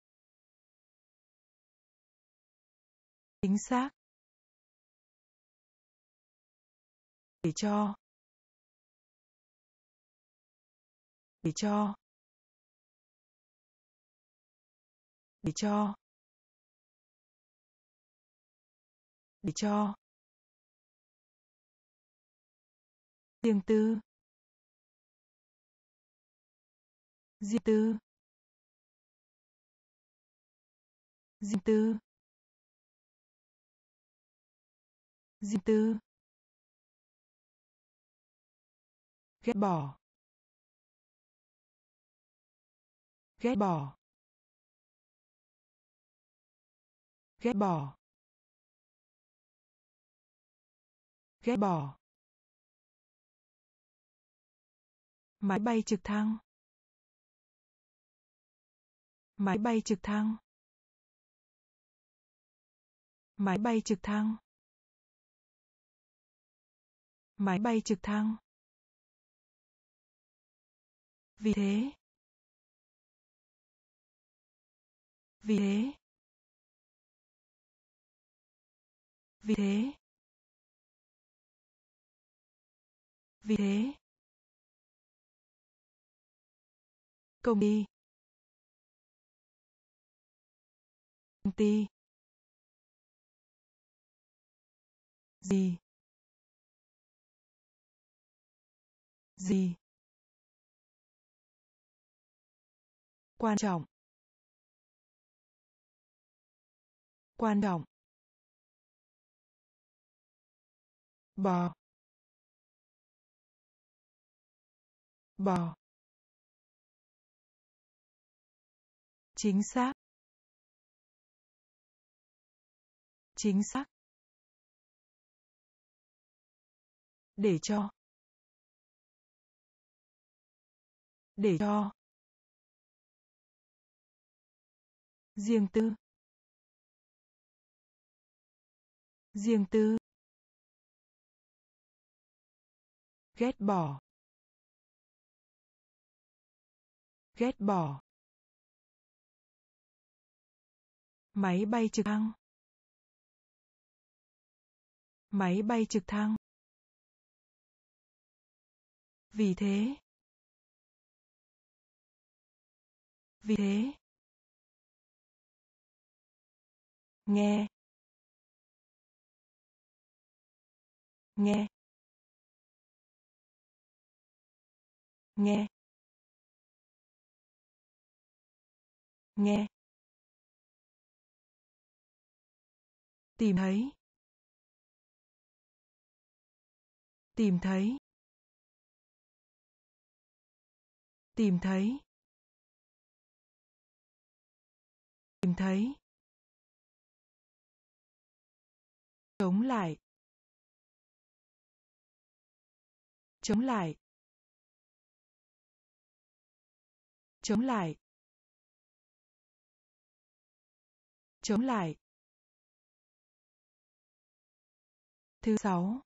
Chính xác. Để cho. Để cho. Để cho. Để cho. Riêng tư. Riêng tư. Riêng tư. Riêng tư. Ghét bỏ. Ghét bỏ. Ghét bỏ. Ghét bỏ. Máy bay trực thăng. Máy bay trực thăng. Máy bay trực thăng. Máy bay trực thăng vì thế. Vì thế. Vì thế. Vì thế. Công ty. Công ty. Gì? Gì? Quan trọng. Quan trọng. Bò. Bò. Chính xác. Chính xác. Để cho. Để cho. Riêng tư. Riêng tư. Ghét bỏ. Ghét bỏ. Máy bay trực thăng. Máy bay trực thăng. Vì thế. Vì thế nghe. Nghe. Nghe. Nghe. Tìm thấy. Tìm thấy. Tìm thấy. Tìm thấy. Chống lại. Chống lại. Chống lại. Chống lại. Thứ sáu.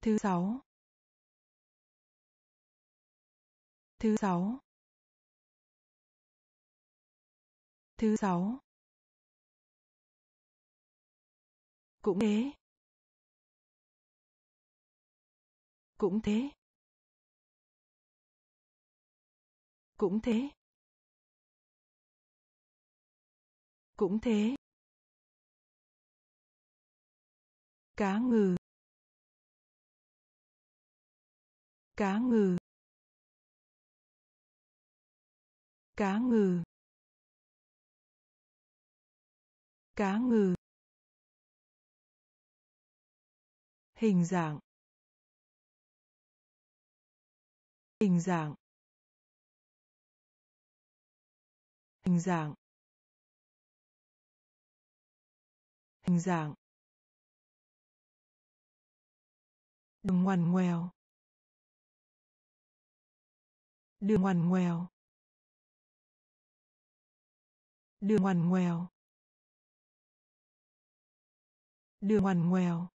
Thứ sáu. Thứ sáu. Thứ sáu. Cũng thế. Cũng thế. Cũng thế. Cũng thế. Cá ngừ. Cá ngừ. Cá ngừ. Cá ngừ. Hình dạng. Hình dạng. Hình dạng. Hình dạng. Đường ngoằn ngoèo. Đường ngoằn ngoèo. Đường ngoằn ngoèo. Đường ngoằn ngoèo.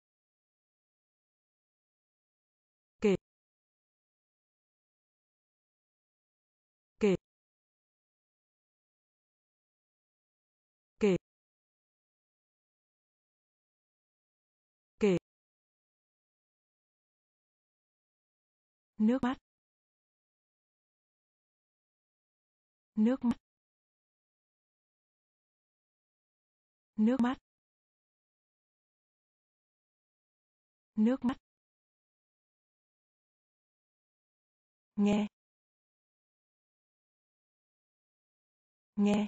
Nước mắt. Nước mắt. Nước mắt. Nước mắt. Nghe. Nghe.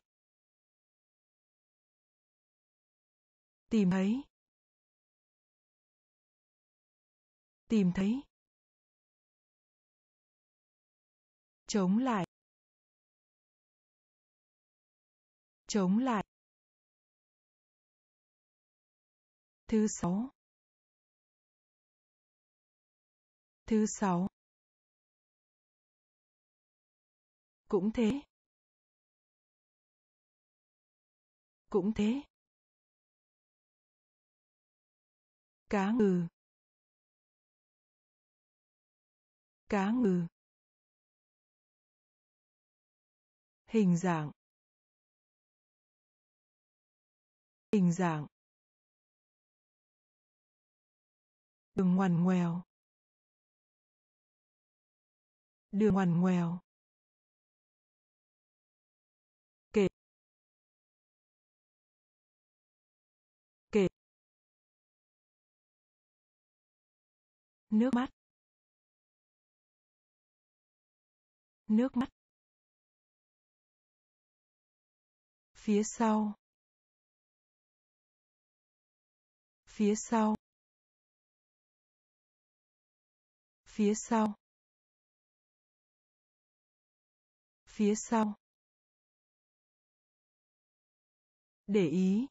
Tìm thấy. Tìm thấy. Chống lại. Chống lại. Thứ sáu. Thứ sáu. Cũng thế. Cũng thế. Cá ngừ. Cá ngừ. Hình dạng. Hình dạng. Đường ngoằn ngoèo. Đường ngoằn ngoèo. Kể. Kể. Nước mắt. Nước mắt. Phía sau. Phía sau. Phía sau. Phía sau. Để ý.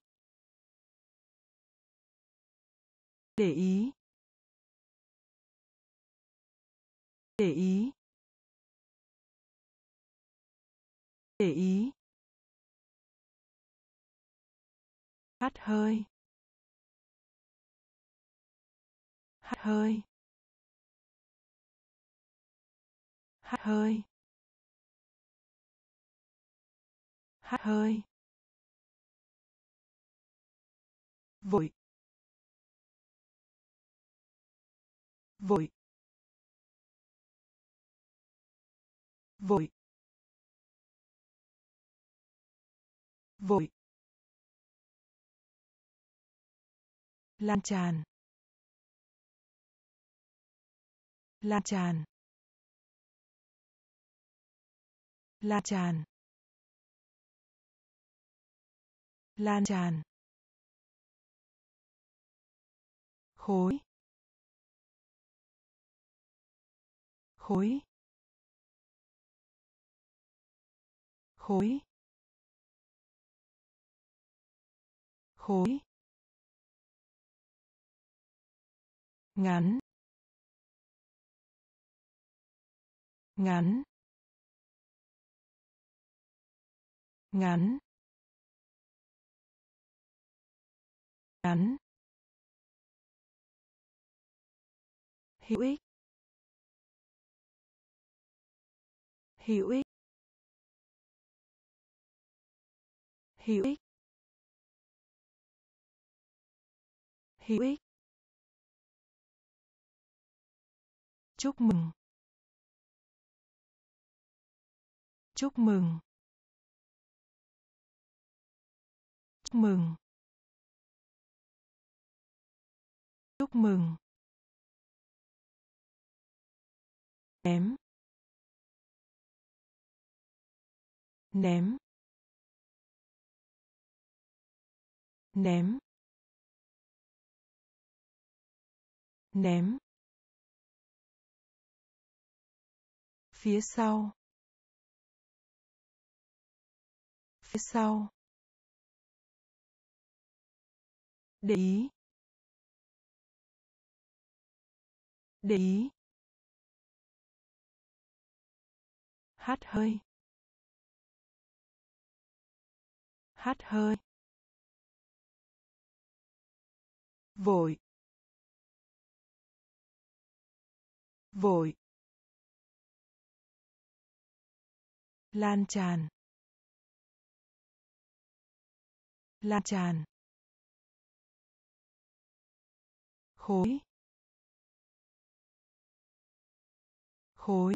Để ý. Để ý. Để ý. Hắt hơi. Hắt hơi. Hắt hơi. Hắt hơi. Vội. Vội. Vội. Vội. Lan tràn. Lan tràn. Lan tràn. Lan tràn. Khối. Khối. Khối. Khối. Ngắn. Ngắn. Ngắn. Ngắn. Hữu ích. Hữu ích. Hữu ích. Hữu ích. Chúc mừng. Chúc mừng. Chúc mừng. Chúc mừng. Ném. Ném. Ném. Ném. Phía sau. Phía sau. Để ý. Để ý. Hát hơi. Hát hơi. Vội. Vội. Lan tràn. Lan tràn. Khối. Khối.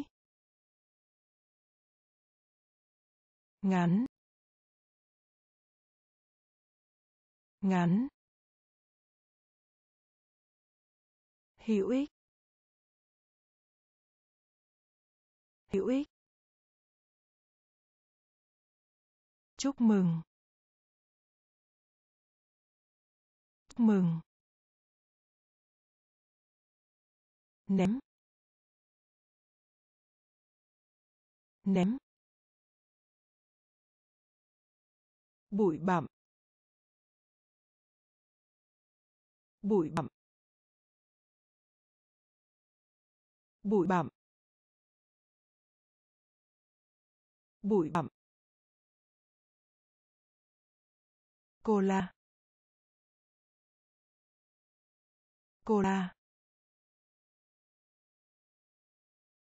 Ngắn. Ngắn. Hữu ích. Hữu ích. Chúc mừng. Chúc mừng. Ném ném bụi bặm. Bụi bặm. Bụi bặm. Bụi bặm. Cola cola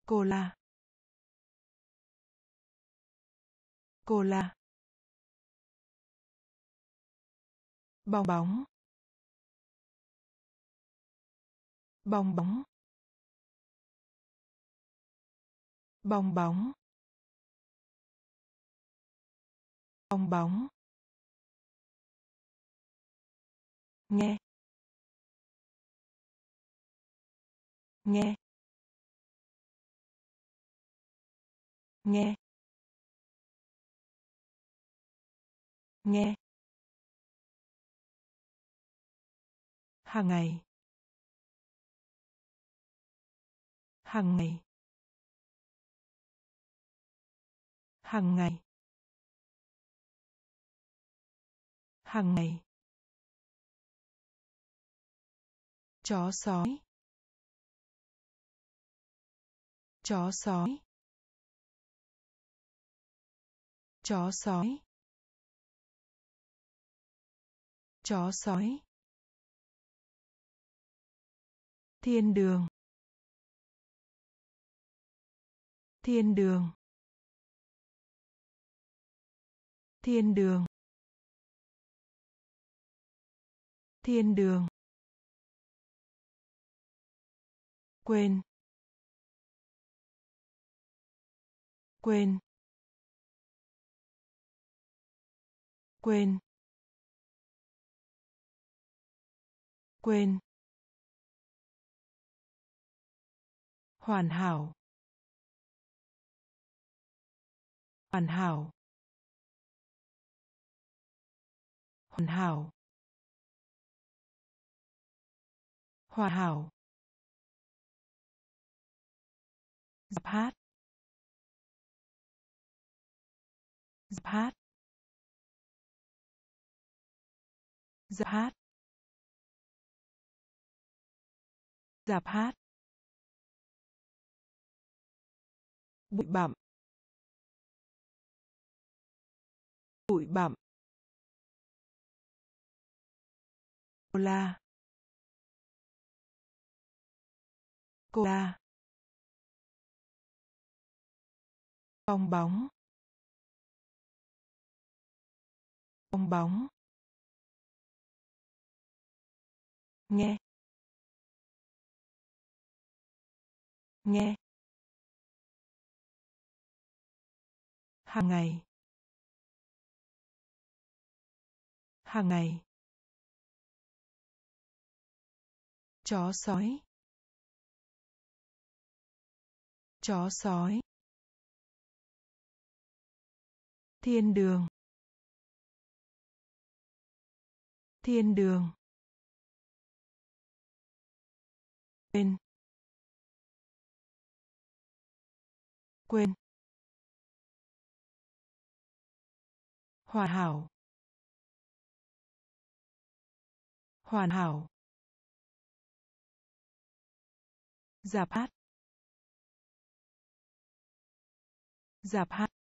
cola cola bong bóng. Bong bóng. Bong bóng. Bong bóng. Nghe. Nghe. Nghe. Nghe. Hàng ngày. Hàng ngày. Hàng ngày. Hàng ngày. Chó sói. Chó sói. Chó sói. Chó sói. Thiên đường. Thiên đường. Thiên đường. Thiên đường. Quên. Quên. Quên. Quên. Hoàn hảo. Hoàn hảo. Hoàn hảo. Hoàn hảo. Giáp hát giáp hát giáp hát giáp hát bụi bặm. Bụi bặm. Cola. Cola. Bong bóng. Bong bóng. Nghe. Nghe. Hàng ngày. Hàng ngày. Chó sói. Chó sói. Thiên đường. Thiên đường. Quên. Quên. Hoàn hảo. Hoàn hảo. Giạp hát. Giạp hát.